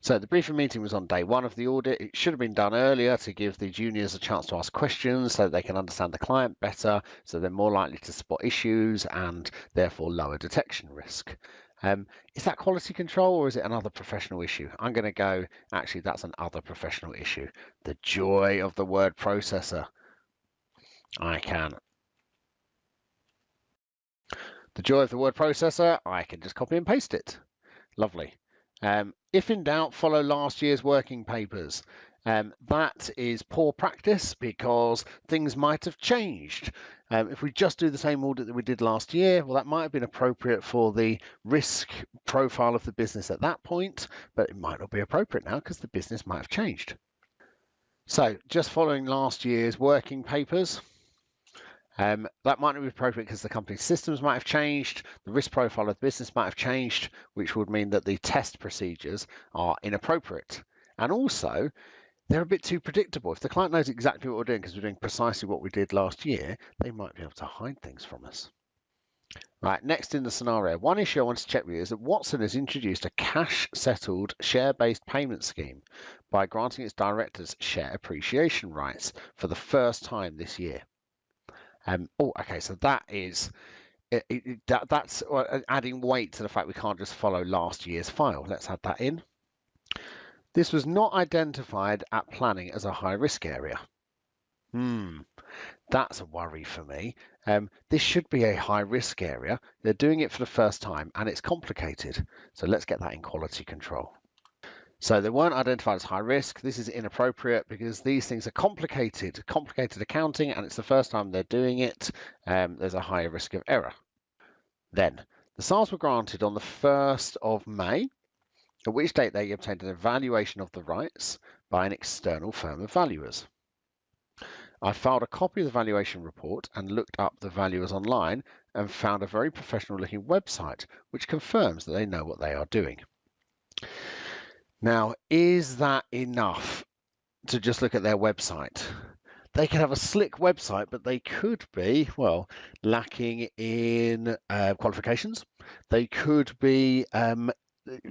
So the briefing meeting was on day one of the audit. It should have been done earlier to give the juniors a chance to ask questions so they can understand the client better, so they're more likely to spot issues and therefore lower detection risk. Um, is that quality control or is it another professional issue? I'm going to go, actually, that's an other professional issue. The joy of the word processor. I can. The joy of the word processor, I can just copy and paste it. Lovely. Um, if in doubt, follow last year's working papers. Um, that is poor practice because things might have changed. Um, if we just do the same audit that we did last year, well, that might have been appropriate for the risk profile of the business at that point, but it might not be appropriate now because the business might have changed. So just following last year's working papers, um, that might not be appropriate because the company's systems might have changed, the risk profile of the business might have changed, which would mean that the test procedures are inappropriate. And also, they're a bit too predictable. If the client knows exactly what we're doing because we're doing precisely what we did last year, they might be able to hide things from us. Right, next in the scenario, one issue I want to check with you is that Watson has introduced a cash settled share based payment scheme by granting its directors share appreciation rights for the first time this year. Um, oh, okay, so that is it, it, that, that's uh, adding weight to the fact we can't just follow last year's file. Let's add that in. This was not identified at planning as a high risk area. Hmm, that's a worry for me. Um, this should be a high risk area. They're doing it for the first time and it's complicated. So let's get that in quality control. So they weren't identified as high risk. This is inappropriate because these things are complicated, complicated accounting, and it's the first time they're doing it. Um, there's a higher risk of error. Then The SARs were granted on the 1st of May, at which date they obtained an evaluation of the rights by an external firm of valuers. I filed a copy of the valuation report and looked up the valuers online and found a very professional looking website which confirms that they know what they are doing. Now, is that enough to just look at their website? They could have a slick website, but they could be, well, lacking in uh, qualifications. They could be um,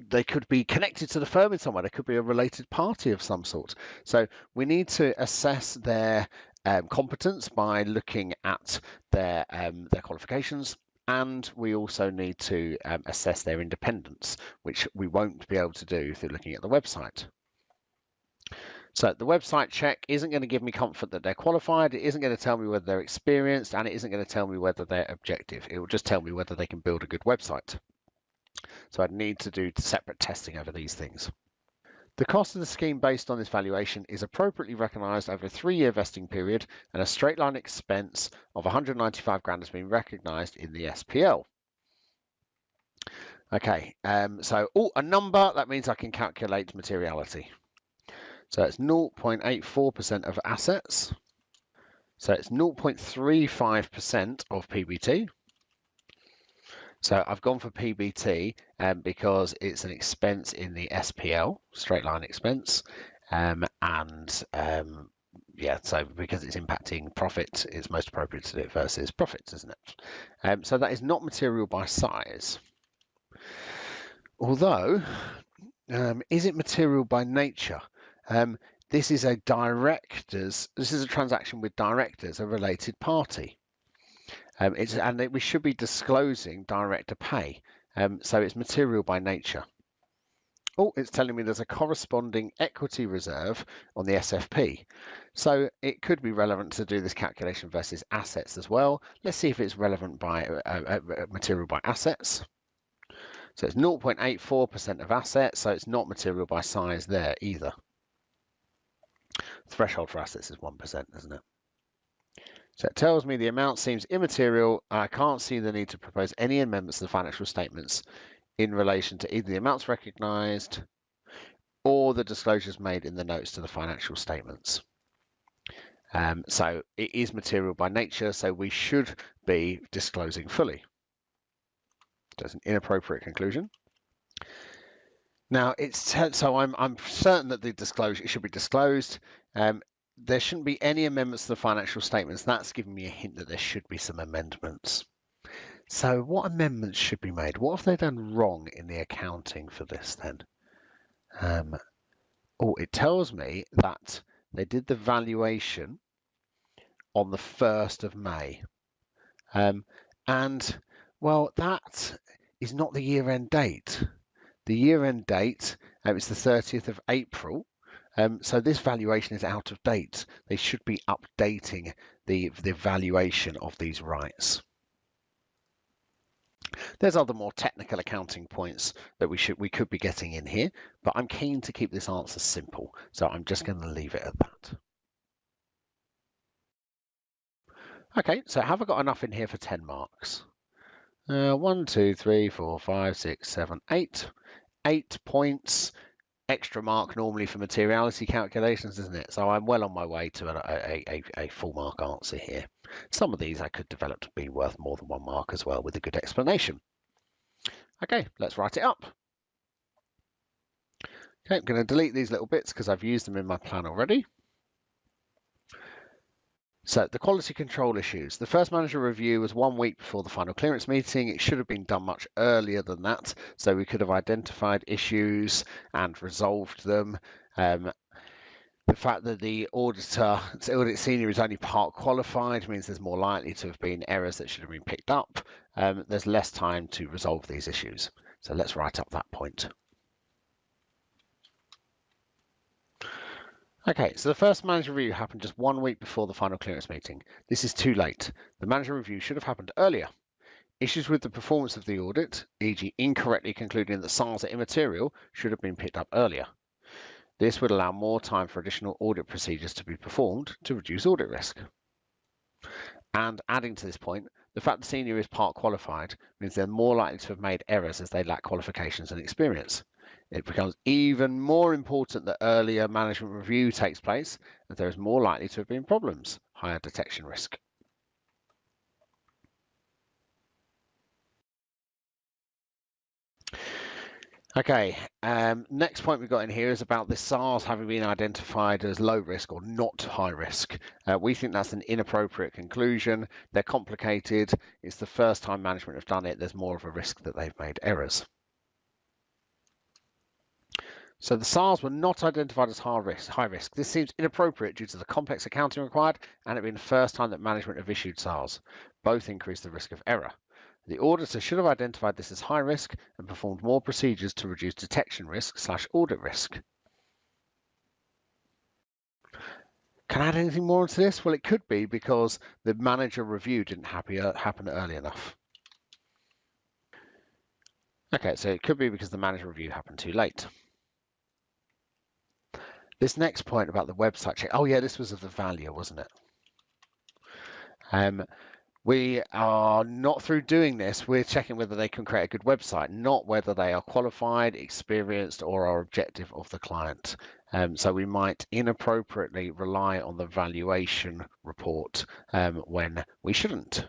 they could be connected to the firm in some way. They could be a related party of some sort. So we need to assess their um, competence by looking at their um, their qualifications, and we also need to um, assess their independence, which we won't be able to do through looking at the website. So the website check isn't going to give me comfort that they're qualified. It isn't going to tell me whether they're experienced, and it isn't going to tell me whether they're objective. It will just tell me whether they can build a good website. So I'd need to do separate testing over these things. The cost of the scheme based on this valuation is appropriately recognised over a three-year vesting period and a straight line expense of 195 grand has been recognised in the SPL. Okay, um, so oh, a number, that means I can calculate materiality. So it's 0.84% of assets. So it's 0.35% of PBT. So I've gone for PBT um, because it's an expense in the SPL, straight line expense. Um, and um, yeah, so because it's impacting profit, it's most appropriate to do it versus profits, isn't it? Um, so that is not material by size. Although, um, is it material by nature? Um, this is a directors, this is a transaction with directors, a related party. Um, it's, and it, we should be disclosing director pay. Um, so it's material by nature. Oh, it's telling me there's a corresponding equity reserve on the SFP. So it could be relevant to do this calculation versus assets as well. Let's see if it's relevant by uh, uh, uh material by assets. So it's 0.84% of assets, so it's not material by size there either. Threshold for assets is 1%, isn't it? So it tells me the amount seems immaterial. I can't see the need to propose any amendments to the financial statements in relation to either the amounts recognised or the disclosures made in the notes to the financial statements. Um, so it is material by nature, so we should be disclosing fully. That's an inappropriate conclusion. Now it's so I'm I'm certain that the disclosure should be disclosed. Um, there shouldn't be any amendments to the financial statements. That's giving me a hint that there should be some amendments. So what amendments should be made? What have they done wrong in the accounting for this then? Um, oh, it tells me that they did the valuation on the 1st of May. Um, and well, that is not the year end date. The year-end date um, is the 30th of April. Um, so this valuation is out of date. They should be updating the, the valuation of these rights. There's other more technical accounting points that we should we could be getting in here, but I'm keen to keep this answer simple, so I'm just going to leave it at that. Okay, so have I got enough in here for 10 marks? Uh, one, two, three, four, five, six, seven, eight eight points extra mark normally for materiality calculations, isn't it? So I'm well on my way to a, a, a, full mark answer here. Some of these I could develop to be worth more than one mark as well with a good explanation. Okay, let's write it up. Okay, I'm going to delete these little bits because I've used them in my plan already. So the quality control issues. The first manager review was one week before the final clearance meeting. It should have been done much earlier than that. So we could have identified issues and resolved them. Um, the fact that the auditor, audit senior is only part qualified means there's more likely to have been errors that should have been picked up. Um, there's less time to resolve these issues. So let's write up that point. Okay, so the first manager review happened just one week before the final clearance meeting. This is too late. The manager review should have happened earlier. Issues with the performance of the audit, e.g. incorrectly concluding that SARs are immaterial, should have been picked up earlier. This would allow more time for additional audit procedures to be performed to reduce audit risk. And adding to this point, The fact the senior is part qualified means they're more likely to have made errors as they lack qualifications and experience. It becomes even more important that earlier management review takes place as there is more likely to have been problems, higher detection risk. Okay, um, next point we've got in here is about the SARS having been identified as low risk or not high risk. Uh, we think that's an inappropriate conclusion. They're complicated. It's the first time management have done it. There's more of a risk that they've made errors. So the SARS were not identified as high risk. High risk. This seems inappropriate due to the complex accounting required and it being the first time that management have issued SARS. Both increase the risk of error. The auditor should have identified this as high risk and performed more procedures to reduce detection risk slash audit risk. Can I add anything more into this? Well, it could be because the manager review didn't uh, happen early enough. Okay, so it could be because the manager review happened too late. This next point about the website check. Oh yeah, this was of the value, wasn't it? Um, we are not through doing this, we're checking whether they can create a good website, not whether they are qualified, experienced, or are objective of the client. Um, so we might inappropriately rely on the valuation report um, when we shouldn't.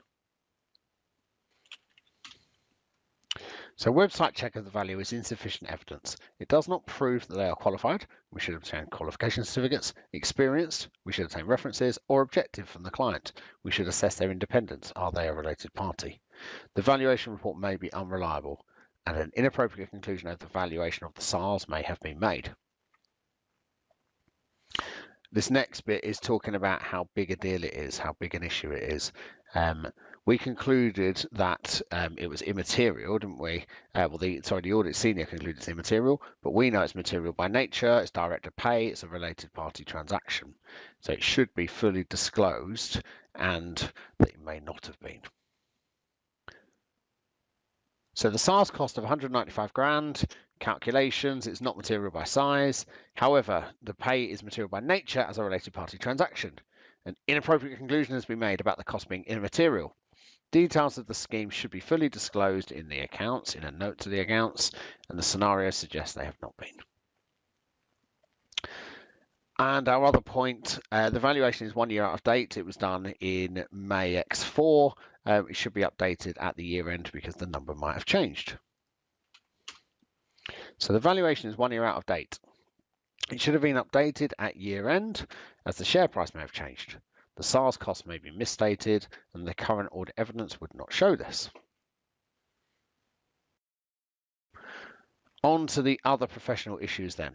So website check of the value is insufficient evidence. It does not prove that they are qualified. We should obtain qualification certificates, experienced, we should obtain references, or objective from the client. We should assess their independence. Are they a related party? The valuation report may be unreliable, and an inappropriate conclusion of the valuation of the SARS may have been made. This next bit is talking about how big a deal it is, how big an issue it is. Um, we concluded that um, it was immaterial, didn't we? Uh, well, the sorry, the audit senior concluded it's immaterial, but we know it's material by nature. It's direct to pay. It's a related party transaction, so it should be fully disclosed, and it may not have been. So the SARS cost of 195 grand calculations, it's not material by size. However, the pay is material by nature as a related party transaction. An inappropriate conclusion has been made about the cost being immaterial. Details of the scheme should be fully disclosed in the accounts, in a note to the accounts, and the scenario suggests they have not been. And our other point, uh, the valuation is one year out of date. It was done in May X4. Uh, it should be updated at the year end because the number might have changed. So the valuation is one year out of date. It should have been updated at year end as the share price may have changed. The SARS cost may be misstated and the current audit evidence would not show this. On to the other professional issues then.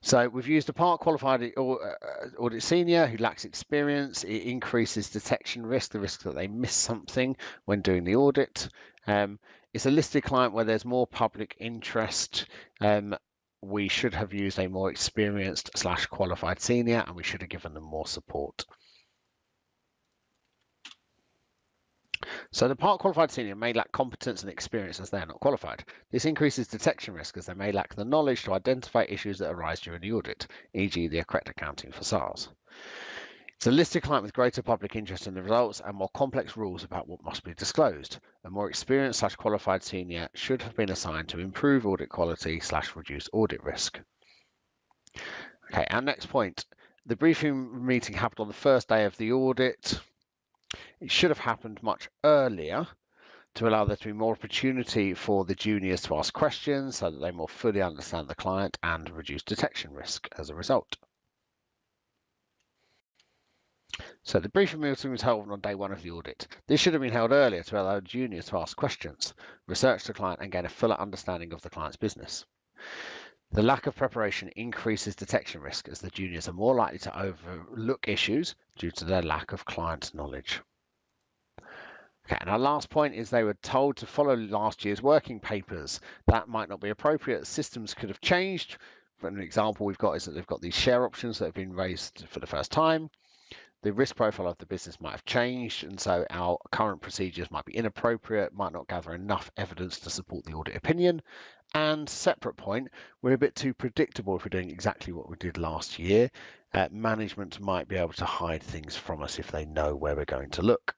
So we've used a part qualified uh, audit senior who lacks experience. It increases detection risk, the risk that they miss something when doing the audit. Um, it's a listed client where there's more public interest. Um, we should have used a more experienced slash qualified senior and we should have given them more support. So the part qualified senior may lack competence and experience as they are not qualified. This increases detection risk as they may lack the knowledge to identify issues that arise during the audit, e.g. the correct accounting for SARS. It's a listed client with greater public interest in the results and more complex rules about what must be disclosed. A more experienced slash qualified senior should have been assigned to improve audit quality slash reduce audit risk. Okay, our next point. The briefing meeting happened on the first day of the audit. It should have happened much earlier to allow there to be more opportunity for the juniors to ask questions so that they more fully understand the client and reduce detection risk as a result. So the briefing meeting was held on day one of the audit. This should have been held earlier to allow juniors to ask questions, research the client and gain a fuller understanding of the client's business. The lack of preparation increases detection risk as the juniors are more likely to overlook issues due to their lack of client knowledge. Okay, and our last point is they were told to follow last year's working papers. That might not be appropriate. Systems could have changed. An example we've got is that they've got these share options that have been raised for the first time. The risk profile of the business might have changed, and so our current procedures might be inappropriate, might not gather enough evidence to support the audit opinion. And separate point, we're a bit too predictable if we're doing exactly what we did last year. Uh, management might be able to hide things from us if they know where we're going to look.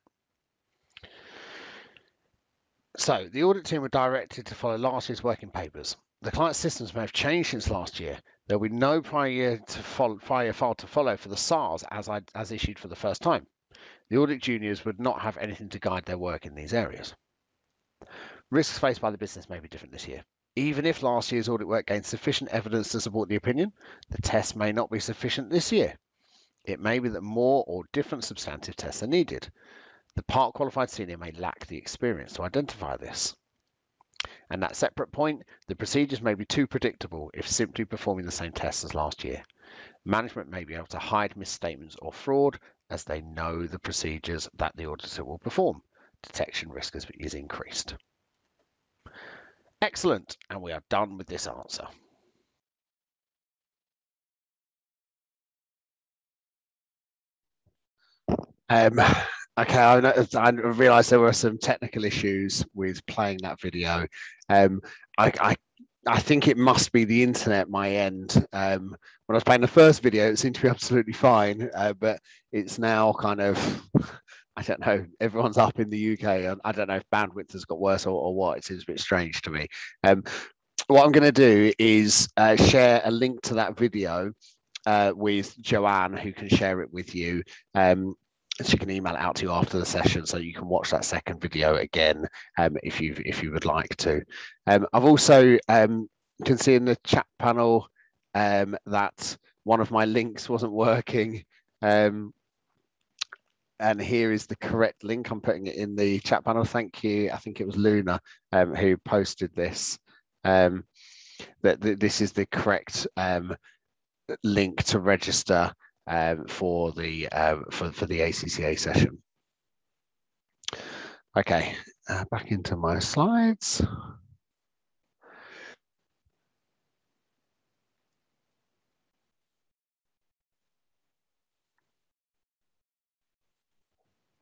So the audit team were directed to follow last year's working papers. The client systems may have changed since last year. There will be no prior to follow, prior file to follow for the SARS as, I, as issued for the first time. The audit juniors would not have anything to guide their work in these areas. Risks faced by the business may be different this year. Even if last year's audit work gained sufficient evidence to support the opinion, the test may not be sufficient this year. It may be that more or different substantive tests are needed. The part qualified senior may lack the experience to identify this. And that separate point, the procedures may be too predictable if simply performing the same tests as last year. Management may be able to hide misstatements or fraud as they know the procedures that the auditor will perform. Detection risk is increased. Excellent, and we are done with this answer. Um, okay, I, I realised there were some technical issues with playing that video. Um, I, I, I think it must be the internet my end. Um, when I was playing the first video, it seemed to be absolutely fine, uh, but it's now kind of, I don't know, everyone's up in the UK. And I don't know if bandwidth has got worse or, or what. It seems a bit strange to me. Um, what I'm going to do is uh, share a link to that video uh, with Joanne, who can share it with you. Um, she can email it out to you after the session so you can watch that second video again um, if you if you would like to. Um, I've also um, can see in the chat panel um, that one of my links wasn't working. Um, and here is the correct link. I'm putting it in the chat panel. Thank you. I think it was Luna um, who posted this. that, that this is the correct link to register um, for the um, for for the ACCA session. Okay, uh, back into my slides.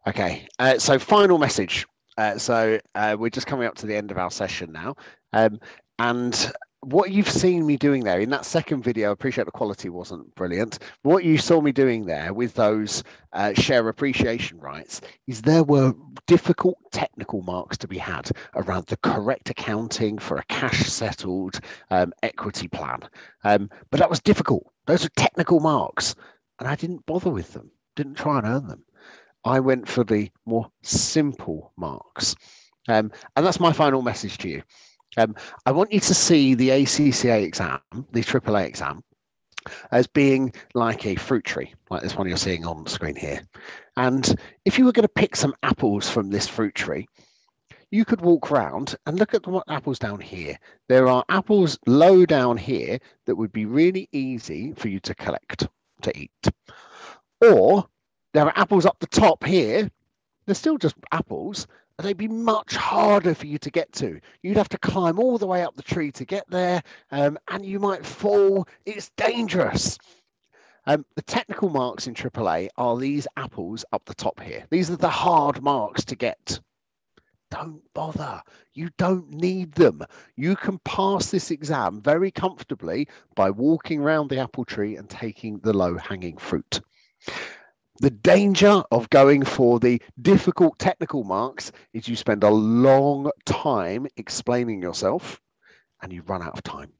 Okay, uh, so final message. Uh, so uh, we're just coming up to the end of our session now. Um, and what you've seen me doing there in that second video, I appreciate the quality wasn't brilliant. What you saw me doing there with those uh, share appreciation rights is there were difficult technical marks to be had around the correct accounting for a cash settled um, equity plan. Um, but that was difficult. Those are technical marks, and I didn't bother with them, didn't try and earn them. I went for the more simple marks. Um, and that's my final message to you. Um, I want you to see the ACCA exam, the AAA exam, as being like a fruit tree, like this one you're seeing on the screen here. And if you were going to pick some apples from this fruit tree, you could walk around and look at the apples down here. There are apples low down here that would be really easy for you to collect, to eat. Or there are apples up the top here. They're still just apples, they'd be much harder for you to get to. You'd have to climb all the way up the tree to get there, um, and you might fall. It's dangerous. Um, the technical marks in AAA are these apples up the top here. These are the hard marks to get. Don't bother. You don't need them. You can pass this exam very comfortably by walking around the apple tree and taking the low hanging fruit. The danger of going for the difficult technical marks is you spend a long time explaining yourself and you run out of time.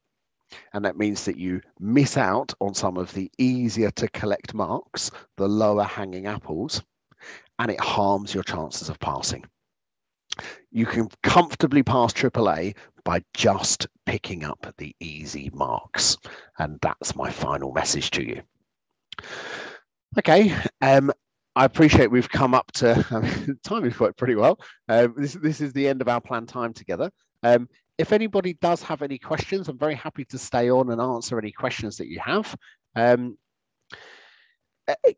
And that means that you miss out on some of the easier to collect marks, the lower hanging apples, and it harms your chances of passing. You can comfortably pass AAA by just picking up the easy marks. And that's my final message to you. Okay. Um, I appreciate we've come up to um, time has worked pretty well. Um, this this is the end of our planned time together. Um, if anybody does have any questions, I'm very happy to stay on and answer any questions that you have.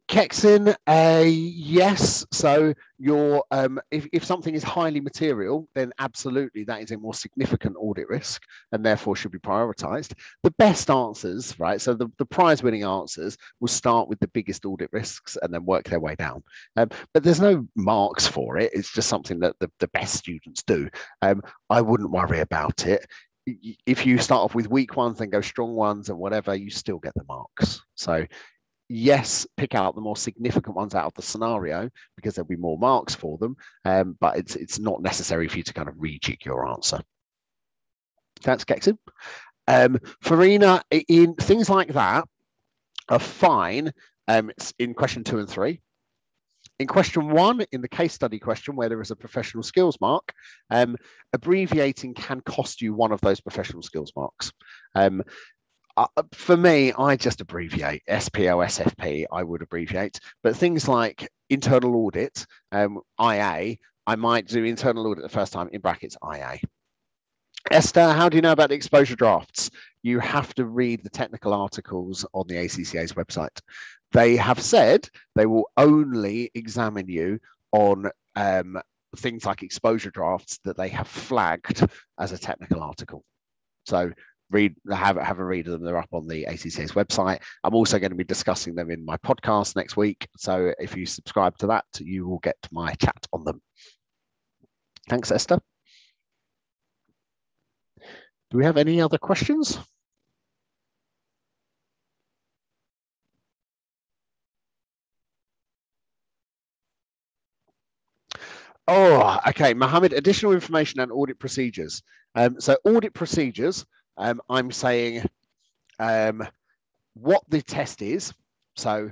Kexin, uh, yes. So your um, if, if something is highly material, then absolutely that is a more significant audit risk and therefore should be prioritized. The best answers, right? So the, the prize winning answers will start with the biggest audit risks and then work their way down. Um, but there's no marks for it. It's just something that the, the best students do. Um, I wouldn't worry about it if you start off with weak ones and go strong ones and whatever, you still get the marks. So yes, pick out the more significant ones out of the scenario because there'll be more marks for them, um, but it's it's not necessary for you to kind of rejig your answer. Thanks, Kexin. Um, Farina, in things like that are fine um, in question two and three. In question one, in the case study question where there is a professional skills mark, um, abbreviating can cost you one of those professional skills marks. Um, uh, for me, I just abbreviate SPO, SFP, I would abbreviate. But things like internal audit, um, IA, I might do internal audit the first time in brackets IA. Esther, how do you know about the exposure drafts? You have to read the technical articles on the ACCA's website. They have said they will only examine you on um, things like exposure drafts that they have flagged as a technical article. So read have have a read of them. They're up on the ACCA's website. I'm also going to be discussing them in my podcast next week. So if you subscribe to that, you will get my chat on them. Thanks, Esther. Do we have any other questions? Oh, okay. Mohammed, additional information and audit procedures. Um, so audit procedures um, I'm saying um, what the test is. So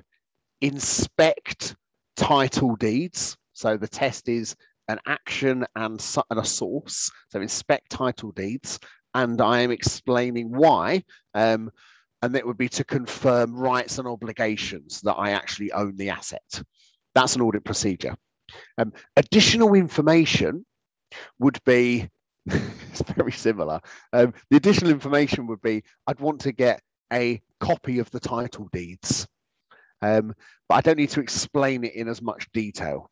inspect title deeds. So the test is an action and, and a source. So inspect title deeds. And I am explaining why. Um, and that would be to confirm rights and obligations that I actually own the asset. That's an audit procedure. Um, additional information would be it's very similar. Um, the additional information would be I'd want to get a copy of the title deeds, um, but I don't need to explain it in as much detail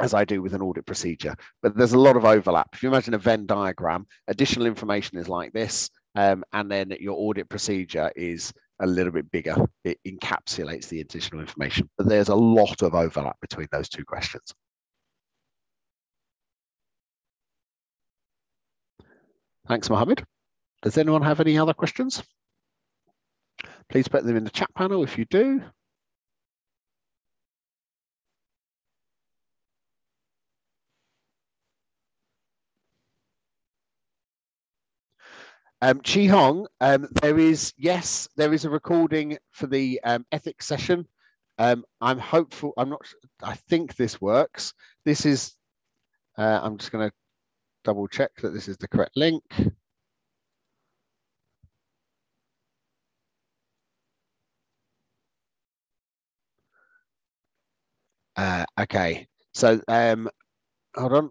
as I do with an audit procedure. But there's a lot of overlap. If you imagine a Venn diagram, additional information is like this, um, and then your audit procedure is a little bit bigger. It encapsulates the additional information, but there's a lot of overlap between those two questions. Thanks, Mohammed. Does anyone have any other questions? Please put them in the chat panel if you do. Um, Chi Hong, um, there is, yes, there is a recording for the um, ethics session. Um, I'm hopeful, I'm not, I think this works. This is, uh, I'm just going to double check that this is the correct link. Uh, okay, so um, hold on.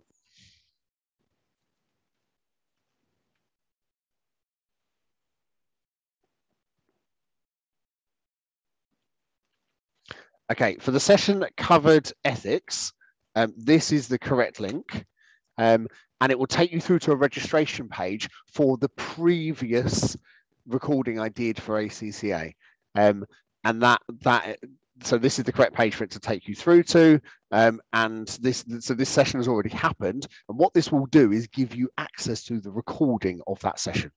Okay, for the session that covered ethics, um, this is the correct link. Um, and it will take you through to a registration page for the previous recording I did for ACCA. Um, and that that so this is the correct page for it to take you through to um, and this so this session has already happened and what this will do is give you access to the recording of that session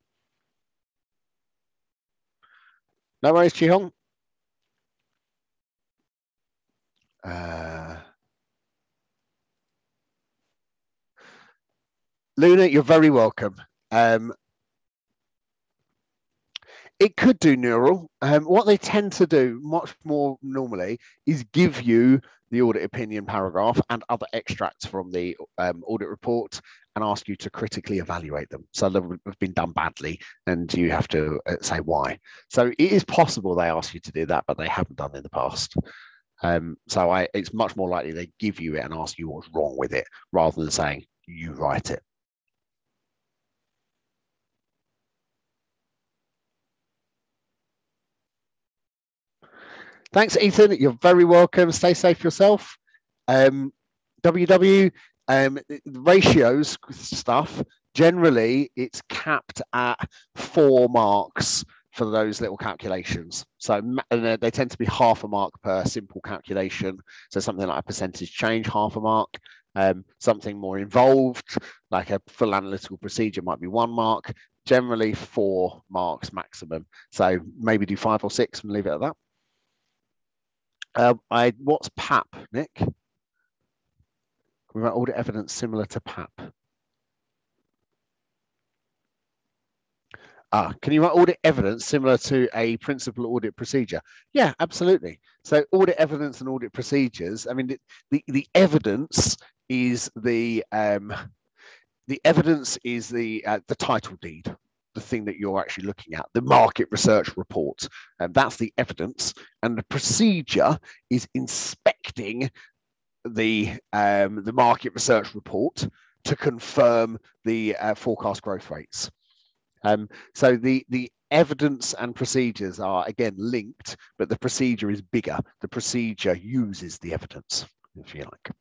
no worries Chi Hong uh, Luna, you're very welcome. Um, it could do Nurul. Um, what they tend to do much more normally is give you the audit opinion paragraph and other extracts from the um, audit report and ask you to critically evaluate them. So they've been done badly and you have to uh, say why. So it is possible they ask you to do that, but they haven't done in the past. Um, so I, it's much more likely they give you it and ask you what's wrong with it rather than saying you write it. Thanks, Ethan. You're very welcome. Stay safe yourself. Um, WW um, ratios stuff. Generally, it's capped at four marks for those little calculations. So and they tend to be half a mark per simple calculation. So something like a percentage change, half a mark. Um, something more involved, like a full analytical procedure, might be one mark. Generally, four marks maximum. So maybe do five or six and leave it at that. Um, I what's PAP, Nick? Can we write audit evidence similar to PAP. Ah, can you write audit evidence similar to a principal audit procedure? Yeah, absolutely. So audit evidence and audit procedures. I mean, the the, the evidence is the um, the evidence is the uh, the title deed, the thing that you're actually looking at, the market research report, and that's the evidence. And the procedure is inspecting the um, the market research report to confirm the uh, forecast growth rates. Um, so the the evidence and procedures are again linked, but the procedure is bigger. The procedure uses the evidence, if you like.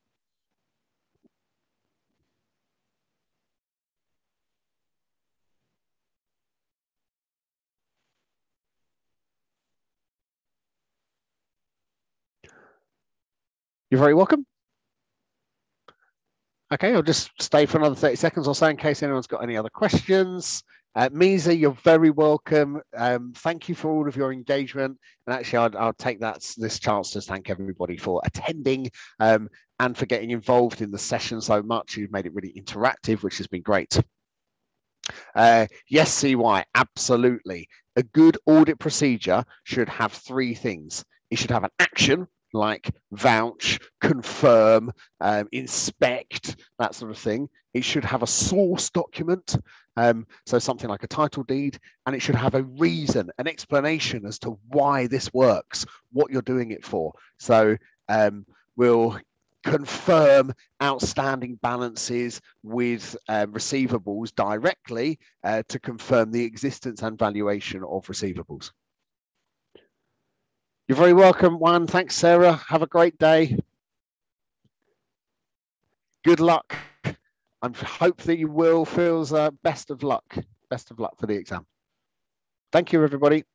You're very welcome. Okay, I'll just stay for another 30 seconds or so in case anyone's got any other questions. Uh, Misa, you're very welcome. Um, thank you for all of your engagement. And actually, I'll, I'll take that this chance to thank everybody for attending um, and for getting involved in the session so much. You've made it really interactive, which has been great. Uh, yes, CY, absolutely. A good audit procedure should have three things. It should have an action, like vouch, confirm, um, inspect, that sort of thing. It should have a source document, um, so something like a title deed, and it should have a reason, an explanation as to why this works, what you're doing it for. So um, we'll confirm outstanding balances with uh, receivables directly uh, to confirm the existence and valuation of receivables. You're very welcome, Juan. Thanks, Sarah. Have a great day. Good luck. I hope that you will. Feels uh, best of luck. Best of luck for the exam. Thank you, everybody.